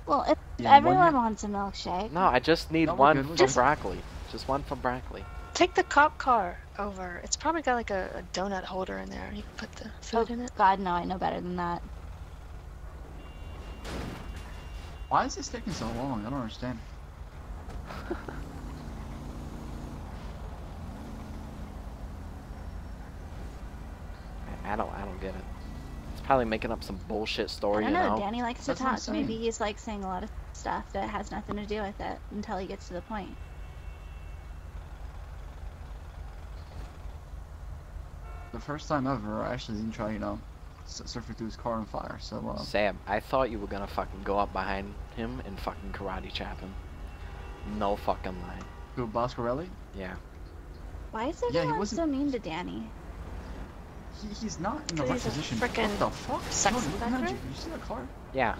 [SPEAKER 11] Well, if
[SPEAKER 10] Yeah,
[SPEAKER 11] everyone wants a milkshake.
[SPEAKER 2] No, I just need
[SPEAKER 10] No,
[SPEAKER 2] one
[SPEAKER 10] good, we're
[SPEAKER 2] for broccoli. Just one for broccoli.
[SPEAKER 3] Take the cop car over. It's probably got like a, a donut holder in there. You can put the
[SPEAKER 11] Oh,
[SPEAKER 3] food in it.
[SPEAKER 11] God, no, I know better than that.
[SPEAKER 10] Why is this taking so long? I don't understand.
[SPEAKER 2] I- I don't I don't get it. It's probably making up some bullshit story.
[SPEAKER 11] I
[SPEAKER 2] story,
[SPEAKER 11] don't
[SPEAKER 2] you
[SPEAKER 11] know.
[SPEAKER 2] know.
[SPEAKER 11] Danny likes to
[SPEAKER 10] That's what I'm
[SPEAKER 11] talk. Maybe he's like saying a lot of stuff that has nothing to do with it until he gets to the point.
[SPEAKER 10] The first time ever, I actually didn't try, you know, surfing through his car on fire. So, uh,
[SPEAKER 2] Sam, I thought you were gonna fucking go up behind him and fucking karate chop him. No fucking lie.
[SPEAKER 10] who, Boscarelli?
[SPEAKER 2] Yeah.
[SPEAKER 11] Why is
[SPEAKER 10] he
[SPEAKER 11] everyone
[SPEAKER 10] wasn't-
[SPEAKER 11] so mean to Danny?
[SPEAKER 10] He, he's not in the
[SPEAKER 3] 'Cause
[SPEAKER 10] right
[SPEAKER 3] a
[SPEAKER 10] position.
[SPEAKER 3] frickin'
[SPEAKER 10] what the fuck?
[SPEAKER 3] sex
[SPEAKER 10] Tony, look behind
[SPEAKER 3] offender?
[SPEAKER 10] you. You see that car?
[SPEAKER 2] Yeah.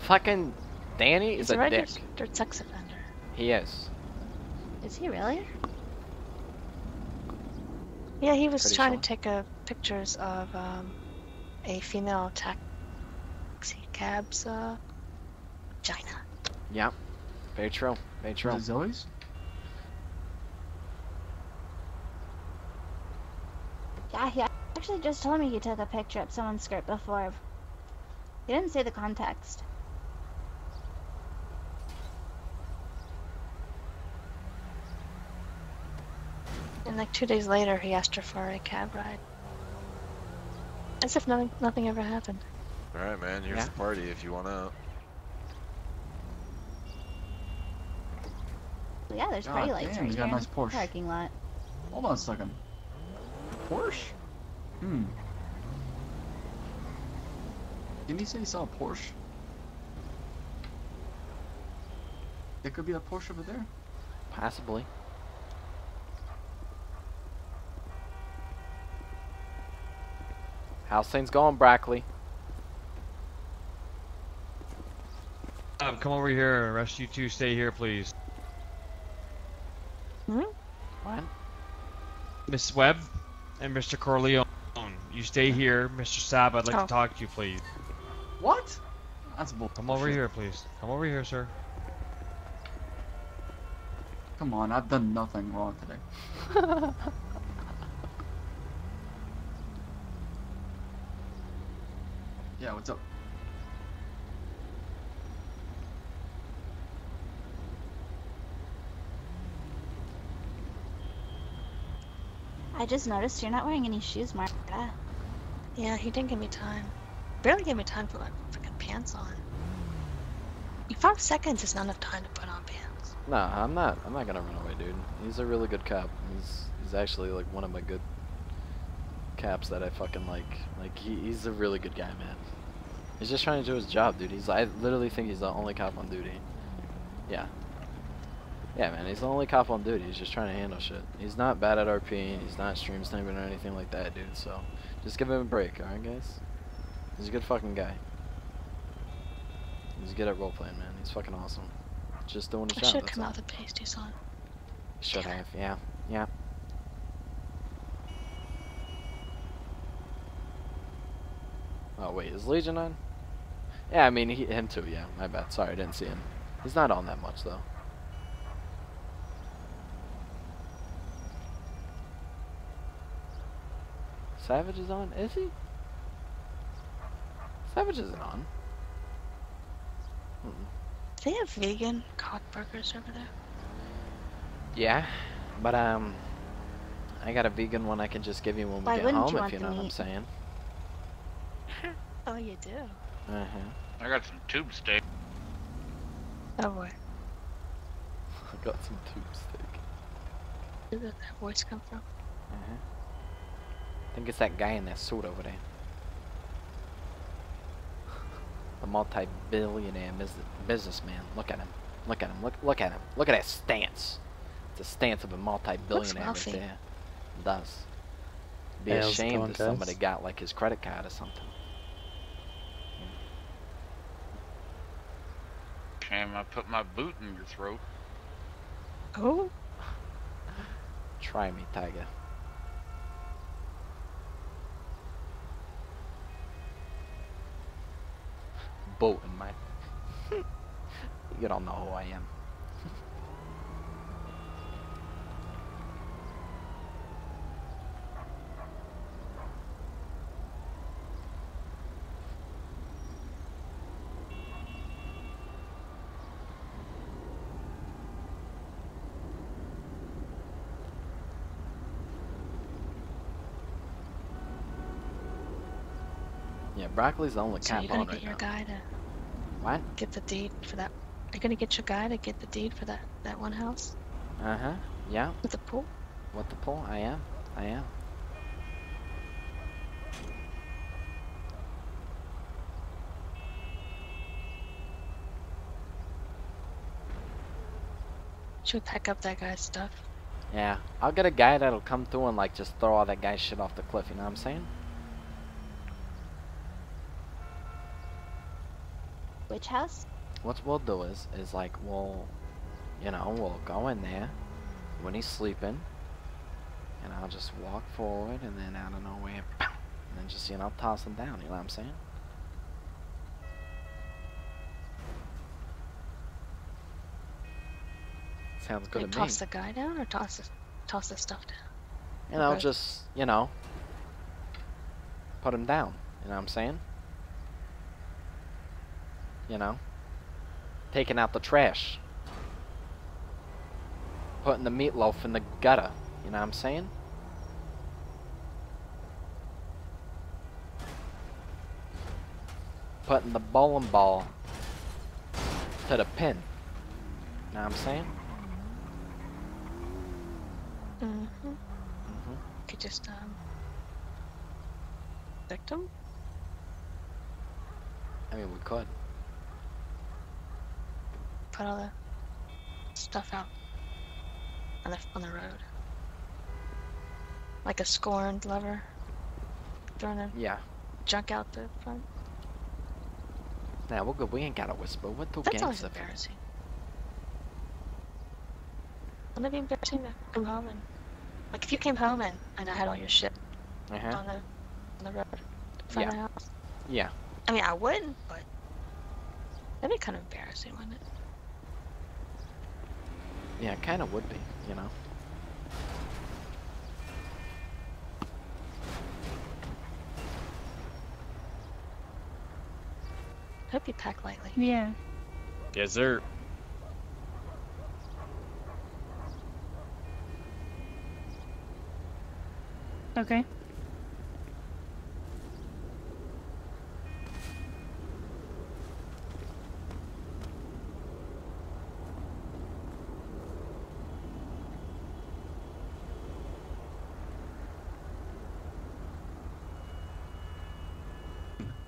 [SPEAKER 2] Fucking Danny is
[SPEAKER 3] He's a
[SPEAKER 2] a dick.
[SPEAKER 3] registered sex offender.
[SPEAKER 2] He is.
[SPEAKER 11] Is he really?
[SPEAKER 3] Yeah, he was
[SPEAKER 2] Pretty
[SPEAKER 3] trying
[SPEAKER 2] sure.
[SPEAKER 3] to take uh, pictures of um, a female taxi cab's uh, vagina.
[SPEAKER 2] Yep. Very true. Very true.
[SPEAKER 10] Was it Zoe's?
[SPEAKER 11] Yeah, he actually just told me he took a picture of someone's skirt before. He didn't say the context.
[SPEAKER 3] And like two days later, he asked her for a cab ride. As if nothing, nothing ever happened.
[SPEAKER 18] Alright, man, here's
[SPEAKER 2] Yeah.
[SPEAKER 18] the party if you want out.
[SPEAKER 11] Yeah, there's
[SPEAKER 10] God
[SPEAKER 11] pretty lights
[SPEAKER 10] damn,
[SPEAKER 11] right
[SPEAKER 10] he's
[SPEAKER 11] here
[SPEAKER 10] got a nice Porsche.
[SPEAKER 11] parking lot.
[SPEAKER 10] Hold on a second. Porsche? Hmm. Didn't he say he saw a Porsche? There could be a Porsche over there.
[SPEAKER 2] Possibly. How's things going, Brackley?
[SPEAKER 13] Um, come over here. Rest you two stay here, please.
[SPEAKER 3] Hmm?
[SPEAKER 2] What?
[SPEAKER 13] Miss Webb and Mr. Corleone, you stay here. Mr. Sab, I'd like
[SPEAKER 3] Oh.
[SPEAKER 13] to talk to you, please.
[SPEAKER 10] What? That's bull.
[SPEAKER 13] Come over here, please. Come over here, sir.
[SPEAKER 10] Come on, I've done nothing wrong today. yeah, what's up?
[SPEAKER 11] I just noticed you're not wearing any shoes, Marta.
[SPEAKER 3] Yeah, he didn't give me time. Barely gave me time to put my freaking pants on. Five seconds is not enough time to put on pants.
[SPEAKER 2] Nah, I'm not. I'm not gonna run away, dude. He's a really good cop. He's he's actually like one of my good caps that I fucking like. Like he, he's a really good guy, man. He's just trying to do his job, dude. He's I literally think he's the only cop on duty. Yeah. Yeah, man. He's the only cop on duty. He's just trying to handle shit. He's not bad at RP. He's not stream sniping or anything like that, dude. So just give him a break, alright, guys? He's a good fucking guy. He's good at roleplaying, man. He's fucking awesome. Just doing his
[SPEAKER 3] I
[SPEAKER 2] job.
[SPEAKER 3] should come
[SPEAKER 2] all.
[SPEAKER 3] out the pasties on.
[SPEAKER 2] Should have, yeah, yeah. Oh wait, is Legion on? Yeah, I mean he, him too. Yeah, my bad. Sorry, I didn't see him. He's not on that much though. Savage is on? Is he? Savage isn't on. Mm-mm.
[SPEAKER 3] They have vegan cod burgers over there?
[SPEAKER 2] Yeah, but um, I got a vegan one I can just give you when we
[SPEAKER 3] Why
[SPEAKER 2] get
[SPEAKER 3] wouldn't
[SPEAKER 2] home
[SPEAKER 3] you
[SPEAKER 2] if
[SPEAKER 3] want
[SPEAKER 2] you
[SPEAKER 3] the
[SPEAKER 2] know what I'm
[SPEAKER 3] meat?
[SPEAKER 2] saying.
[SPEAKER 3] Oh, you do?
[SPEAKER 2] Uh huh.
[SPEAKER 1] I got some tube steak.
[SPEAKER 3] Oh boy.
[SPEAKER 2] I got some tube steak.
[SPEAKER 3] Where did that voice come from?
[SPEAKER 2] Uh-huh. I think it's that guy in that suit over there. The multi-billionaire mis- businessman. Look at him. Look at him. Look look at him. Look at that stance. It's the stance of a multi-billionaire right
[SPEAKER 3] wealthy.
[SPEAKER 2] there. It does. Be
[SPEAKER 19] Hey,
[SPEAKER 2] ashamed
[SPEAKER 19] going,
[SPEAKER 2] if somebody got like his credit card or something.
[SPEAKER 1] Shame I put my boot in your throat.
[SPEAKER 3] Oh?
[SPEAKER 2] Try me, Tiger. Boat in my. you don't know who I am. Yeah, broccoli's the only
[SPEAKER 3] So
[SPEAKER 2] cat
[SPEAKER 3] you're gonna get
[SPEAKER 2] right
[SPEAKER 3] your
[SPEAKER 2] now.
[SPEAKER 3] guy to
[SPEAKER 2] What?
[SPEAKER 3] get the deed for that? You're gonna get your guy to get the deed for that that one house
[SPEAKER 2] Uh huh. Yeah.
[SPEAKER 3] with the pool?
[SPEAKER 2] What the pool, I am. I am.
[SPEAKER 3] Should we pack up that guy's stuff?
[SPEAKER 2] Yeah. I'll get a guy that'll come through and like just throw all that guy's shit off the cliff. You know what I'm saying?
[SPEAKER 11] Which house?
[SPEAKER 2] What we'll do is, is like we'll, you know, we'll go in there when he's sleeping, and I'll just walk forward, and then out of nowhere, pow, and then just you know toss him down. You know what I'm saying? Sounds good
[SPEAKER 3] Like
[SPEAKER 2] to me.
[SPEAKER 3] toss the guy down or toss the, toss the stuff down?
[SPEAKER 2] You know,
[SPEAKER 3] Okay.
[SPEAKER 2] just, you know, put him down. You know what I'm saying? You know? Taking out the trash. Putting the meatloaf in the gutter. You know what I'm saying? Putting the bowling ball to the pin. You know what I'm saying?
[SPEAKER 3] Mm-hmm.
[SPEAKER 2] Mm-hmm.
[SPEAKER 3] Could just um victim?
[SPEAKER 2] I mean, we could.
[SPEAKER 3] Put all the stuff out on the on the road. Like a scorned lover. Throwing the
[SPEAKER 2] Yeah.
[SPEAKER 3] junk out the front.
[SPEAKER 2] Nah, we're good. We ain't got to whisper. We're too
[SPEAKER 3] That's always embarrassing. Wouldn't it be embarrassing to come home and like if you came home and, and I had all your shit.
[SPEAKER 2] Uh-huh.
[SPEAKER 3] on the on the road in front of
[SPEAKER 2] Yeah.
[SPEAKER 3] the house?
[SPEAKER 2] Yeah.
[SPEAKER 3] I mean I wouldn't, but That'd be kind of embarrassing, wouldn't it?
[SPEAKER 2] Yeah, it kind of would be, you know.
[SPEAKER 3] Hope you pack lightly.
[SPEAKER 11] Yeah.
[SPEAKER 17] Yes, sir.
[SPEAKER 11] Okay.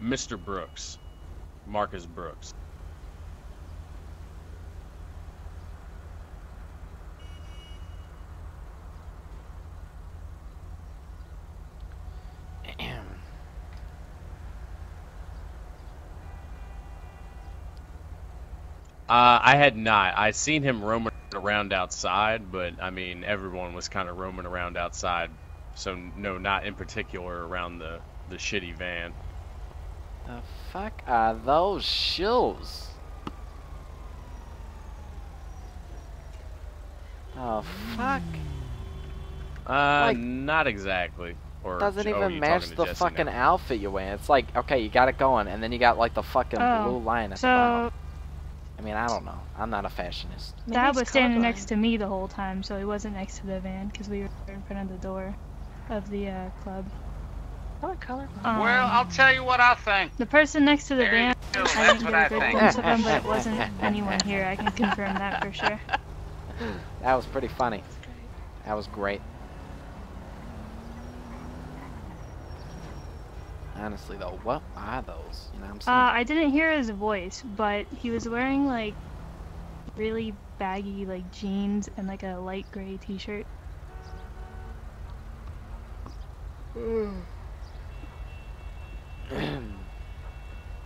[SPEAKER 17] Mr. Brooks. Marcus Brooks. Uh, I had not. I seen him roaming around outside, but I mean, everyone was kind of roaming around outside. So no, not in particular around the the shitty van.
[SPEAKER 2] The fuck are those shoes? Oh fuck!
[SPEAKER 17] Uh,
[SPEAKER 2] Like-
[SPEAKER 17] not exactly. Or
[SPEAKER 2] Doesn't
[SPEAKER 17] oh,
[SPEAKER 2] even match the
[SPEAKER 17] Jesse
[SPEAKER 2] fucking
[SPEAKER 17] now.
[SPEAKER 2] outfit you're wearing. It's like, okay, you got it going, and then you got like the fucking
[SPEAKER 11] Oh,
[SPEAKER 2] blue line at
[SPEAKER 11] so-
[SPEAKER 2] the bottom. I mean, I don't know. I'm not a fashionist.
[SPEAKER 11] Dad was standing next to me the whole time, so he wasn't next to the van because we were in front of the door of the uh, club.
[SPEAKER 3] What color?
[SPEAKER 11] Um,
[SPEAKER 1] well, I'll tell you what I think.
[SPEAKER 11] The person next to the
[SPEAKER 1] There
[SPEAKER 11] van, I
[SPEAKER 1] that's
[SPEAKER 11] didn't
[SPEAKER 1] what
[SPEAKER 11] get a
[SPEAKER 1] I
[SPEAKER 11] good
[SPEAKER 1] think.
[SPEAKER 11] glimpse of him, but it wasn't anyone here. I can confirm that for sure.
[SPEAKER 2] That was pretty funny. That was great. Honestly, though, what are those? You know what I'm
[SPEAKER 11] Uh,
[SPEAKER 2] saying?
[SPEAKER 11] I didn't hear his voice, but he was wearing like really baggy like jeans and like a light gray t-shirt.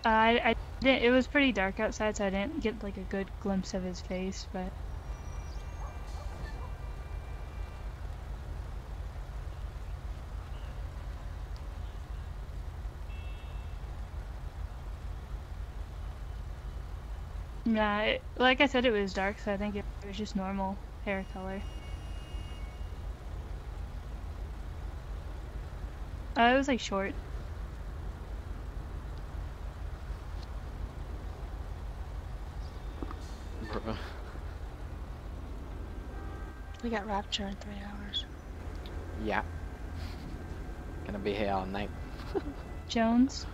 [SPEAKER 11] Uh, I, I didn't, it was pretty dark outside, so I didn't get like a good glimpse of his face, but nah, it, like I said, it was dark, so I think it was just normal hair color. Uh, it was like short.
[SPEAKER 2] Bro.
[SPEAKER 3] We got rapture in three hours.
[SPEAKER 2] Yeah. Gonna be here all night.
[SPEAKER 11] Jones.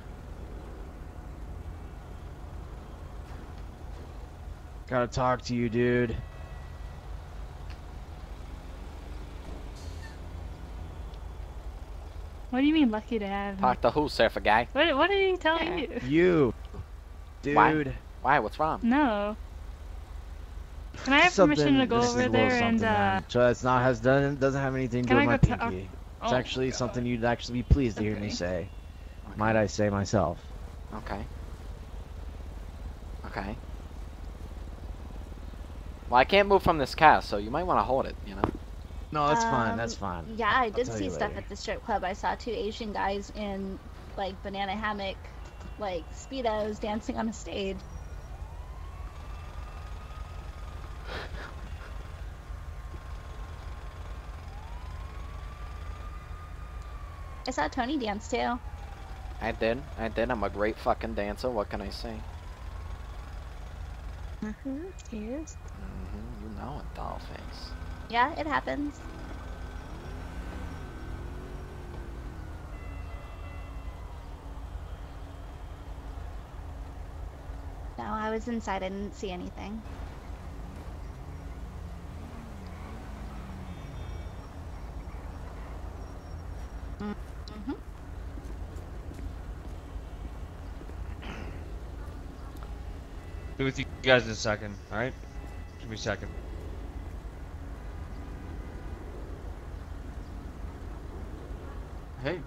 [SPEAKER 8] Gotta talk to you, dude.
[SPEAKER 11] What do you mean lucky to have me?
[SPEAKER 2] Talk to who, surfer guy?
[SPEAKER 11] What, what did he tell you?
[SPEAKER 8] You, dude.
[SPEAKER 2] Why? Why? What's wrong?
[SPEAKER 11] No. Can I have
[SPEAKER 8] Something-
[SPEAKER 11] permission to go
[SPEAKER 8] this
[SPEAKER 11] over there and uh.
[SPEAKER 8] So it's not has done doesn't have anything to do with my
[SPEAKER 11] go to- uh,
[SPEAKER 8] pinky. it's
[SPEAKER 11] oh,
[SPEAKER 8] actually something you'd actually be pleased to hear me
[SPEAKER 11] Okay.
[SPEAKER 8] say. Might I say myself?
[SPEAKER 2] Okay. Okay. Well, I can't move from this cast, so you might want to hold it, you know?
[SPEAKER 8] No, that's fine. That's
[SPEAKER 11] Um,
[SPEAKER 8] fine.
[SPEAKER 11] Yeah, I did see stuff
[SPEAKER 8] later.
[SPEAKER 11] at the strip club. I saw two Asian guys in like banana hammock, like speedos, dancing on a stage. I saw Tony dance too.
[SPEAKER 2] I did. I did. I'm a great fucking dancer. What can I say?
[SPEAKER 3] Mm-hmm. He is.
[SPEAKER 2] hmm You know it, dollface.
[SPEAKER 11] Yeah, it happens. No, I was inside. I didn't see anything.
[SPEAKER 13] Be with you guys in a second, alright? Give me a second.
[SPEAKER 10] Hey.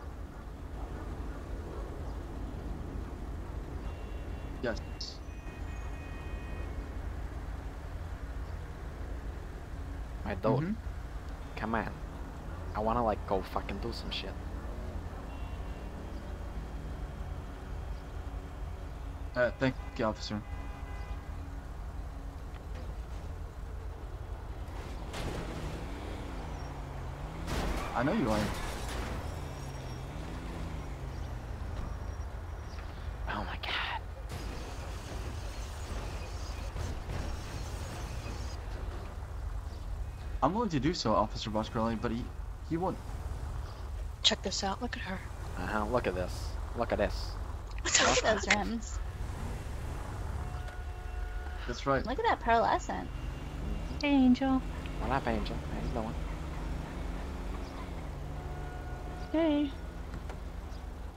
[SPEAKER 10] Yes.
[SPEAKER 2] My dude.
[SPEAKER 10] Mhm.
[SPEAKER 2] Come on. I want to, like, go fucking do some shit.
[SPEAKER 10] Uh, thank you, officer. I know you are.
[SPEAKER 2] Oh my god.
[SPEAKER 10] I'm willing to do so, Officer Boscarelli, but he he won't.
[SPEAKER 3] Check this out. Look at her.
[SPEAKER 2] Uh huh. Look at this. Look at this.
[SPEAKER 19] Look at those rims.
[SPEAKER 10] That's right.
[SPEAKER 19] Look at that pearlescent.
[SPEAKER 11] Hey, Angel.
[SPEAKER 2] What up, Angel? How you doing?
[SPEAKER 11] Hey.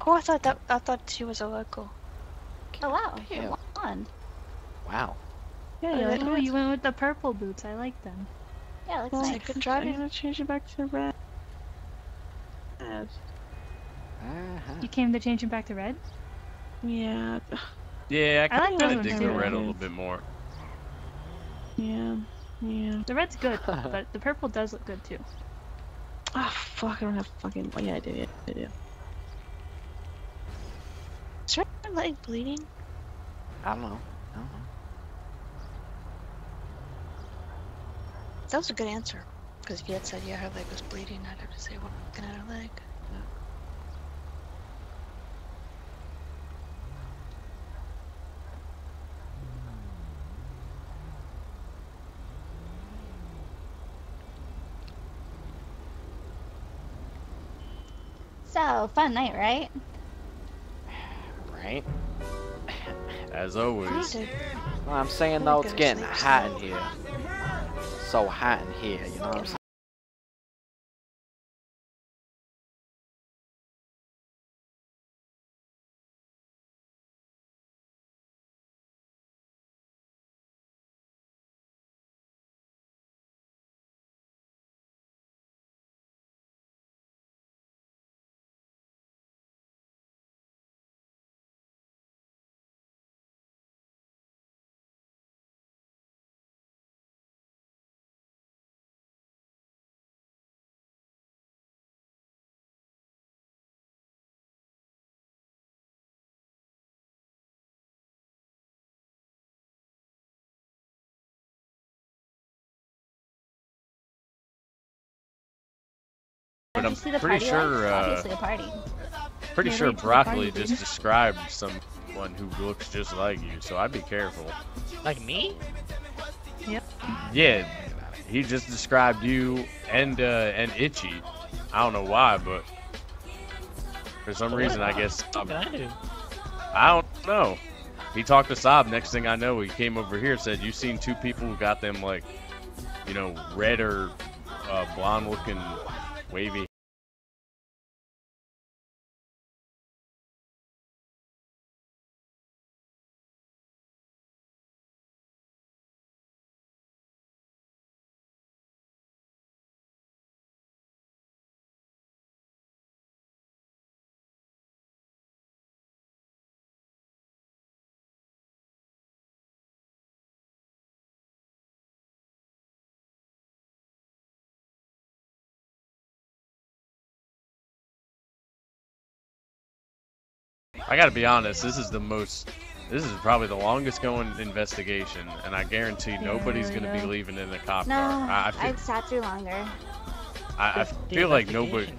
[SPEAKER 3] Oh, I thought that I thought she was a local.
[SPEAKER 19] Oh wow,
[SPEAKER 2] Ew.
[SPEAKER 19] you're.
[SPEAKER 2] Wow.
[SPEAKER 11] Yeah, you,
[SPEAKER 3] that
[SPEAKER 11] oh, you went with the purple boots. I like them.
[SPEAKER 19] Yeah, looks
[SPEAKER 11] Well,
[SPEAKER 19] nice.
[SPEAKER 3] good
[SPEAKER 11] I'm gonna change it back to red.
[SPEAKER 2] Uh-huh.
[SPEAKER 11] You came to change it back to red?
[SPEAKER 3] Yeah.
[SPEAKER 17] Yeah, I
[SPEAKER 11] I like
[SPEAKER 17] kind of dig the red a little bit more.
[SPEAKER 11] Yeah. Yeah. The red's good, but the purple does look good too.
[SPEAKER 3] Oh fuck! I don't have fucking. Oh, yeah, I did. I did. Is her leg bleeding?
[SPEAKER 2] I don't know. I don't know.
[SPEAKER 3] That was a good answer. Because if you had said yeah, her leg was bleeding, I'd have to say what looking at her leg.
[SPEAKER 19] So, fun night, right?
[SPEAKER 2] Right?
[SPEAKER 17] As always.
[SPEAKER 2] Well, I'm saying though, it's getting hot in here. So hot in here, you know what I'm saying?
[SPEAKER 17] But
[SPEAKER 19] Did
[SPEAKER 17] I'm
[SPEAKER 19] you see the
[SPEAKER 17] pretty sure, uh,
[SPEAKER 19] Obviously a party.
[SPEAKER 17] Pretty
[SPEAKER 19] Yeah,
[SPEAKER 17] sure
[SPEAKER 19] right to the
[SPEAKER 17] broccoli just
[SPEAKER 19] dude.
[SPEAKER 17] described someone who looks just like you, so I'd be careful.
[SPEAKER 6] Like me?
[SPEAKER 11] Yep.
[SPEAKER 17] Yeah, he just described you and uh, and Itchy. I don't know why, but for some reason, I guess
[SPEAKER 6] What did I do?
[SPEAKER 17] I don't know. He talked to Saab. Next thing I know, he came over here said, "You seen two people who got them like, you know, red or uh, blonde-looking, wavy I gotta be honest, this is the most, this is probably the longest going investigation, and I guarantee nobody's
[SPEAKER 19] really
[SPEAKER 17] gonna be leaving in the cop
[SPEAKER 19] No,
[SPEAKER 17] car. I, I feel,
[SPEAKER 19] I've sat through longer.
[SPEAKER 17] I, I feel like nobody.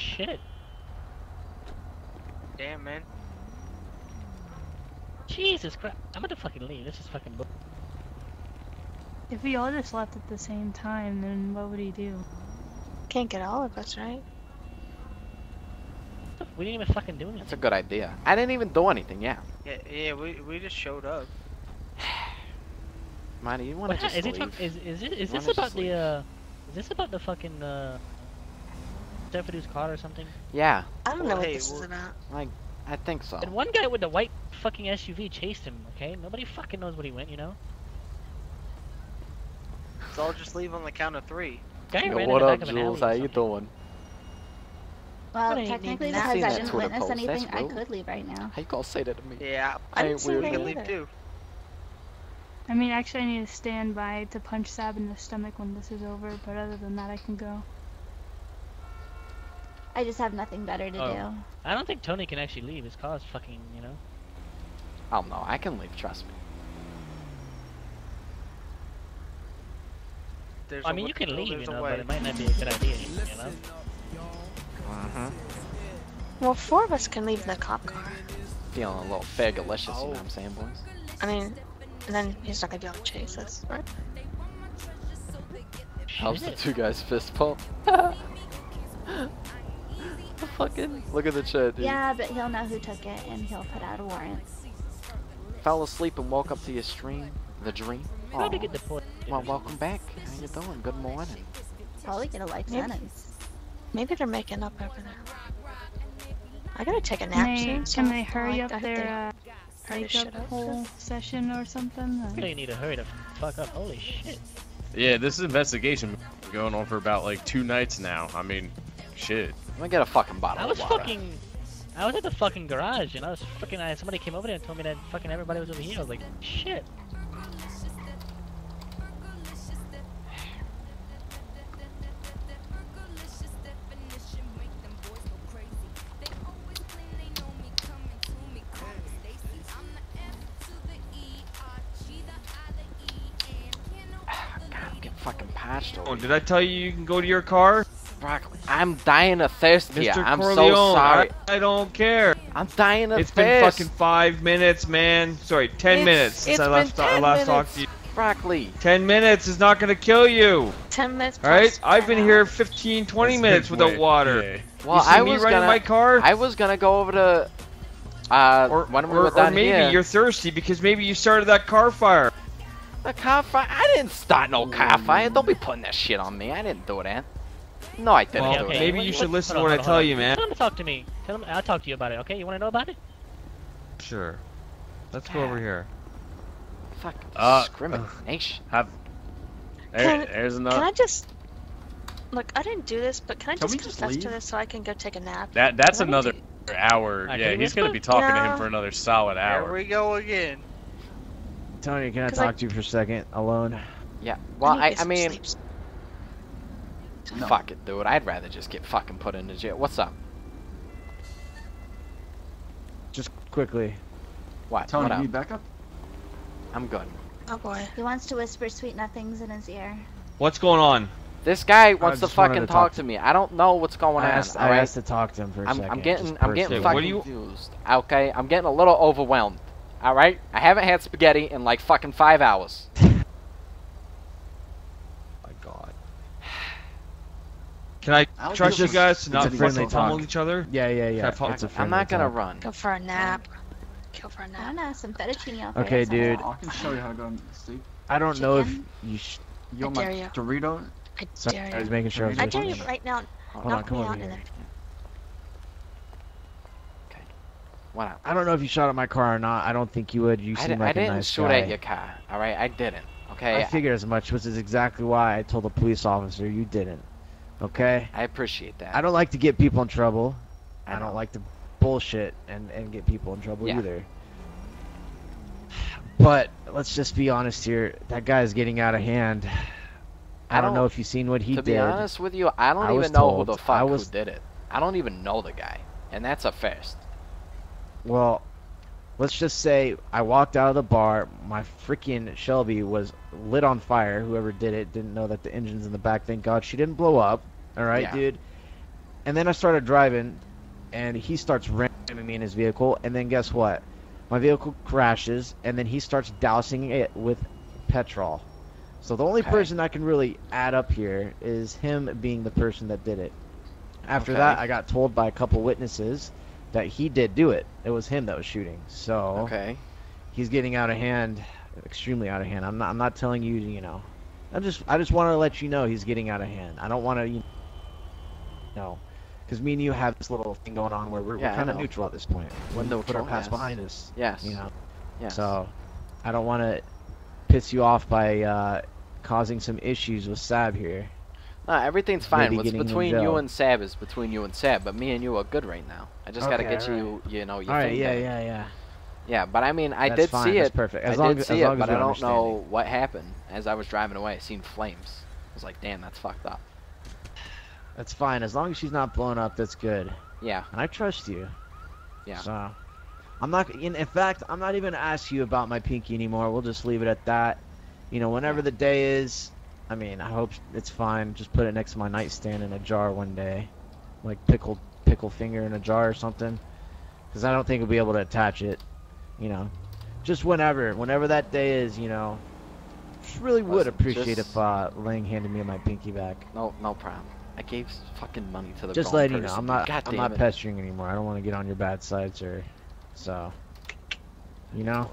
[SPEAKER 6] Shit.
[SPEAKER 20] Damn, man.
[SPEAKER 6] Jesus Christ. I'm gonna fucking leave. This is fucking bull.
[SPEAKER 11] If we all just left at the same time, then what would he do?
[SPEAKER 3] Can't get all of us, right?
[SPEAKER 6] We didn't even fucking do anything.
[SPEAKER 2] That's a good idea. I didn't even do anything. Yeah.
[SPEAKER 20] Yeah, yeah, we we just showed up.
[SPEAKER 2] Marty, you wanna
[SPEAKER 6] ha-
[SPEAKER 2] just
[SPEAKER 6] is, it,
[SPEAKER 2] leave?
[SPEAKER 6] is, is, it, is this about the, uh... Is this about the fucking, uh... Stephanie's car or something?
[SPEAKER 2] Yeah.
[SPEAKER 3] I don't know what
[SPEAKER 20] Hey,
[SPEAKER 3] this is about.
[SPEAKER 2] Like, I think so.
[SPEAKER 6] And one guy with the white fucking SUV chased him, okay? Nobody fucking knows what he went, you know?
[SPEAKER 20] So I'll just leave on the count of three.
[SPEAKER 6] Guy
[SPEAKER 2] Yo,
[SPEAKER 6] ran
[SPEAKER 2] what
[SPEAKER 6] in the
[SPEAKER 2] up,
[SPEAKER 6] back of an alley
[SPEAKER 2] Jules? How you doing?
[SPEAKER 19] Well,
[SPEAKER 3] What,
[SPEAKER 19] technically,
[SPEAKER 3] to
[SPEAKER 19] because? I
[SPEAKER 2] Seen that
[SPEAKER 19] didn't
[SPEAKER 2] Twitter
[SPEAKER 19] witness
[SPEAKER 2] post,
[SPEAKER 19] anything, I could leave right now.
[SPEAKER 2] How you gonna say that to me?
[SPEAKER 20] Yeah,
[SPEAKER 3] I didn't
[SPEAKER 2] ain't
[SPEAKER 3] see
[SPEAKER 2] weird.
[SPEAKER 20] we can leave
[SPEAKER 3] either.
[SPEAKER 20] too.
[SPEAKER 11] I mean, actually, I need to stand by to punch Sab in the stomach when this is over, but other than that, I can go.
[SPEAKER 19] I just have nothing better to
[SPEAKER 6] Oh.
[SPEAKER 19] do.
[SPEAKER 6] I don't think Tony can actually leave. His car's fucking, you know?
[SPEAKER 2] Oh no, I can leave. Trust me.
[SPEAKER 20] There's
[SPEAKER 6] I
[SPEAKER 20] a
[SPEAKER 6] mean, you can leave, you know, but it might not be a good idea, you know?
[SPEAKER 2] Mm-hmm.
[SPEAKER 3] Well, four of us can leave in the cop car.
[SPEAKER 2] Feeling a little fagalicious, you know what I'm saying, boys?
[SPEAKER 3] I mean, and then he's not gonna be able to chase us, right?
[SPEAKER 2] Helps the two guys fist pump. Fucking look at the chat, dude.
[SPEAKER 19] Yeah, but he'll know who took it and he'll put out a warrant.
[SPEAKER 2] Fell asleep and woke up to your stream, the dream.
[SPEAKER 6] Probably
[SPEAKER 2] Aw.
[SPEAKER 6] get deported.
[SPEAKER 2] Well, welcome back. How you doing? Good morning.
[SPEAKER 19] Probably get a life
[SPEAKER 3] Maybe-
[SPEAKER 19] sentence.
[SPEAKER 3] Maybe they're making up over there. I gotta take a
[SPEAKER 11] Can
[SPEAKER 3] nap
[SPEAKER 11] they,
[SPEAKER 3] soon. so
[SPEAKER 11] can they
[SPEAKER 3] I
[SPEAKER 11] hurry
[SPEAKER 3] like-
[SPEAKER 11] up
[SPEAKER 3] I hope
[SPEAKER 11] their
[SPEAKER 3] they
[SPEAKER 11] uh,
[SPEAKER 3] hurry this
[SPEAKER 11] wake
[SPEAKER 3] shit
[SPEAKER 11] up
[SPEAKER 3] up.
[SPEAKER 11] whole session or something?
[SPEAKER 6] You really need to hurry the fuck up. Holy shit.
[SPEAKER 17] Yeah, this is investigation going on for about like two nights now. I mean, shit.
[SPEAKER 2] Let me get a fucking bottle
[SPEAKER 6] I was
[SPEAKER 2] of water.
[SPEAKER 6] fucking... I was at the fucking garage, and I was fucking... I, somebody came over there and told me that fucking everybody was over here. I was like, shit.
[SPEAKER 2] God, I'm getting fucking parched
[SPEAKER 13] Oh, did I tell you you can go to your car?
[SPEAKER 2] Broccoli. I'm dying of thirst here.
[SPEAKER 13] Mr.
[SPEAKER 2] I'm so sorry.
[SPEAKER 13] I, I don't care.
[SPEAKER 2] I'm dying of
[SPEAKER 13] It's
[SPEAKER 2] thirst.
[SPEAKER 13] It's been fucking five minutes, man. Sorry, ten
[SPEAKER 2] It's-
[SPEAKER 13] minutes since
[SPEAKER 2] it's
[SPEAKER 13] I last, I
[SPEAKER 2] 10
[SPEAKER 13] last talked to you.
[SPEAKER 2] Broccoli.
[SPEAKER 13] Ten minutes is not gonna kill you.
[SPEAKER 3] Ten minutes.
[SPEAKER 13] Alright?
[SPEAKER 3] plus
[SPEAKER 13] I've been here
[SPEAKER 3] hour.
[SPEAKER 13] 15, 20
[SPEAKER 17] That's
[SPEAKER 13] minutes without
[SPEAKER 17] way-
[SPEAKER 13] water.
[SPEAKER 17] yeah.
[SPEAKER 2] Well,
[SPEAKER 13] you see
[SPEAKER 2] I
[SPEAKER 13] me running
[SPEAKER 2] gonna,
[SPEAKER 13] my car?
[SPEAKER 2] I was gonna go over to, uh,
[SPEAKER 13] or,
[SPEAKER 2] when we
[SPEAKER 13] or, or maybe
[SPEAKER 2] here.
[SPEAKER 13] you're thirsty because maybe you started that car fire.
[SPEAKER 2] A car fire? I didn't start no car fire. Don't be putting that shit on me. I didn't do that. No, I didn't
[SPEAKER 13] Well,
[SPEAKER 2] do
[SPEAKER 13] maybe
[SPEAKER 2] that.
[SPEAKER 13] you should listen
[SPEAKER 6] hold
[SPEAKER 13] to
[SPEAKER 6] on,
[SPEAKER 13] what I
[SPEAKER 6] hold on,
[SPEAKER 13] tell you, man.
[SPEAKER 6] Tell him to talk to me. Tell him I'll talk to you about it, okay? You want to know about it?
[SPEAKER 13] Sure. Let's go over here.
[SPEAKER 2] Fucking
[SPEAKER 17] Uh,
[SPEAKER 2] discrimination.
[SPEAKER 17] Have. There,
[SPEAKER 3] Can,
[SPEAKER 17] there's
[SPEAKER 3] can. I just look? I didn't do this, but can I
[SPEAKER 10] Can
[SPEAKER 3] just
[SPEAKER 10] we just
[SPEAKER 3] confess to this so I can go take a nap?
[SPEAKER 17] That that's
[SPEAKER 3] Can
[SPEAKER 17] another
[SPEAKER 3] do-
[SPEAKER 17] hour.
[SPEAKER 6] Alright,
[SPEAKER 17] yeah, he's gonna be talking to him for another solid hour.
[SPEAKER 20] Here we go again.
[SPEAKER 8] Tony, can I- talk to you for a second alone?
[SPEAKER 2] Yeah. Well,
[SPEAKER 3] need to
[SPEAKER 2] I, I mean,
[SPEAKER 3] sleep.
[SPEAKER 10] No.
[SPEAKER 2] fuck it, dude. I'd rather just get fucking put into jail. What's up?
[SPEAKER 8] Just quickly.
[SPEAKER 2] What?
[SPEAKER 10] Tony,
[SPEAKER 2] what
[SPEAKER 10] you
[SPEAKER 2] up?
[SPEAKER 10] need backup?
[SPEAKER 2] I'm good.
[SPEAKER 3] Oh boy.
[SPEAKER 19] He wants to whisper sweet nothings in his ear.
[SPEAKER 13] What's going on?
[SPEAKER 2] This guy wants to fucking
[SPEAKER 8] to
[SPEAKER 2] talk
[SPEAKER 8] talk
[SPEAKER 2] to me. I don't know what's going
[SPEAKER 8] I
[SPEAKER 2] on.
[SPEAKER 8] asked, I
[SPEAKER 2] alright?
[SPEAKER 8] asked to talk to him for a
[SPEAKER 2] I'm,
[SPEAKER 8] second.
[SPEAKER 2] I'm getting, I'm getting
[SPEAKER 13] Okay,
[SPEAKER 2] fucking
[SPEAKER 13] what do you-
[SPEAKER 2] confused. Okay, I'm getting a little overwhelmed. All right, I haven't had spaghetti in like fucking five hours.
[SPEAKER 13] my god. Can I
[SPEAKER 10] I'll
[SPEAKER 13] trust you guys to not
[SPEAKER 10] It's a friendly
[SPEAKER 13] pummel
[SPEAKER 8] talk.
[SPEAKER 13] each other?
[SPEAKER 8] Yeah, yeah, yeah.
[SPEAKER 13] I follow-
[SPEAKER 8] It's a
[SPEAKER 2] I'm not gonna
[SPEAKER 8] talk.
[SPEAKER 2] run.
[SPEAKER 3] Go for a nap. Go for a nap.
[SPEAKER 19] don't know, some fettuccine alfredo.
[SPEAKER 8] Okay,
[SPEAKER 19] sounds
[SPEAKER 8] dude.
[SPEAKER 10] I can show you how to go and sleep.
[SPEAKER 8] I don't know if you. Sh-
[SPEAKER 10] You want
[SPEAKER 3] I
[SPEAKER 10] my
[SPEAKER 3] dare you.
[SPEAKER 10] Dorito?
[SPEAKER 3] I
[SPEAKER 8] Sorry,
[SPEAKER 3] dare
[SPEAKER 8] I was
[SPEAKER 3] you.
[SPEAKER 8] making sure. I was
[SPEAKER 3] I dare you right now.
[SPEAKER 8] Hold on, come
[SPEAKER 3] me
[SPEAKER 8] over
[SPEAKER 3] out in
[SPEAKER 8] here.
[SPEAKER 3] there.
[SPEAKER 2] What up?
[SPEAKER 8] I don't know if you shot at my car or not. I don't think you would. You
[SPEAKER 2] I,
[SPEAKER 8] seem
[SPEAKER 2] di-
[SPEAKER 8] like
[SPEAKER 2] I
[SPEAKER 8] a
[SPEAKER 2] didn't
[SPEAKER 8] nice
[SPEAKER 2] shoot
[SPEAKER 8] guy.
[SPEAKER 2] at your car. All right, I didn't. Okay,
[SPEAKER 8] I figured as much, which is exactly why I told the police officer you didn't. Okay?
[SPEAKER 2] I appreciate that.
[SPEAKER 8] I don't like to get people in trouble. I,
[SPEAKER 2] I
[SPEAKER 8] don't like to bullshit and, and get people in trouble
[SPEAKER 2] Yeah.
[SPEAKER 8] either. But let's just be honest here. That guy is getting out of hand. I,
[SPEAKER 2] I
[SPEAKER 8] don't, know if you've seen what he
[SPEAKER 2] to
[SPEAKER 8] did.
[SPEAKER 2] To be honest with you, I don't
[SPEAKER 8] I
[SPEAKER 2] even know who
[SPEAKER 8] told-
[SPEAKER 2] the
[SPEAKER 8] I
[SPEAKER 2] fuck
[SPEAKER 8] was-
[SPEAKER 2] who did it. I don't even know the guy, and that's a first.
[SPEAKER 8] Well, let's just say I walked out of the bar. My freaking Shelby was lit on fire. Whoever did it didn't know that the engine's in the back. Thank God she didn't blow up. All right,
[SPEAKER 2] Yeah.
[SPEAKER 8] dude. and then I started driving, and he starts ramming me in his vehicle, and then guess what? My vehicle crashes, and then he starts dousing it with petrol. So the only
[SPEAKER 2] Okay.
[SPEAKER 8] person I can really add up here is him being the person that did it. After
[SPEAKER 2] Okay.
[SPEAKER 8] that, I got told by a couple witnesses that he did do it. It was him that was shooting. So
[SPEAKER 2] Okay.
[SPEAKER 8] he's getting out of hand, extremely out of hand. I'm not. I'm not telling you. You know, I just. I just want to let you know he's getting out of hand. I don't want to. You know, because me and you have this little thing going on where we're,
[SPEAKER 2] Yeah,
[SPEAKER 8] we're kind of neutral at this point.
[SPEAKER 2] We're
[SPEAKER 8] We put our past
[SPEAKER 2] yes.
[SPEAKER 8] behind us.
[SPEAKER 2] Yes.
[SPEAKER 8] You know.
[SPEAKER 2] Yes.
[SPEAKER 8] So, I don't want to piss you off by uh, causing some issues with Sab here.
[SPEAKER 2] No, everything's fine.
[SPEAKER 8] Maybe
[SPEAKER 2] What's between you and Sab is between you and Sab, but me and you are good right now. I just gotta
[SPEAKER 8] Okay,
[SPEAKER 2] get you, you know, your
[SPEAKER 8] All right. Yeah. Yeah. Yeah.
[SPEAKER 2] Yeah, but I mean, I
[SPEAKER 8] That's
[SPEAKER 2] did
[SPEAKER 8] fine,
[SPEAKER 2] see
[SPEAKER 8] that's
[SPEAKER 2] it.
[SPEAKER 8] perfect. As
[SPEAKER 2] I
[SPEAKER 8] long
[SPEAKER 2] did
[SPEAKER 8] as-
[SPEAKER 2] see
[SPEAKER 8] as
[SPEAKER 2] it,
[SPEAKER 8] as
[SPEAKER 2] but I don't know what happened. As I was driving away, I seen flames. I was like, damn, that's fucked up.
[SPEAKER 8] That's fine. As long as she's not blown up, that's good.
[SPEAKER 2] Yeah.
[SPEAKER 8] And I trust you.
[SPEAKER 2] Yeah.
[SPEAKER 8] So, I'm not. In, in fact, I'm not even gonna ask you about my pinky anymore. We'll just leave it at that. You know, whenever the day is, I mean, I hope it's fine. Just put it next to my nightstand in a jar one day, like pickled pickle finger in a jar or something. Because I don't think we'll be able to attach it. You know, just whenever, whenever that day is, you know. Just really would
[SPEAKER 2] Listen,
[SPEAKER 8] appreciate
[SPEAKER 2] just-
[SPEAKER 8] if uh, Lang handed me my pinky back.
[SPEAKER 2] No, no problem. I gave fucking money to the
[SPEAKER 8] Just letting you know, I'm not.
[SPEAKER 2] God
[SPEAKER 8] I'm not
[SPEAKER 2] it.
[SPEAKER 8] pestering anymore. I don't want to get on your bad side, sir. So, you know.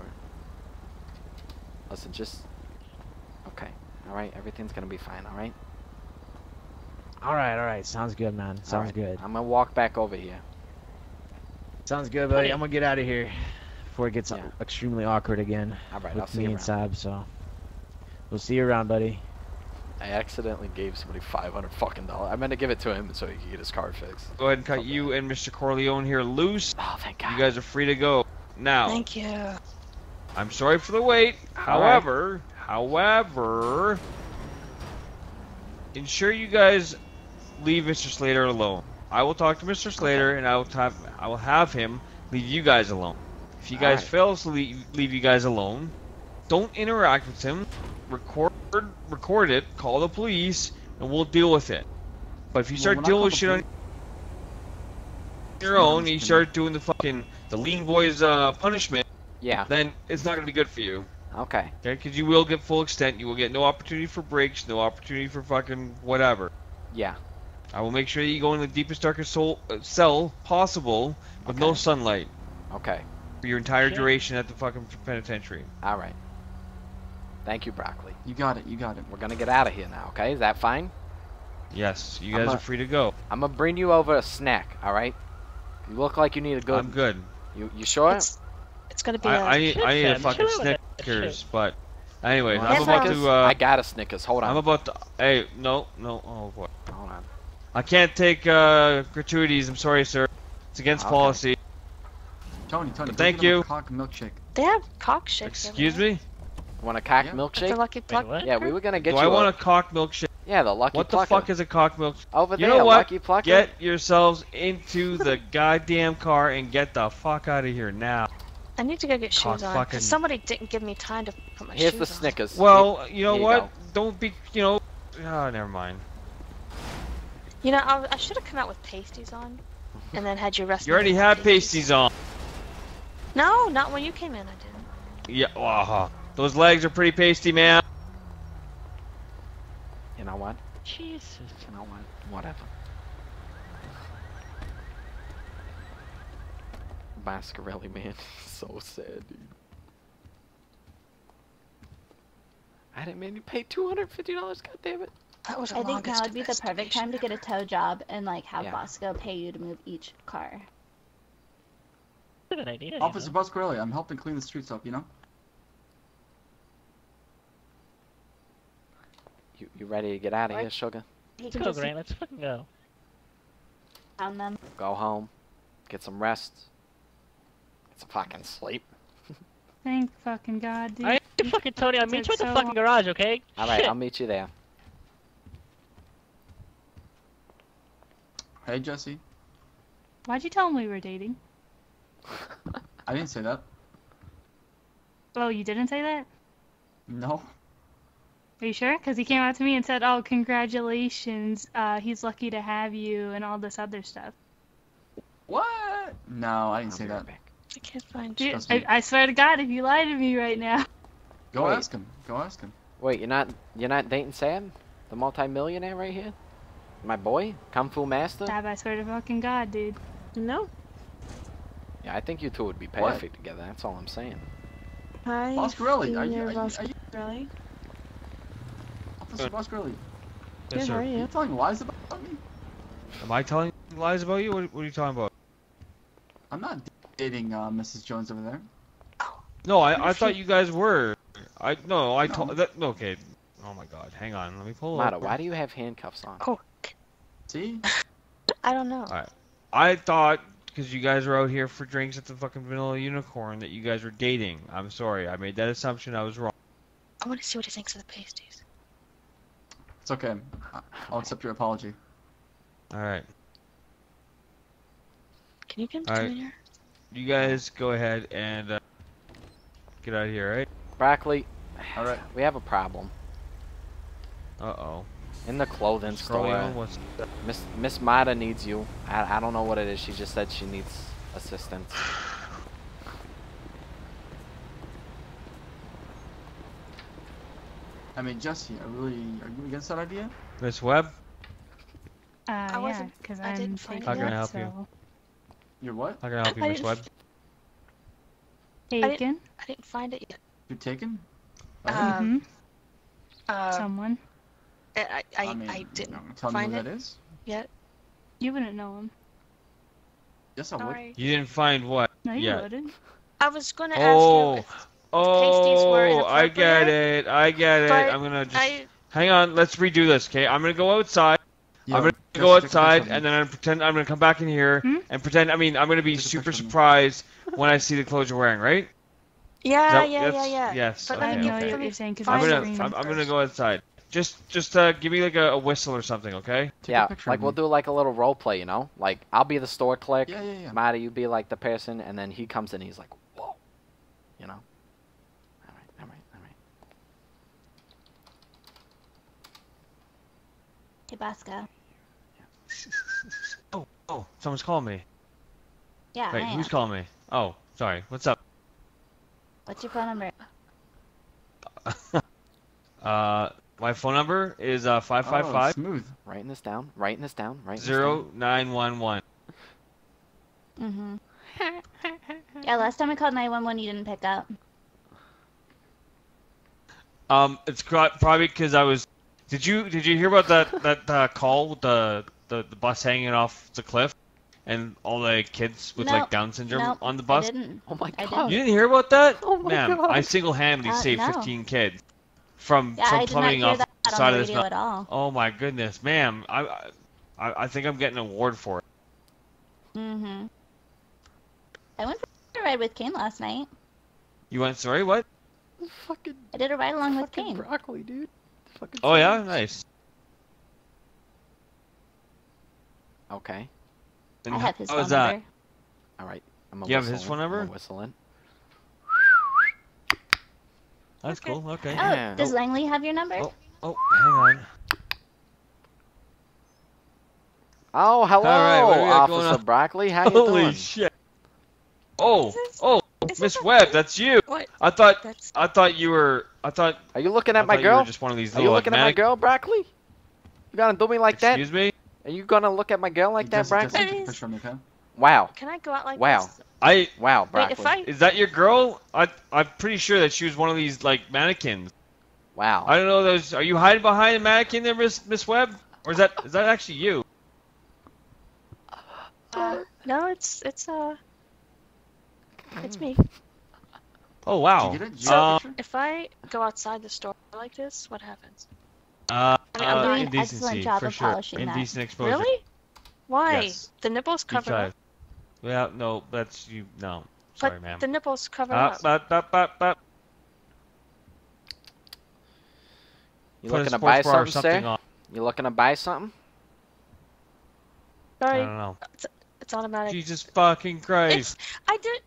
[SPEAKER 2] Listen, just okay. All right, everything's gonna be fine. All right.
[SPEAKER 8] All right, all right. Sounds good, man. Sounds
[SPEAKER 2] All right,
[SPEAKER 8] good.
[SPEAKER 2] I'm gonna walk back over here.
[SPEAKER 8] Sounds good, buddy. I'm gonna get out of here before it gets
[SPEAKER 2] Yeah.
[SPEAKER 8] extremely awkward again.
[SPEAKER 2] All right,
[SPEAKER 8] with
[SPEAKER 2] I'll see
[SPEAKER 8] me
[SPEAKER 2] you
[SPEAKER 8] and Sab. So, we'll see you around, buddy.
[SPEAKER 2] I accidentally gave somebody 500 fucking dollars. I meant to give it to him so he could get his car fixed.
[SPEAKER 13] Go ahead and cut you and Mr. Corleone here loose.
[SPEAKER 2] Oh, thank God.
[SPEAKER 13] You guys are free to go. Now,
[SPEAKER 3] Thank you.
[SPEAKER 13] I'm sorry for the wait.
[SPEAKER 2] All right.
[SPEAKER 13] However, however, ensure you guys leave Mr. Slater alone. I will talk to Mr. Slater, and I will have I will have him leave you guys alone. If you
[SPEAKER 2] All
[SPEAKER 13] guys
[SPEAKER 2] right.
[SPEAKER 13] fail to leave, leave you guys alone, don't interact with him. Record record it. Call the police, and we'll deal with it. But if you start
[SPEAKER 10] I
[SPEAKER 13] dealing with shit on your own, and you start doing the fucking the lean boys uh, punishment,
[SPEAKER 2] Yeah.
[SPEAKER 13] then it's not gonna be good for you.
[SPEAKER 2] Okay.
[SPEAKER 13] Okay, because you will get full extent. You will get no opportunity for breaks, no opportunity for fucking whatever.
[SPEAKER 2] Yeah.
[SPEAKER 13] I will make sure that you go in the deepest, darkest soul, uh, cell possible with no sunlight
[SPEAKER 2] Okay.
[SPEAKER 13] for your entire
[SPEAKER 6] Shit.
[SPEAKER 13] duration at the fucking penitentiary.
[SPEAKER 2] All right. Thank you, Broccoli.
[SPEAKER 10] You got it. You got it.
[SPEAKER 2] We're gonna get out of here now. Okay? Is that fine?
[SPEAKER 13] Yes, you guys
[SPEAKER 2] a-
[SPEAKER 13] are free to go.
[SPEAKER 2] I'm gonna bring you over a snack. All right? You look like you need a good.
[SPEAKER 13] I'm good.
[SPEAKER 2] You you sure?
[SPEAKER 3] It's it's gonna be.
[SPEAKER 13] I,
[SPEAKER 3] a
[SPEAKER 13] I need, I need a fucking
[SPEAKER 6] chill
[SPEAKER 13] Snickers, but anyways,
[SPEAKER 2] Want
[SPEAKER 13] I'm about to. Uh,
[SPEAKER 2] I got a Snickers. Hold on.
[SPEAKER 13] I'm about to. Hey, no, no. Oh boy.
[SPEAKER 2] Hold on.
[SPEAKER 13] I can't take uh, gratuities. I'm sorry, sir. It's against
[SPEAKER 2] Okay.
[SPEAKER 13] policy.
[SPEAKER 10] Tony, Tony.
[SPEAKER 13] But thank
[SPEAKER 10] get a
[SPEAKER 13] you.
[SPEAKER 10] Cock milkshake.
[SPEAKER 3] They have cock shakes.
[SPEAKER 13] Excuse
[SPEAKER 3] there.
[SPEAKER 13] me.
[SPEAKER 2] Want a cock
[SPEAKER 10] Yeah.
[SPEAKER 2] Milkshake?
[SPEAKER 3] the Lucky Pluck.
[SPEAKER 6] what?
[SPEAKER 2] Yeah, we were gonna get
[SPEAKER 13] Do
[SPEAKER 2] you.
[SPEAKER 13] I want
[SPEAKER 2] a,
[SPEAKER 13] a cock milkshake?
[SPEAKER 2] Yeah, the Lucky
[SPEAKER 13] What the fuck is a cock milk?
[SPEAKER 2] Over
[SPEAKER 13] You
[SPEAKER 2] there,
[SPEAKER 13] know what?
[SPEAKER 2] Lucky Plucker.
[SPEAKER 13] Get yourselves into the goddamn car and get the fuck out of here now.
[SPEAKER 3] I need to go get
[SPEAKER 13] Cock
[SPEAKER 3] shoes on.
[SPEAKER 13] fucking-
[SPEAKER 3] 'cause somebody didn't give me time to put my shoes. on.
[SPEAKER 2] Here's
[SPEAKER 3] shoes
[SPEAKER 2] the
[SPEAKER 3] on.
[SPEAKER 2] Snickers.
[SPEAKER 13] Well, you know
[SPEAKER 2] Here you
[SPEAKER 13] what?
[SPEAKER 2] go.
[SPEAKER 13] Don't be, you know. Oh, never mind.
[SPEAKER 3] You know, I, I should have come out with pasties on, and then had you rest.
[SPEAKER 13] You already had
[SPEAKER 3] pasties.
[SPEAKER 13] pasties on.
[SPEAKER 3] No, not when you came in. I didn't.
[SPEAKER 13] Yeah. Uh, those legs are pretty pasty, man.
[SPEAKER 2] You know what?
[SPEAKER 6] Jesus.
[SPEAKER 2] You know what? Whatever. Mascarelli, man. so sad, dude. I didn't mean you pay two hundred fifty dollars. God damn it.
[SPEAKER 3] That was the
[SPEAKER 19] I think now would be the perfect time to get a tow job and like have
[SPEAKER 2] Yeah.
[SPEAKER 19] Bosco pay you to move each car.
[SPEAKER 6] That's a good idea.
[SPEAKER 10] Officer
[SPEAKER 6] know.
[SPEAKER 10] Boscarelli, I'm helping clean the streets up. You know.
[SPEAKER 2] You you ready to get out of
[SPEAKER 19] What?
[SPEAKER 2] here, sugar?
[SPEAKER 19] He
[SPEAKER 6] Let's go,
[SPEAKER 19] just
[SPEAKER 6] Grant. Let's fucking go.
[SPEAKER 19] pound them.
[SPEAKER 2] Go home, get some rest, get some fucking sleep.
[SPEAKER 11] Thank fucking God, dude.
[SPEAKER 6] Alright, fucking Tony, I'll meet you at the
[SPEAKER 11] so
[SPEAKER 6] fucking garage, okay?
[SPEAKER 2] All right, I'll meet you there.
[SPEAKER 10] Hey Jesse.
[SPEAKER 11] Why'd you tell him we were dating?
[SPEAKER 10] I didn't say that.
[SPEAKER 11] Oh, you didn't say that?
[SPEAKER 10] No.
[SPEAKER 11] Are you sure? Because he came out to me and said, "Oh, congratulations! Uh, he's lucky to have you," and all this other stuff.
[SPEAKER 10] What? No, I didn't say that.
[SPEAKER 3] I can't find
[SPEAKER 11] Dude,
[SPEAKER 10] Trust
[SPEAKER 11] I. I swear to God, if you lie to me right now.
[SPEAKER 10] Go
[SPEAKER 2] Wait.
[SPEAKER 10] ask him. Go ask him.
[SPEAKER 2] Wait, you're not you're not dating Sam, the multimillionaire right here, my boy, Kung Fu Master.
[SPEAKER 11] Stab, I swear to fucking God, dude.
[SPEAKER 3] No.
[SPEAKER 2] Yeah, I think you two would be
[SPEAKER 10] What?
[SPEAKER 2] perfect together. That's all I'm saying.
[SPEAKER 3] Hi.
[SPEAKER 10] Boscarelli, are you- are you- are you-
[SPEAKER 3] Boscarelli.
[SPEAKER 10] Officer Boscarelli.
[SPEAKER 13] Yes,
[SPEAKER 3] Good,
[SPEAKER 13] sir.
[SPEAKER 3] how are
[SPEAKER 10] Are you
[SPEAKER 3] you?
[SPEAKER 10] telling lies about me?
[SPEAKER 13] Am I telling lies about you? What, what are you talking about?
[SPEAKER 10] I'm not dating uh, Mrs. Jones over there.
[SPEAKER 13] No, I, I thought you guys were. I no, I
[SPEAKER 10] No.
[SPEAKER 13] told that. Okay. Oh my God. Hang on. Let me pull
[SPEAKER 2] Marta,
[SPEAKER 13] up.
[SPEAKER 2] why do you have handcuffs on?
[SPEAKER 3] Oh,
[SPEAKER 10] See?
[SPEAKER 3] I don't know.
[SPEAKER 13] Alright. I thought because you guys were out here for drinks at the fucking Vanilla Unicorn that you guys were dating. I'm sorry. I made that assumption. I was wrong.
[SPEAKER 3] I want to see what he thinks of the pasties.
[SPEAKER 10] It's okay. I- I'll accept your apology.
[SPEAKER 13] All right.
[SPEAKER 3] Can you get him to
[SPEAKER 13] All
[SPEAKER 3] come
[SPEAKER 13] right.
[SPEAKER 3] in here?
[SPEAKER 13] You guys go ahead and uh, get out of here, right?
[SPEAKER 2] Broccoli.
[SPEAKER 10] All right.
[SPEAKER 2] We have a problem.
[SPEAKER 13] Uh oh.
[SPEAKER 2] In the clothing
[SPEAKER 13] Scrolling
[SPEAKER 2] store,
[SPEAKER 13] on
[SPEAKER 2] Miss Miss Marta needs you. I I don't know what it is. She just said she needs assistance.
[SPEAKER 10] I mean, Jesse, are really are you against that idea?
[SPEAKER 13] Miss Webb?
[SPEAKER 11] Uh, yeah,
[SPEAKER 3] wasn't-
[SPEAKER 11] because
[SPEAKER 3] I
[SPEAKER 11] I'm
[SPEAKER 3] didn't find
[SPEAKER 11] taking
[SPEAKER 13] How can I
[SPEAKER 11] it,
[SPEAKER 13] help you?
[SPEAKER 11] so-
[SPEAKER 10] You're what?
[SPEAKER 13] How can I help you, Miss
[SPEAKER 3] didn't
[SPEAKER 13] Webb?
[SPEAKER 3] I didn't,
[SPEAKER 11] Taken?
[SPEAKER 3] I didn't find it yet.
[SPEAKER 10] You're taken?
[SPEAKER 3] Um,
[SPEAKER 11] Mhm.
[SPEAKER 3] Uh,
[SPEAKER 11] Someone.
[SPEAKER 3] I, I, I,
[SPEAKER 10] I mean,
[SPEAKER 3] I didn't
[SPEAKER 10] Tell me
[SPEAKER 3] find
[SPEAKER 10] who
[SPEAKER 3] it
[SPEAKER 10] that is.
[SPEAKER 3] yet.
[SPEAKER 11] You wouldn't know him.
[SPEAKER 10] Yes, I would.
[SPEAKER 3] Sorry.
[SPEAKER 13] You didn't find what?
[SPEAKER 11] No, you
[SPEAKER 13] yet?
[SPEAKER 11] wouldn't.
[SPEAKER 3] I was going to
[SPEAKER 13] Oh.
[SPEAKER 3] ask you if pasties were
[SPEAKER 13] Oh, I get it. I get it. I'm gonna just
[SPEAKER 3] I-
[SPEAKER 13] hang on. Let's redo this, okay? I'm gonna go outside.
[SPEAKER 10] Yo,
[SPEAKER 13] I'm gonna go
[SPEAKER 10] just- just
[SPEAKER 13] outside, and then I'm gonna pretend I'm gonna come back in here
[SPEAKER 11] Hmm?
[SPEAKER 13] and pretend. I mean, I'm gonna be
[SPEAKER 10] Just
[SPEAKER 13] super
[SPEAKER 10] picture of me.
[SPEAKER 13] surprised when I see the clothes you're wearing, right?
[SPEAKER 3] Yeah,
[SPEAKER 13] that-
[SPEAKER 3] yeah, yeah, yeah.
[SPEAKER 13] yes,
[SPEAKER 3] But
[SPEAKER 13] okay,
[SPEAKER 3] let
[SPEAKER 11] I
[SPEAKER 3] me,
[SPEAKER 11] know
[SPEAKER 13] okay.
[SPEAKER 11] what you're saying because
[SPEAKER 13] I'm gonna. I'm, I'm gonna go outside. Just just uh, give me like a, a whistle or something, okay?
[SPEAKER 10] Take
[SPEAKER 2] yeah, like we'll do like a little role play, you know? Like I'll be the store clerk.
[SPEAKER 10] Yeah, yeah, yeah.
[SPEAKER 2] Marta, you be like the person, and then he comes in. He's like, whoa, you know? All right, all right, all right.
[SPEAKER 19] Hey, Bosco.
[SPEAKER 13] Oh oh, someone's calling me.
[SPEAKER 19] Yeah,
[SPEAKER 13] Wait,
[SPEAKER 19] I
[SPEAKER 13] who's
[SPEAKER 19] am.
[SPEAKER 13] calling me? Oh, sorry. What's up?
[SPEAKER 19] What's your phone number?
[SPEAKER 13] Uh, my phone number is uh five five
[SPEAKER 10] Oh,
[SPEAKER 13] five
[SPEAKER 10] smooth.
[SPEAKER 2] Writing this down. Writing this down. Writing
[SPEAKER 13] zero nine one one.
[SPEAKER 19] Mm-hmm. yeah, last time I called 911, you didn't pick up.
[SPEAKER 13] Um, it's cro- probably because I was. Did you did you hear about that that uh, call with the, the the bus hanging off the cliff, and all the kids with like Down syndrome
[SPEAKER 19] Nope,
[SPEAKER 13] on the bus?
[SPEAKER 19] I
[SPEAKER 13] bus?
[SPEAKER 19] didn't.
[SPEAKER 2] Oh my
[SPEAKER 19] I
[SPEAKER 2] god.
[SPEAKER 19] didn't.
[SPEAKER 13] You didn't hear about that?
[SPEAKER 2] Oh my
[SPEAKER 13] Ma'am,
[SPEAKER 2] God.
[SPEAKER 13] I single-handedly
[SPEAKER 19] Uh,
[SPEAKER 13] saved
[SPEAKER 19] no.
[SPEAKER 13] 15 kids from
[SPEAKER 19] Yeah,
[SPEAKER 13] from
[SPEAKER 19] I did not
[SPEAKER 13] plummeting
[SPEAKER 19] hear
[SPEAKER 13] off the side
[SPEAKER 19] the
[SPEAKER 13] of this
[SPEAKER 19] radio
[SPEAKER 13] mountain.
[SPEAKER 19] at all.
[SPEAKER 13] Oh my goodness, ma'am, I, I I think I'm getting an award for it.
[SPEAKER 19] Mm-hmm. I went for a ride with Kane last night.
[SPEAKER 13] You went sorry what?
[SPEAKER 2] Fucking,
[SPEAKER 19] I did a ride along with Kane.
[SPEAKER 2] broccoli, dude. Fucking
[SPEAKER 13] Oh yeah, nice.
[SPEAKER 2] Okay.
[SPEAKER 13] And
[SPEAKER 19] I have his
[SPEAKER 13] how
[SPEAKER 19] phone
[SPEAKER 13] was that?
[SPEAKER 19] number.
[SPEAKER 2] All right. I'm
[SPEAKER 13] You have his
[SPEAKER 2] whistling.
[SPEAKER 13] phone number?
[SPEAKER 2] I'm whistling.
[SPEAKER 13] That's cool. Okay.
[SPEAKER 19] Oh,
[SPEAKER 2] Yeah.
[SPEAKER 19] does oh. Langley have your number?
[SPEAKER 13] Oh, oh, hang on.
[SPEAKER 2] Oh, hello,
[SPEAKER 13] right, what do we going
[SPEAKER 2] Officer
[SPEAKER 13] on?
[SPEAKER 2] Broccoli. How you
[SPEAKER 13] Holy
[SPEAKER 2] doing?
[SPEAKER 13] shit! Oh,
[SPEAKER 3] Is oh, this-
[SPEAKER 13] oh, Miss Webb, that's you.
[SPEAKER 3] What?
[SPEAKER 13] I thought
[SPEAKER 3] That's
[SPEAKER 13] I thought you were I thought
[SPEAKER 2] Are you looking
[SPEAKER 13] I
[SPEAKER 2] at my
[SPEAKER 13] thought you
[SPEAKER 2] girl?
[SPEAKER 13] were just one of these
[SPEAKER 2] Are you
[SPEAKER 13] little
[SPEAKER 2] looking at my girl, Broccoli? You gonna do me like that?
[SPEAKER 13] Excuse me.
[SPEAKER 2] Are you gonna look at my girl like that,
[SPEAKER 10] Jesse, Jesse,
[SPEAKER 2] Broccoli?
[SPEAKER 10] take a
[SPEAKER 3] Please.
[SPEAKER 10] picture of me, okay?
[SPEAKER 2] Wow.
[SPEAKER 3] Can I go out like
[SPEAKER 2] Wow.
[SPEAKER 3] this?
[SPEAKER 13] I
[SPEAKER 2] Wow,
[SPEAKER 3] Wait, if I
[SPEAKER 13] is that your girl? I I'm pretty sure that she was one of these like mannequins.
[SPEAKER 2] Wow.
[SPEAKER 13] I don't know those. Are you hiding behind a mannequin there, Miss Miss Webb? Or is that is that actually you?
[SPEAKER 3] uh, no, it's it's uh, it's me.
[SPEAKER 13] Oh wow.
[SPEAKER 10] you get it? Did you get a
[SPEAKER 13] Uh.
[SPEAKER 3] If I go outside the store like this, what happens?
[SPEAKER 13] uh,
[SPEAKER 3] I mean, I'm
[SPEAKER 13] uh,
[SPEAKER 3] doing
[SPEAKER 19] an excellent job
[SPEAKER 13] for
[SPEAKER 19] of
[SPEAKER 13] sure.
[SPEAKER 19] polishing that.
[SPEAKER 13] Exposure.
[SPEAKER 3] Really? Why?
[SPEAKER 13] Yes.
[SPEAKER 3] The nipples
[SPEAKER 13] Deep
[SPEAKER 3] covered
[SPEAKER 13] dive.
[SPEAKER 3] up.
[SPEAKER 13] Yeah, no, that's you. No,
[SPEAKER 3] But
[SPEAKER 13] sorry, ma'am.
[SPEAKER 3] the nipples covered
[SPEAKER 13] Uh,
[SPEAKER 3] up.
[SPEAKER 13] but, but, but, but.
[SPEAKER 2] You
[SPEAKER 13] Put
[SPEAKER 2] looking to buy something,
[SPEAKER 13] something
[SPEAKER 2] sir?
[SPEAKER 13] on.
[SPEAKER 2] You looking to buy something?
[SPEAKER 3] Sorry.
[SPEAKER 13] I don't know.
[SPEAKER 3] it's, it's automatic.
[SPEAKER 13] Jesus fucking Christ.
[SPEAKER 3] It's I did.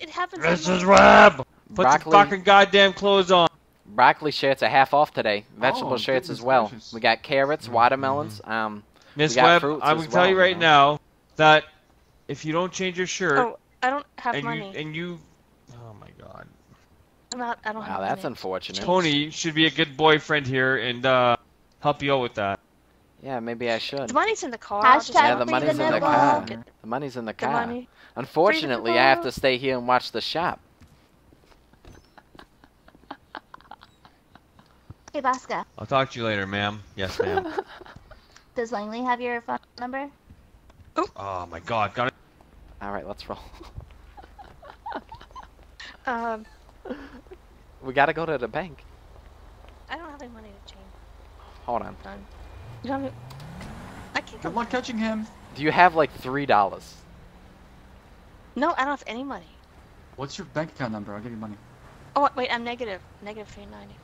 [SPEAKER 3] It happens. on
[SPEAKER 13] Mrs.
[SPEAKER 3] my-
[SPEAKER 13] Webb! Put
[SPEAKER 2] Broccoli.
[SPEAKER 13] the fucking goddamn clothes on.
[SPEAKER 2] Broccoli shirts are half off today. Vegetable
[SPEAKER 13] Oh,
[SPEAKER 2] shirts as well.
[SPEAKER 13] gracious.
[SPEAKER 2] We got carrots, watermelons. Um,
[SPEAKER 13] Miss
[SPEAKER 2] we got
[SPEAKER 13] Webb,
[SPEAKER 2] fruits
[SPEAKER 13] I
[SPEAKER 2] as
[SPEAKER 13] will tell
[SPEAKER 2] well,
[SPEAKER 13] you right
[SPEAKER 2] know.
[SPEAKER 13] now that if you don't change your shirt
[SPEAKER 3] Oh, I don't have
[SPEAKER 13] and
[SPEAKER 3] money.
[SPEAKER 13] you and you, oh my God,
[SPEAKER 3] I'm not. I don't
[SPEAKER 2] Wow,
[SPEAKER 3] have
[SPEAKER 2] that's
[SPEAKER 3] money.
[SPEAKER 2] unfortunate.
[SPEAKER 13] Tony should be a good boyfriend here and uh, help you out with that.
[SPEAKER 2] Yeah, maybe I should.
[SPEAKER 3] The money's in the car. I'll just
[SPEAKER 19] Hashtag
[SPEAKER 2] Yeah, the
[SPEAKER 19] free
[SPEAKER 2] money's in the
[SPEAKER 19] nipple.
[SPEAKER 2] car. The money's in the
[SPEAKER 3] The
[SPEAKER 2] car.
[SPEAKER 3] money.
[SPEAKER 2] Unfortunately, I have to stay here and watch the shop.
[SPEAKER 19] Hey, Baska.
[SPEAKER 13] I'll talk to you later, ma'am. Yes, ma'am.
[SPEAKER 19] Does Langley have your phone number?
[SPEAKER 13] Oh my God, got it.
[SPEAKER 2] All right, let's roll.
[SPEAKER 3] Um,
[SPEAKER 2] We gotta go to the bank.
[SPEAKER 3] I don't have any money to change.
[SPEAKER 2] Hold on.
[SPEAKER 3] Done. You don't have. I can't.
[SPEAKER 10] Good luck catching him.
[SPEAKER 2] Do you have like three dollars?
[SPEAKER 3] No, I don't have any money.
[SPEAKER 10] What's your bank account number? I'll give you money.
[SPEAKER 3] Oh wait, I'm negative. Negative three ninety.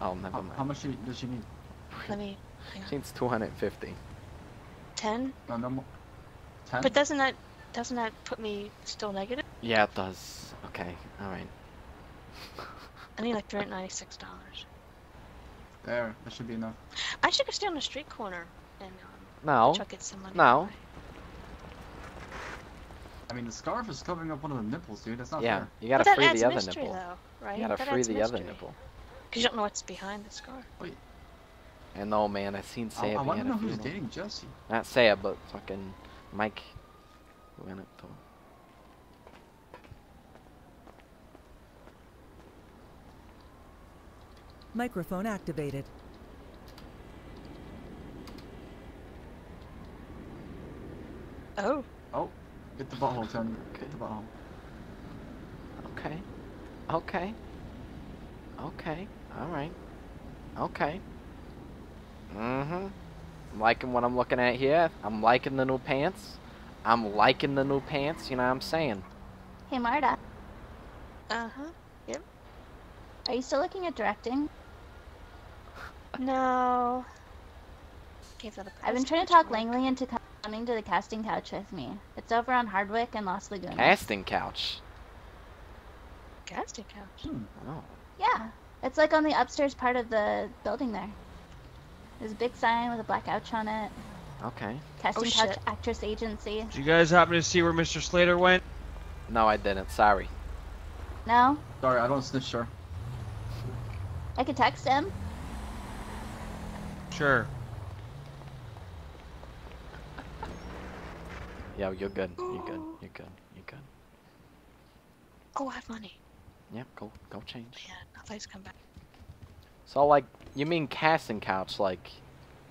[SPEAKER 2] Oh, never
[SPEAKER 10] How,
[SPEAKER 2] mind.
[SPEAKER 10] how much do you- does she need?
[SPEAKER 3] Let me. hang on.
[SPEAKER 2] She needs two hundred and fifty.
[SPEAKER 3] Ten.
[SPEAKER 10] No, no more. Ten.
[SPEAKER 3] But doesn't that doesn't that put me still negative?
[SPEAKER 2] Yeah, it does. Okay, all right.
[SPEAKER 3] I need like three hundred ninety six dollars.
[SPEAKER 10] There, that should be enough.
[SPEAKER 3] I should go stay on the street corner and um,
[SPEAKER 2] No.
[SPEAKER 3] try to get some money.
[SPEAKER 2] No.
[SPEAKER 10] I mean, the scarf is covering up one of the nipples, dude. That's not
[SPEAKER 2] Yeah,
[SPEAKER 10] fair.
[SPEAKER 2] you gotta
[SPEAKER 3] But that
[SPEAKER 2] free
[SPEAKER 3] adds
[SPEAKER 2] the other
[SPEAKER 3] mystery,
[SPEAKER 2] nipple.
[SPEAKER 3] though, right?
[SPEAKER 2] You gotta
[SPEAKER 3] That
[SPEAKER 2] free
[SPEAKER 3] adds
[SPEAKER 2] the other nipple.
[SPEAKER 3] Because you don't know what's behind the scarf.
[SPEAKER 10] Wait.
[SPEAKER 2] And no, man, I seen
[SPEAKER 10] I,
[SPEAKER 2] Saya
[SPEAKER 10] I
[SPEAKER 2] be
[SPEAKER 10] want to know who's dating Jesse.
[SPEAKER 2] Not Saya, but fucking Mike. Who went up to him.
[SPEAKER 21] Microphone activated.
[SPEAKER 3] Oh.
[SPEAKER 10] Oh, get the butthole, Tony. Get the butthole.
[SPEAKER 2] Okay. Okay. Okay. All right. Okay. Mm-hmm. I'm liking what I'm looking at here. I'm liking the new pants. I'm liking the new pants. You know what I'm saying?
[SPEAKER 19] Hey, Marta.
[SPEAKER 3] Uh huh. Yep.
[SPEAKER 19] Are you still looking at directing?
[SPEAKER 3] No. Gave that a
[SPEAKER 19] I've been trying to talk Langley into coming to the casting couch with me. It's over on Hardwick and Los Lagunas.
[SPEAKER 2] Casting couch.
[SPEAKER 3] Casting couch.
[SPEAKER 2] Oh.
[SPEAKER 19] Yeah, it's like on the upstairs part of the building there. There's a big sign with a black ouch on it.
[SPEAKER 2] Okay.
[SPEAKER 19] Casting
[SPEAKER 3] Oh,
[SPEAKER 19] couch actress agency.
[SPEAKER 13] Did you guys happen to see where Mr. Slater went?
[SPEAKER 2] No, I didn't. Sorry.
[SPEAKER 19] No,
[SPEAKER 10] Sorry, I don't snitch, sir.
[SPEAKER 19] I could text him.
[SPEAKER 13] Sure.
[SPEAKER 2] Yeah, you're good. You're good. You're good. You're good.
[SPEAKER 3] Oh, I have money.
[SPEAKER 2] Yep. Go. Go change.
[SPEAKER 3] Yeah, I thought he's come back.
[SPEAKER 2] So like, you mean casting couch, like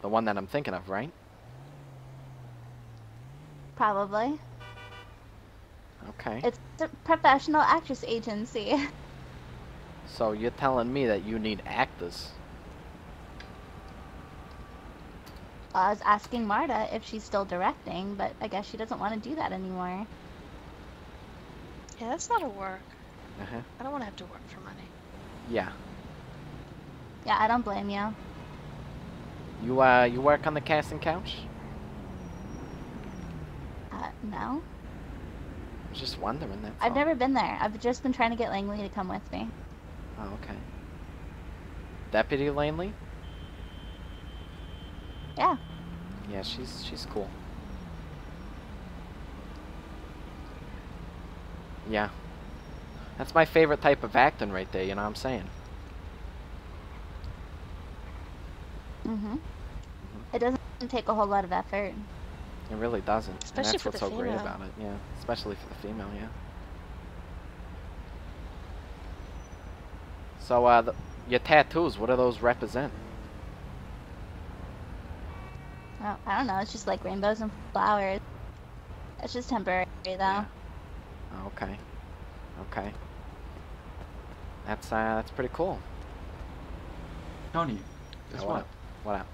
[SPEAKER 2] the one that I'm thinking of, right?
[SPEAKER 19] Probably.
[SPEAKER 2] Okay.
[SPEAKER 19] It's a professional actress agency.
[SPEAKER 2] So you're telling me that you need actors?
[SPEAKER 19] I was asking Marta if she's still directing, but I guess she doesn't want to do that anymore.
[SPEAKER 3] Yeah, that's not a work.
[SPEAKER 2] Uh huh.
[SPEAKER 3] I don't want to have to work for money.
[SPEAKER 2] Yeah.
[SPEAKER 19] Yeah, I don't blame you.
[SPEAKER 2] You uh, you work on the casting couch?
[SPEAKER 19] Uh, no.
[SPEAKER 2] I was just wondering. That's
[SPEAKER 19] I've
[SPEAKER 2] all.
[SPEAKER 19] never been there. I've just been trying to get Langley to come with me.
[SPEAKER 2] Oh, okay. Deputy Langley?
[SPEAKER 19] Yeah.
[SPEAKER 2] Yeah, she's she's cool. Yeah. That's my favorite type of acting right there, you know what I'm saying?
[SPEAKER 19] Mm-hmm. It doesn't take a whole lot of effort.
[SPEAKER 2] It really doesn't.
[SPEAKER 3] Especially
[SPEAKER 2] and that's
[SPEAKER 3] for
[SPEAKER 2] what's
[SPEAKER 3] the
[SPEAKER 2] so great about it, yeah. Especially for the female, yeah. So, uh, the, your tattoos, what do those represent?
[SPEAKER 19] Oh, I don't know. It's just like rainbows and flowers. It's just temporary, though.
[SPEAKER 2] Oh, okay. Okay. That's, uh, that's pretty cool.
[SPEAKER 10] Tony,
[SPEAKER 2] Yeah,
[SPEAKER 10] guess
[SPEAKER 2] what
[SPEAKER 10] what?
[SPEAKER 2] Up? What up?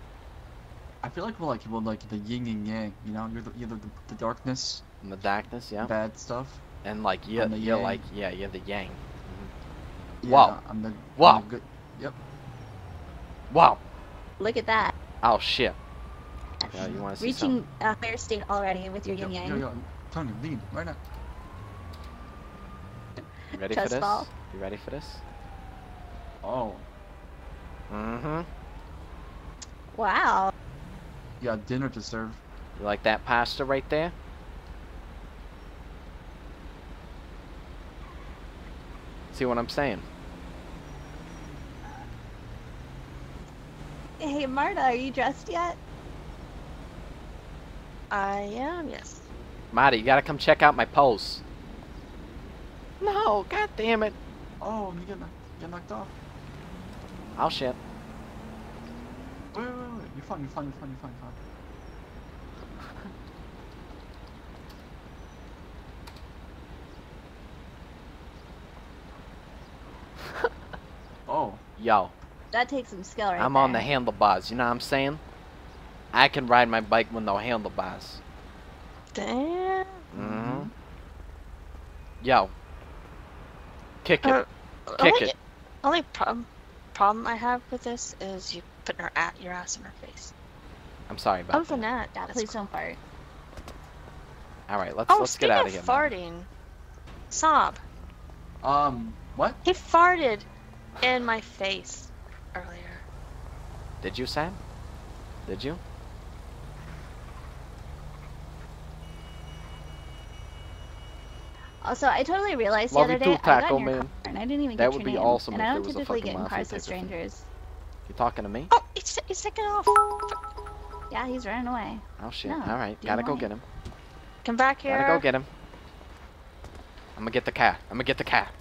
[SPEAKER 10] I feel like we're like we're like the yin and yang. You know, you're the you're the, the darkness,
[SPEAKER 2] In the darkness, yeah?
[SPEAKER 10] bad stuff.
[SPEAKER 2] And, like, you're,
[SPEAKER 10] I'm the
[SPEAKER 2] you're like, yeah, you're the yang.
[SPEAKER 10] Yeah,
[SPEAKER 2] Wow.
[SPEAKER 10] I'm the, I'm
[SPEAKER 2] Wow.
[SPEAKER 10] the good. Yep.
[SPEAKER 2] Wow.
[SPEAKER 19] Look at that.
[SPEAKER 2] Oh, shit. Yeah, you want to see something?
[SPEAKER 19] Reaching a higher state already with your yin yang.
[SPEAKER 10] yo, yo, Tony, lean right now.
[SPEAKER 2] You ready
[SPEAKER 19] Chest
[SPEAKER 2] for this?
[SPEAKER 19] ball.
[SPEAKER 2] You ready for this?
[SPEAKER 10] Oh,
[SPEAKER 2] Mm-hmm.
[SPEAKER 19] Wow.
[SPEAKER 10] You got dinner to serve.
[SPEAKER 2] You like that pasta right there? See what I'm saying?
[SPEAKER 19] Hey, Marta, are you dressed yet?
[SPEAKER 3] I am, yes.
[SPEAKER 2] Marty, you gotta come check out my post. No, god damn it.
[SPEAKER 10] Oh, you get, knocked- get knocked off.
[SPEAKER 2] Oh shit.
[SPEAKER 10] You're fine, you're fine, you're fine, you're fine, you're fine. oh.
[SPEAKER 2] Yo,
[SPEAKER 19] That takes some skill right
[SPEAKER 2] I'm
[SPEAKER 19] there.
[SPEAKER 2] on the handlebars, you know what I'm saying? I can ride my bike with no handlebars.
[SPEAKER 3] Damn.
[SPEAKER 2] Mm-hmm. Yo. Kick it.
[SPEAKER 3] Uh,
[SPEAKER 2] Kick
[SPEAKER 3] only,
[SPEAKER 2] it.
[SPEAKER 3] Only problem problem I have with this is you putting her at your ass in her face.
[SPEAKER 2] I'm sorry about
[SPEAKER 3] Other than that,
[SPEAKER 19] Yeah,
[SPEAKER 3] that's
[SPEAKER 19] please don't fart.
[SPEAKER 2] All right, let's
[SPEAKER 3] Oh,
[SPEAKER 2] let's get out
[SPEAKER 3] of
[SPEAKER 2] of here. man.
[SPEAKER 3] farting, Sob,
[SPEAKER 10] Um, what?
[SPEAKER 3] he farted in my face earlier.
[SPEAKER 2] Did you, Sam? Did you?
[SPEAKER 19] Also, I totally realized
[SPEAKER 2] Love
[SPEAKER 19] the
[SPEAKER 2] you
[SPEAKER 19] other
[SPEAKER 2] too,
[SPEAKER 19] day I got in your
[SPEAKER 2] Man.
[SPEAKER 19] car and I didn't even
[SPEAKER 2] That
[SPEAKER 19] get
[SPEAKER 2] would
[SPEAKER 19] your
[SPEAKER 2] be
[SPEAKER 19] name.
[SPEAKER 2] awesome
[SPEAKER 19] and
[SPEAKER 2] if
[SPEAKER 19] I don't
[SPEAKER 2] was
[SPEAKER 19] typically
[SPEAKER 2] fucking
[SPEAKER 19] get in
[SPEAKER 2] mafia
[SPEAKER 19] cars with
[SPEAKER 2] ticket.
[SPEAKER 19] strangers.
[SPEAKER 2] You talking to me?
[SPEAKER 3] Oh, he's, he's taking off.
[SPEAKER 19] Yeah, he's running away.
[SPEAKER 2] Oh shit.
[SPEAKER 19] No,
[SPEAKER 2] All right, gotta go get him.
[SPEAKER 3] Come back here.
[SPEAKER 2] Gotta go get him. I'm gonna get the cat. I'm gonna get the cat.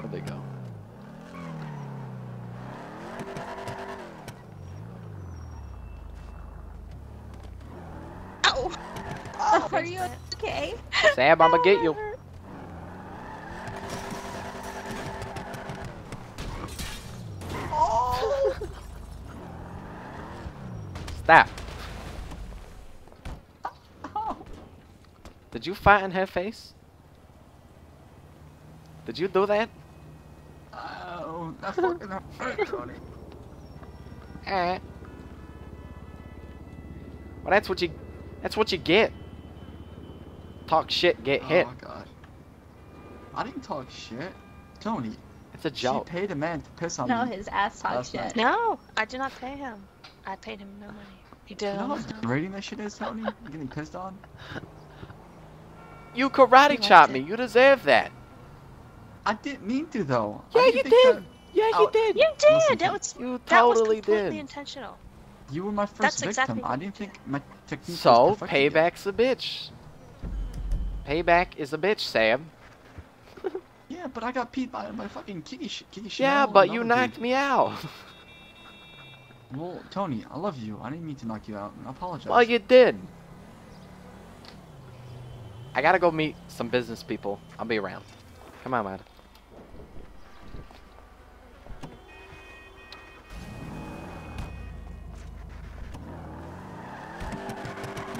[SPEAKER 2] Where'd they go?
[SPEAKER 19] Ow! Oh, are you okay?
[SPEAKER 2] Sam, I'm gonna get you. Stop. Did you fight in her face? Did you do that?
[SPEAKER 10] Oh, that fucking hurt, Tony.
[SPEAKER 2] Eh. Well, that's what you, that's what you get. Talk shit, get hit.
[SPEAKER 10] Oh god. I didn't talk shit. Tony.
[SPEAKER 2] It's a joke.
[SPEAKER 10] She paid a man to piss on
[SPEAKER 19] No,
[SPEAKER 10] me.
[SPEAKER 19] his ass talks
[SPEAKER 10] last
[SPEAKER 19] shit.
[SPEAKER 10] night.
[SPEAKER 3] No, I did not pay him. I paid him no money. He did
[SPEAKER 10] You
[SPEAKER 3] it
[SPEAKER 10] know how
[SPEAKER 3] his
[SPEAKER 10] degrading that shit is, Tony? You getting pissed on?
[SPEAKER 2] You karate
[SPEAKER 3] liked
[SPEAKER 2] chopped me. You deserve that.
[SPEAKER 10] I didn't mean to though.
[SPEAKER 2] Yeah,
[SPEAKER 10] I
[SPEAKER 2] you
[SPEAKER 10] didn't think
[SPEAKER 2] did.
[SPEAKER 10] that-
[SPEAKER 2] Yeah, you
[SPEAKER 10] Oh,
[SPEAKER 2] did.
[SPEAKER 3] You did.
[SPEAKER 10] Listen,
[SPEAKER 3] that was
[SPEAKER 2] You
[SPEAKER 3] that was completely
[SPEAKER 2] did.
[SPEAKER 3] intentional.
[SPEAKER 10] You were my first
[SPEAKER 3] That's
[SPEAKER 10] victim.
[SPEAKER 3] exactly
[SPEAKER 10] I didn't think my technique
[SPEAKER 2] So,
[SPEAKER 10] was perfect
[SPEAKER 2] payback's a bitch. Payback is a bitch, Sam.
[SPEAKER 10] Yeah, but I got beat by, by fucking Kiki, Sh- Kiki
[SPEAKER 2] Yeah, but you knocked
[SPEAKER 10] dude.
[SPEAKER 2] me out.
[SPEAKER 10] Well, Tony, I love you. I didn't mean to knock you out. I apologize.
[SPEAKER 2] well, you did. I gotta go meet some business people. I'll be around. Come on, man.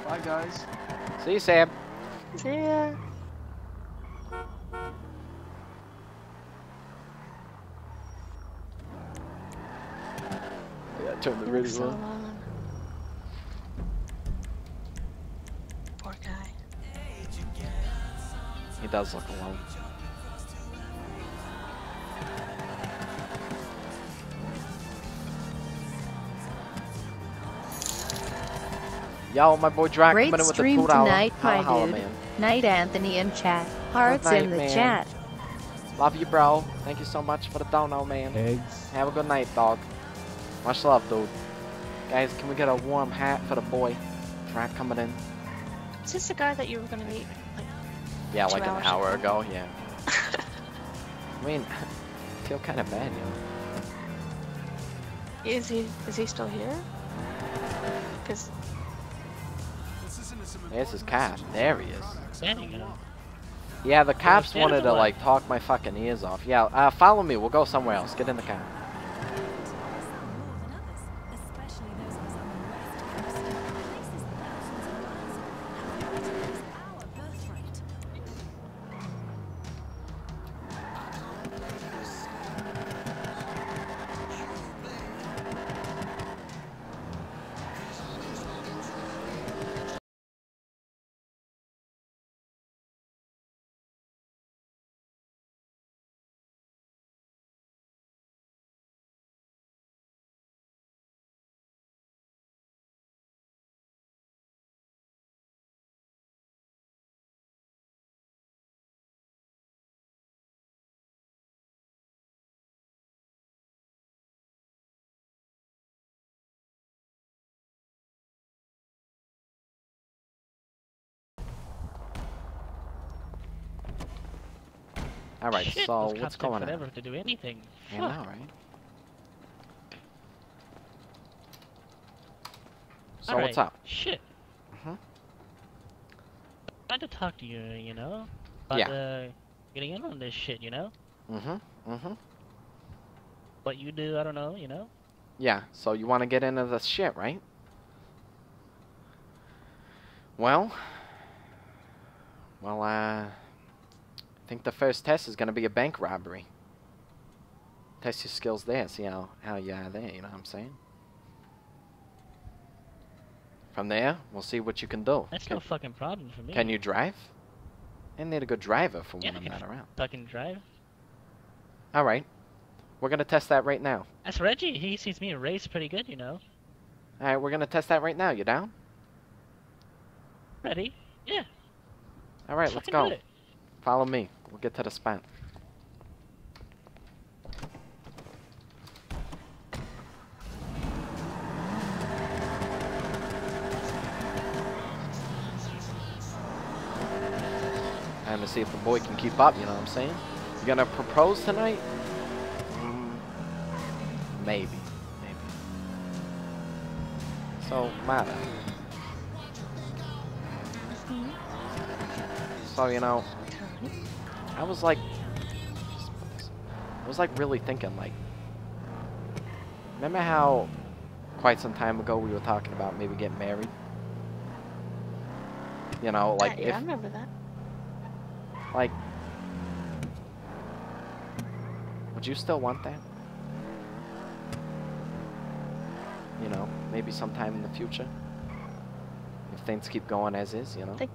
[SPEAKER 10] Bye, guys.
[SPEAKER 2] See you, Sam.
[SPEAKER 3] See ya.
[SPEAKER 2] Yeah, turn the
[SPEAKER 3] He
[SPEAKER 2] radio
[SPEAKER 3] so
[SPEAKER 2] on.
[SPEAKER 3] Poor guy.
[SPEAKER 2] He does look alone. Yo, my boy Drac
[SPEAKER 22] Great
[SPEAKER 2] coming in with the
[SPEAKER 22] stream
[SPEAKER 2] two dollar.
[SPEAKER 22] tonight, my
[SPEAKER 2] Holla, holla,
[SPEAKER 22] dude.
[SPEAKER 2] man.
[SPEAKER 22] Night Anthony in chat. Hearts
[SPEAKER 2] night,
[SPEAKER 22] in the
[SPEAKER 2] man.
[SPEAKER 22] chat.
[SPEAKER 2] Love you, bro. Thank you so much for the dono, man.
[SPEAKER 8] Eggs.
[SPEAKER 2] Have a good night, dog. Much love, dude. Guys, can we get a warm hat for the boy? Drac coming in.
[SPEAKER 3] Is this the guy that you were gonna meet? Like,
[SPEAKER 2] Yeah, like an hour
[SPEAKER 3] ago?
[SPEAKER 2] ago, yeah. I mean, I feel kind of bad, you know.
[SPEAKER 3] is he is he still here? Cause
[SPEAKER 2] There's his cat. There he is.
[SPEAKER 6] There you go.
[SPEAKER 2] Yeah, the cops wanted to like talk my fucking ears off. Yeah, uh, follow me. We'll go somewhere else. Get in the car. All right,
[SPEAKER 6] Shit,
[SPEAKER 2] so what's going
[SPEAKER 6] forever
[SPEAKER 2] on?
[SPEAKER 6] to do anything.
[SPEAKER 2] I know, right? So
[SPEAKER 6] All
[SPEAKER 2] what's up?
[SPEAKER 6] Shit.
[SPEAKER 2] Mhm.
[SPEAKER 6] Trying to talk to you, you know, about
[SPEAKER 2] Yeah.
[SPEAKER 6] uh, getting in on this shit, you know.
[SPEAKER 2] Mm-hmm. Mm-hmm.
[SPEAKER 6] What you do, I don't know, you know.
[SPEAKER 2] Yeah. So you want to get into this shit, right? Well. Well, uh. I think the first test is gonna be a bank robbery. Test your skills there. See how how you are there. You know what I'm saying? From there, we'll see what you can do.
[SPEAKER 6] That's
[SPEAKER 2] can,
[SPEAKER 6] no fucking problem for me.
[SPEAKER 2] can you drive? I need a good driver for
[SPEAKER 6] Yeah,
[SPEAKER 2] when I'm not around.
[SPEAKER 6] fucking drive.
[SPEAKER 2] All right. We're gonna test that right now.
[SPEAKER 6] That's Reggie. He sees me race pretty good, you know.
[SPEAKER 2] All right, we're gonna test that right now. You down?
[SPEAKER 6] Ready? Yeah.
[SPEAKER 2] All right, let's go. Follow me. We'll get to the spot. Time to see if the boy can keep up, you know what I'm saying? You gonna propose tonight? Maybe. Maybe. So, Marta. Hmm? So, you know, I was like, I was like really thinking, like, remember how quite some time ago we were talking about maybe getting married? You know, like
[SPEAKER 3] yeah,
[SPEAKER 2] if
[SPEAKER 3] I remember that.
[SPEAKER 2] like, would you still want that? You know, maybe sometime in the future, if things keep going as is, you know.
[SPEAKER 3] Think,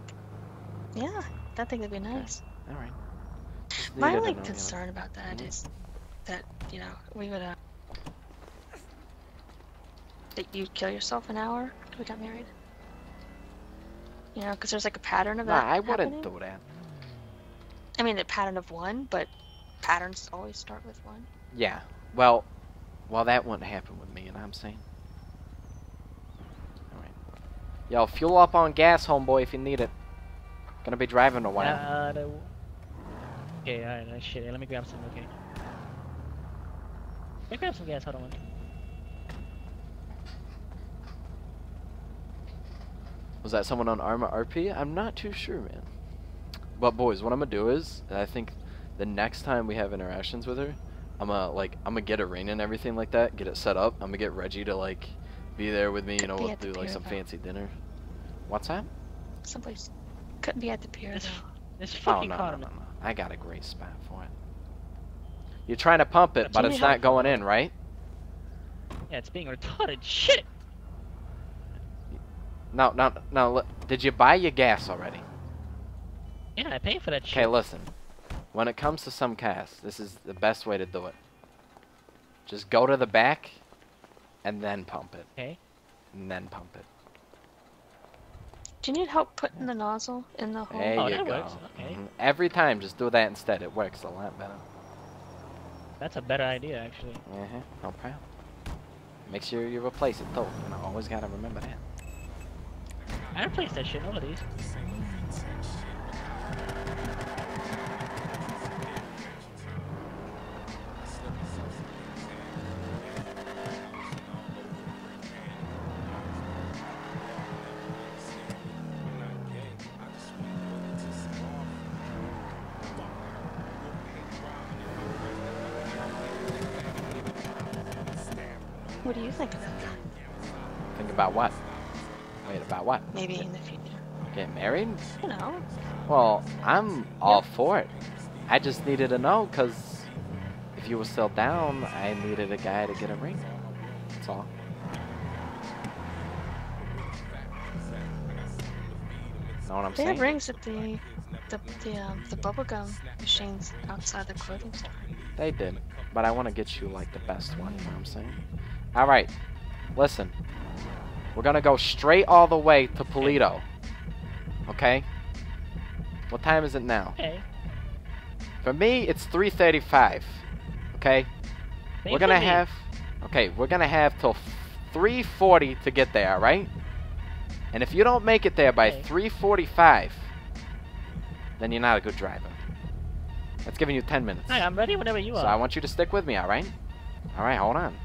[SPEAKER 3] yeah, I think that'd be nice.
[SPEAKER 2] All right. Just
[SPEAKER 3] My only
[SPEAKER 2] know, you know.
[SPEAKER 3] concern about that
[SPEAKER 2] Mhm.
[SPEAKER 3] is that you know we would uh, that you'd kill yourself an hour if we got married. You know, because there's like a pattern of
[SPEAKER 2] Nah,
[SPEAKER 3] that.
[SPEAKER 2] I wouldn't
[SPEAKER 3] happening.
[SPEAKER 2] do that.
[SPEAKER 3] I mean, the pattern of one, but patterns always start with one.
[SPEAKER 2] Yeah. Well, well, that wouldn't happen with me, you know what I'm saying? Alright. Yo, fuel up on gas, homeboy, if you need it. Gonna be driving a while.
[SPEAKER 6] The... Okay, alright, shit. Let me grab some, okay. Let me grab some gas, hold on. one.
[SPEAKER 2] Was that someone on Arma RP? I'm not too sure, man. But boys, what I'm gonna do is, I think the next time we have interactions with her, I'm gonna like I'm gonna get a ring and everything like that, get it set up. I'm gonna get Reggie to like be there with me. You know,
[SPEAKER 3] be
[SPEAKER 2] we'll do like some
[SPEAKER 3] though.
[SPEAKER 2] fancy dinner. What's that?
[SPEAKER 3] Someplace couldn't be at the pier though.
[SPEAKER 6] This
[SPEAKER 2] Oh
[SPEAKER 6] fucking
[SPEAKER 2] no, no,
[SPEAKER 6] car.
[SPEAKER 2] no, no! I got a great spot for it. You're trying to pump it, but it's not going in, right?
[SPEAKER 6] Yeah, it's being retarded. Shit!
[SPEAKER 2] No, no, no. li- Did you buy your gas already?
[SPEAKER 6] Yeah, I paid for that shit.
[SPEAKER 2] Okay, listen. When it comes to some cars, this is the best way to do it. Just go to the back, and then pump it.
[SPEAKER 6] Okay.
[SPEAKER 2] And then pump it.
[SPEAKER 3] Do you need help putting the nozzle in the hole?
[SPEAKER 2] There
[SPEAKER 6] Oh,
[SPEAKER 2] you go.
[SPEAKER 6] works, okay.
[SPEAKER 2] Mhm. Every time, just do that instead. It works a lot better.
[SPEAKER 6] That's a better idea, actually.
[SPEAKER 2] Uh-huh. No problem. Make sure you replace it though. You know, always gotta remember that.
[SPEAKER 6] I replaced that shit, All of these.
[SPEAKER 2] Married?
[SPEAKER 3] You know,
[SPEAKER 2] Well, I'm all for it. I just needed to know because if you were still down, I needed a guy to get a ring. That's all. Know what I'm
[SPEAKER 3] they
[SPEAKER 2] saying?
[SPEAKER 3] have rings at the the the um, the bubblegum machines outside the clothing store.
[SPEAKER 2] They did, but I want to get you like the best one. You know what I'm saying? All right, listen. We're gonna go straight all the way to Paleto. Okay? What time is it now?
[SPEAKER 6] Okay.
[SPEAKER 2] For me, it's 3:35. Okay?
[SPEAKER 6] Same
[SPEAKER 2] we're gonna have. Okay, we're gonna have till 3:40 to get there. Right? And if you don't make it there by
[SPEAKER 6] Okay.
[SPEAKER 2] 3:45, then you're not a good driver. That's giving you 10 minutes.
[SPEAKER 6] Hey, I'm ready whenever you
[SPEAKER 2] So
[SPEAKER 6] are.
[SPEAKER 2] So I want you to stick with me, alright? Alright, hold on.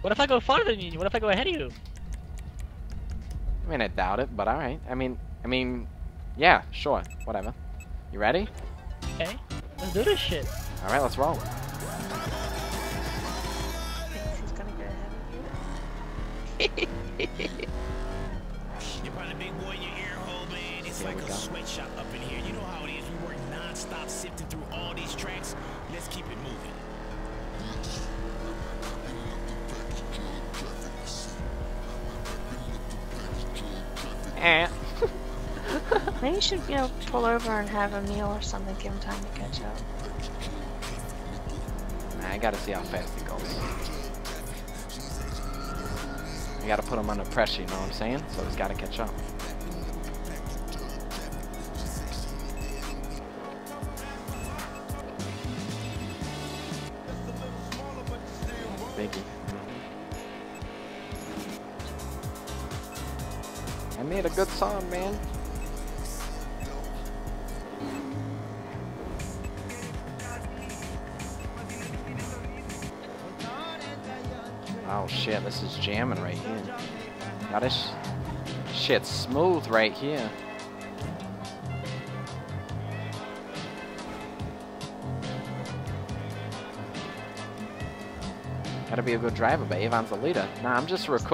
[SPEAKER 6] What if I go farther than you? What if I go ahead of you?
[SPEAKER 2] I mean, I doubt it, but alright. I mean, I mean, yeah, sure, whatever. You ready?
[SPEAKER 6] Okay, let's do this shit.
[SPEAKER 2] Alright, let's roll.
[SPEAKER 3] Thinks he's gonna get ahead of you.
[SPEAKER 15] You're probably big boy in your ear hole, man. It's
[SPEAKER 2] Here
[SPEAKER 15] like a
[SPEAKER 2] go.
[SPEAKER 15] sweatshop up in here. You know how it is. We work non-stop sifting through all these tracks. Let's keep it moving.
[SPEAKER 2] Eh.
[SPEAKER 3] Maybe you should, you know, pull over and have a meal or something. Give him time to catch up.
[SPEAKER 2] I gotta see how fast he goes. I gotta put him under pressure, you know what I'm saying? So he's gotta catch up. Made a good song, man. Oh shit, this is jamming right here. Now this shit smooth right here. Gotta be a good driver, but Avon's the leader. Nah, I'm just recording.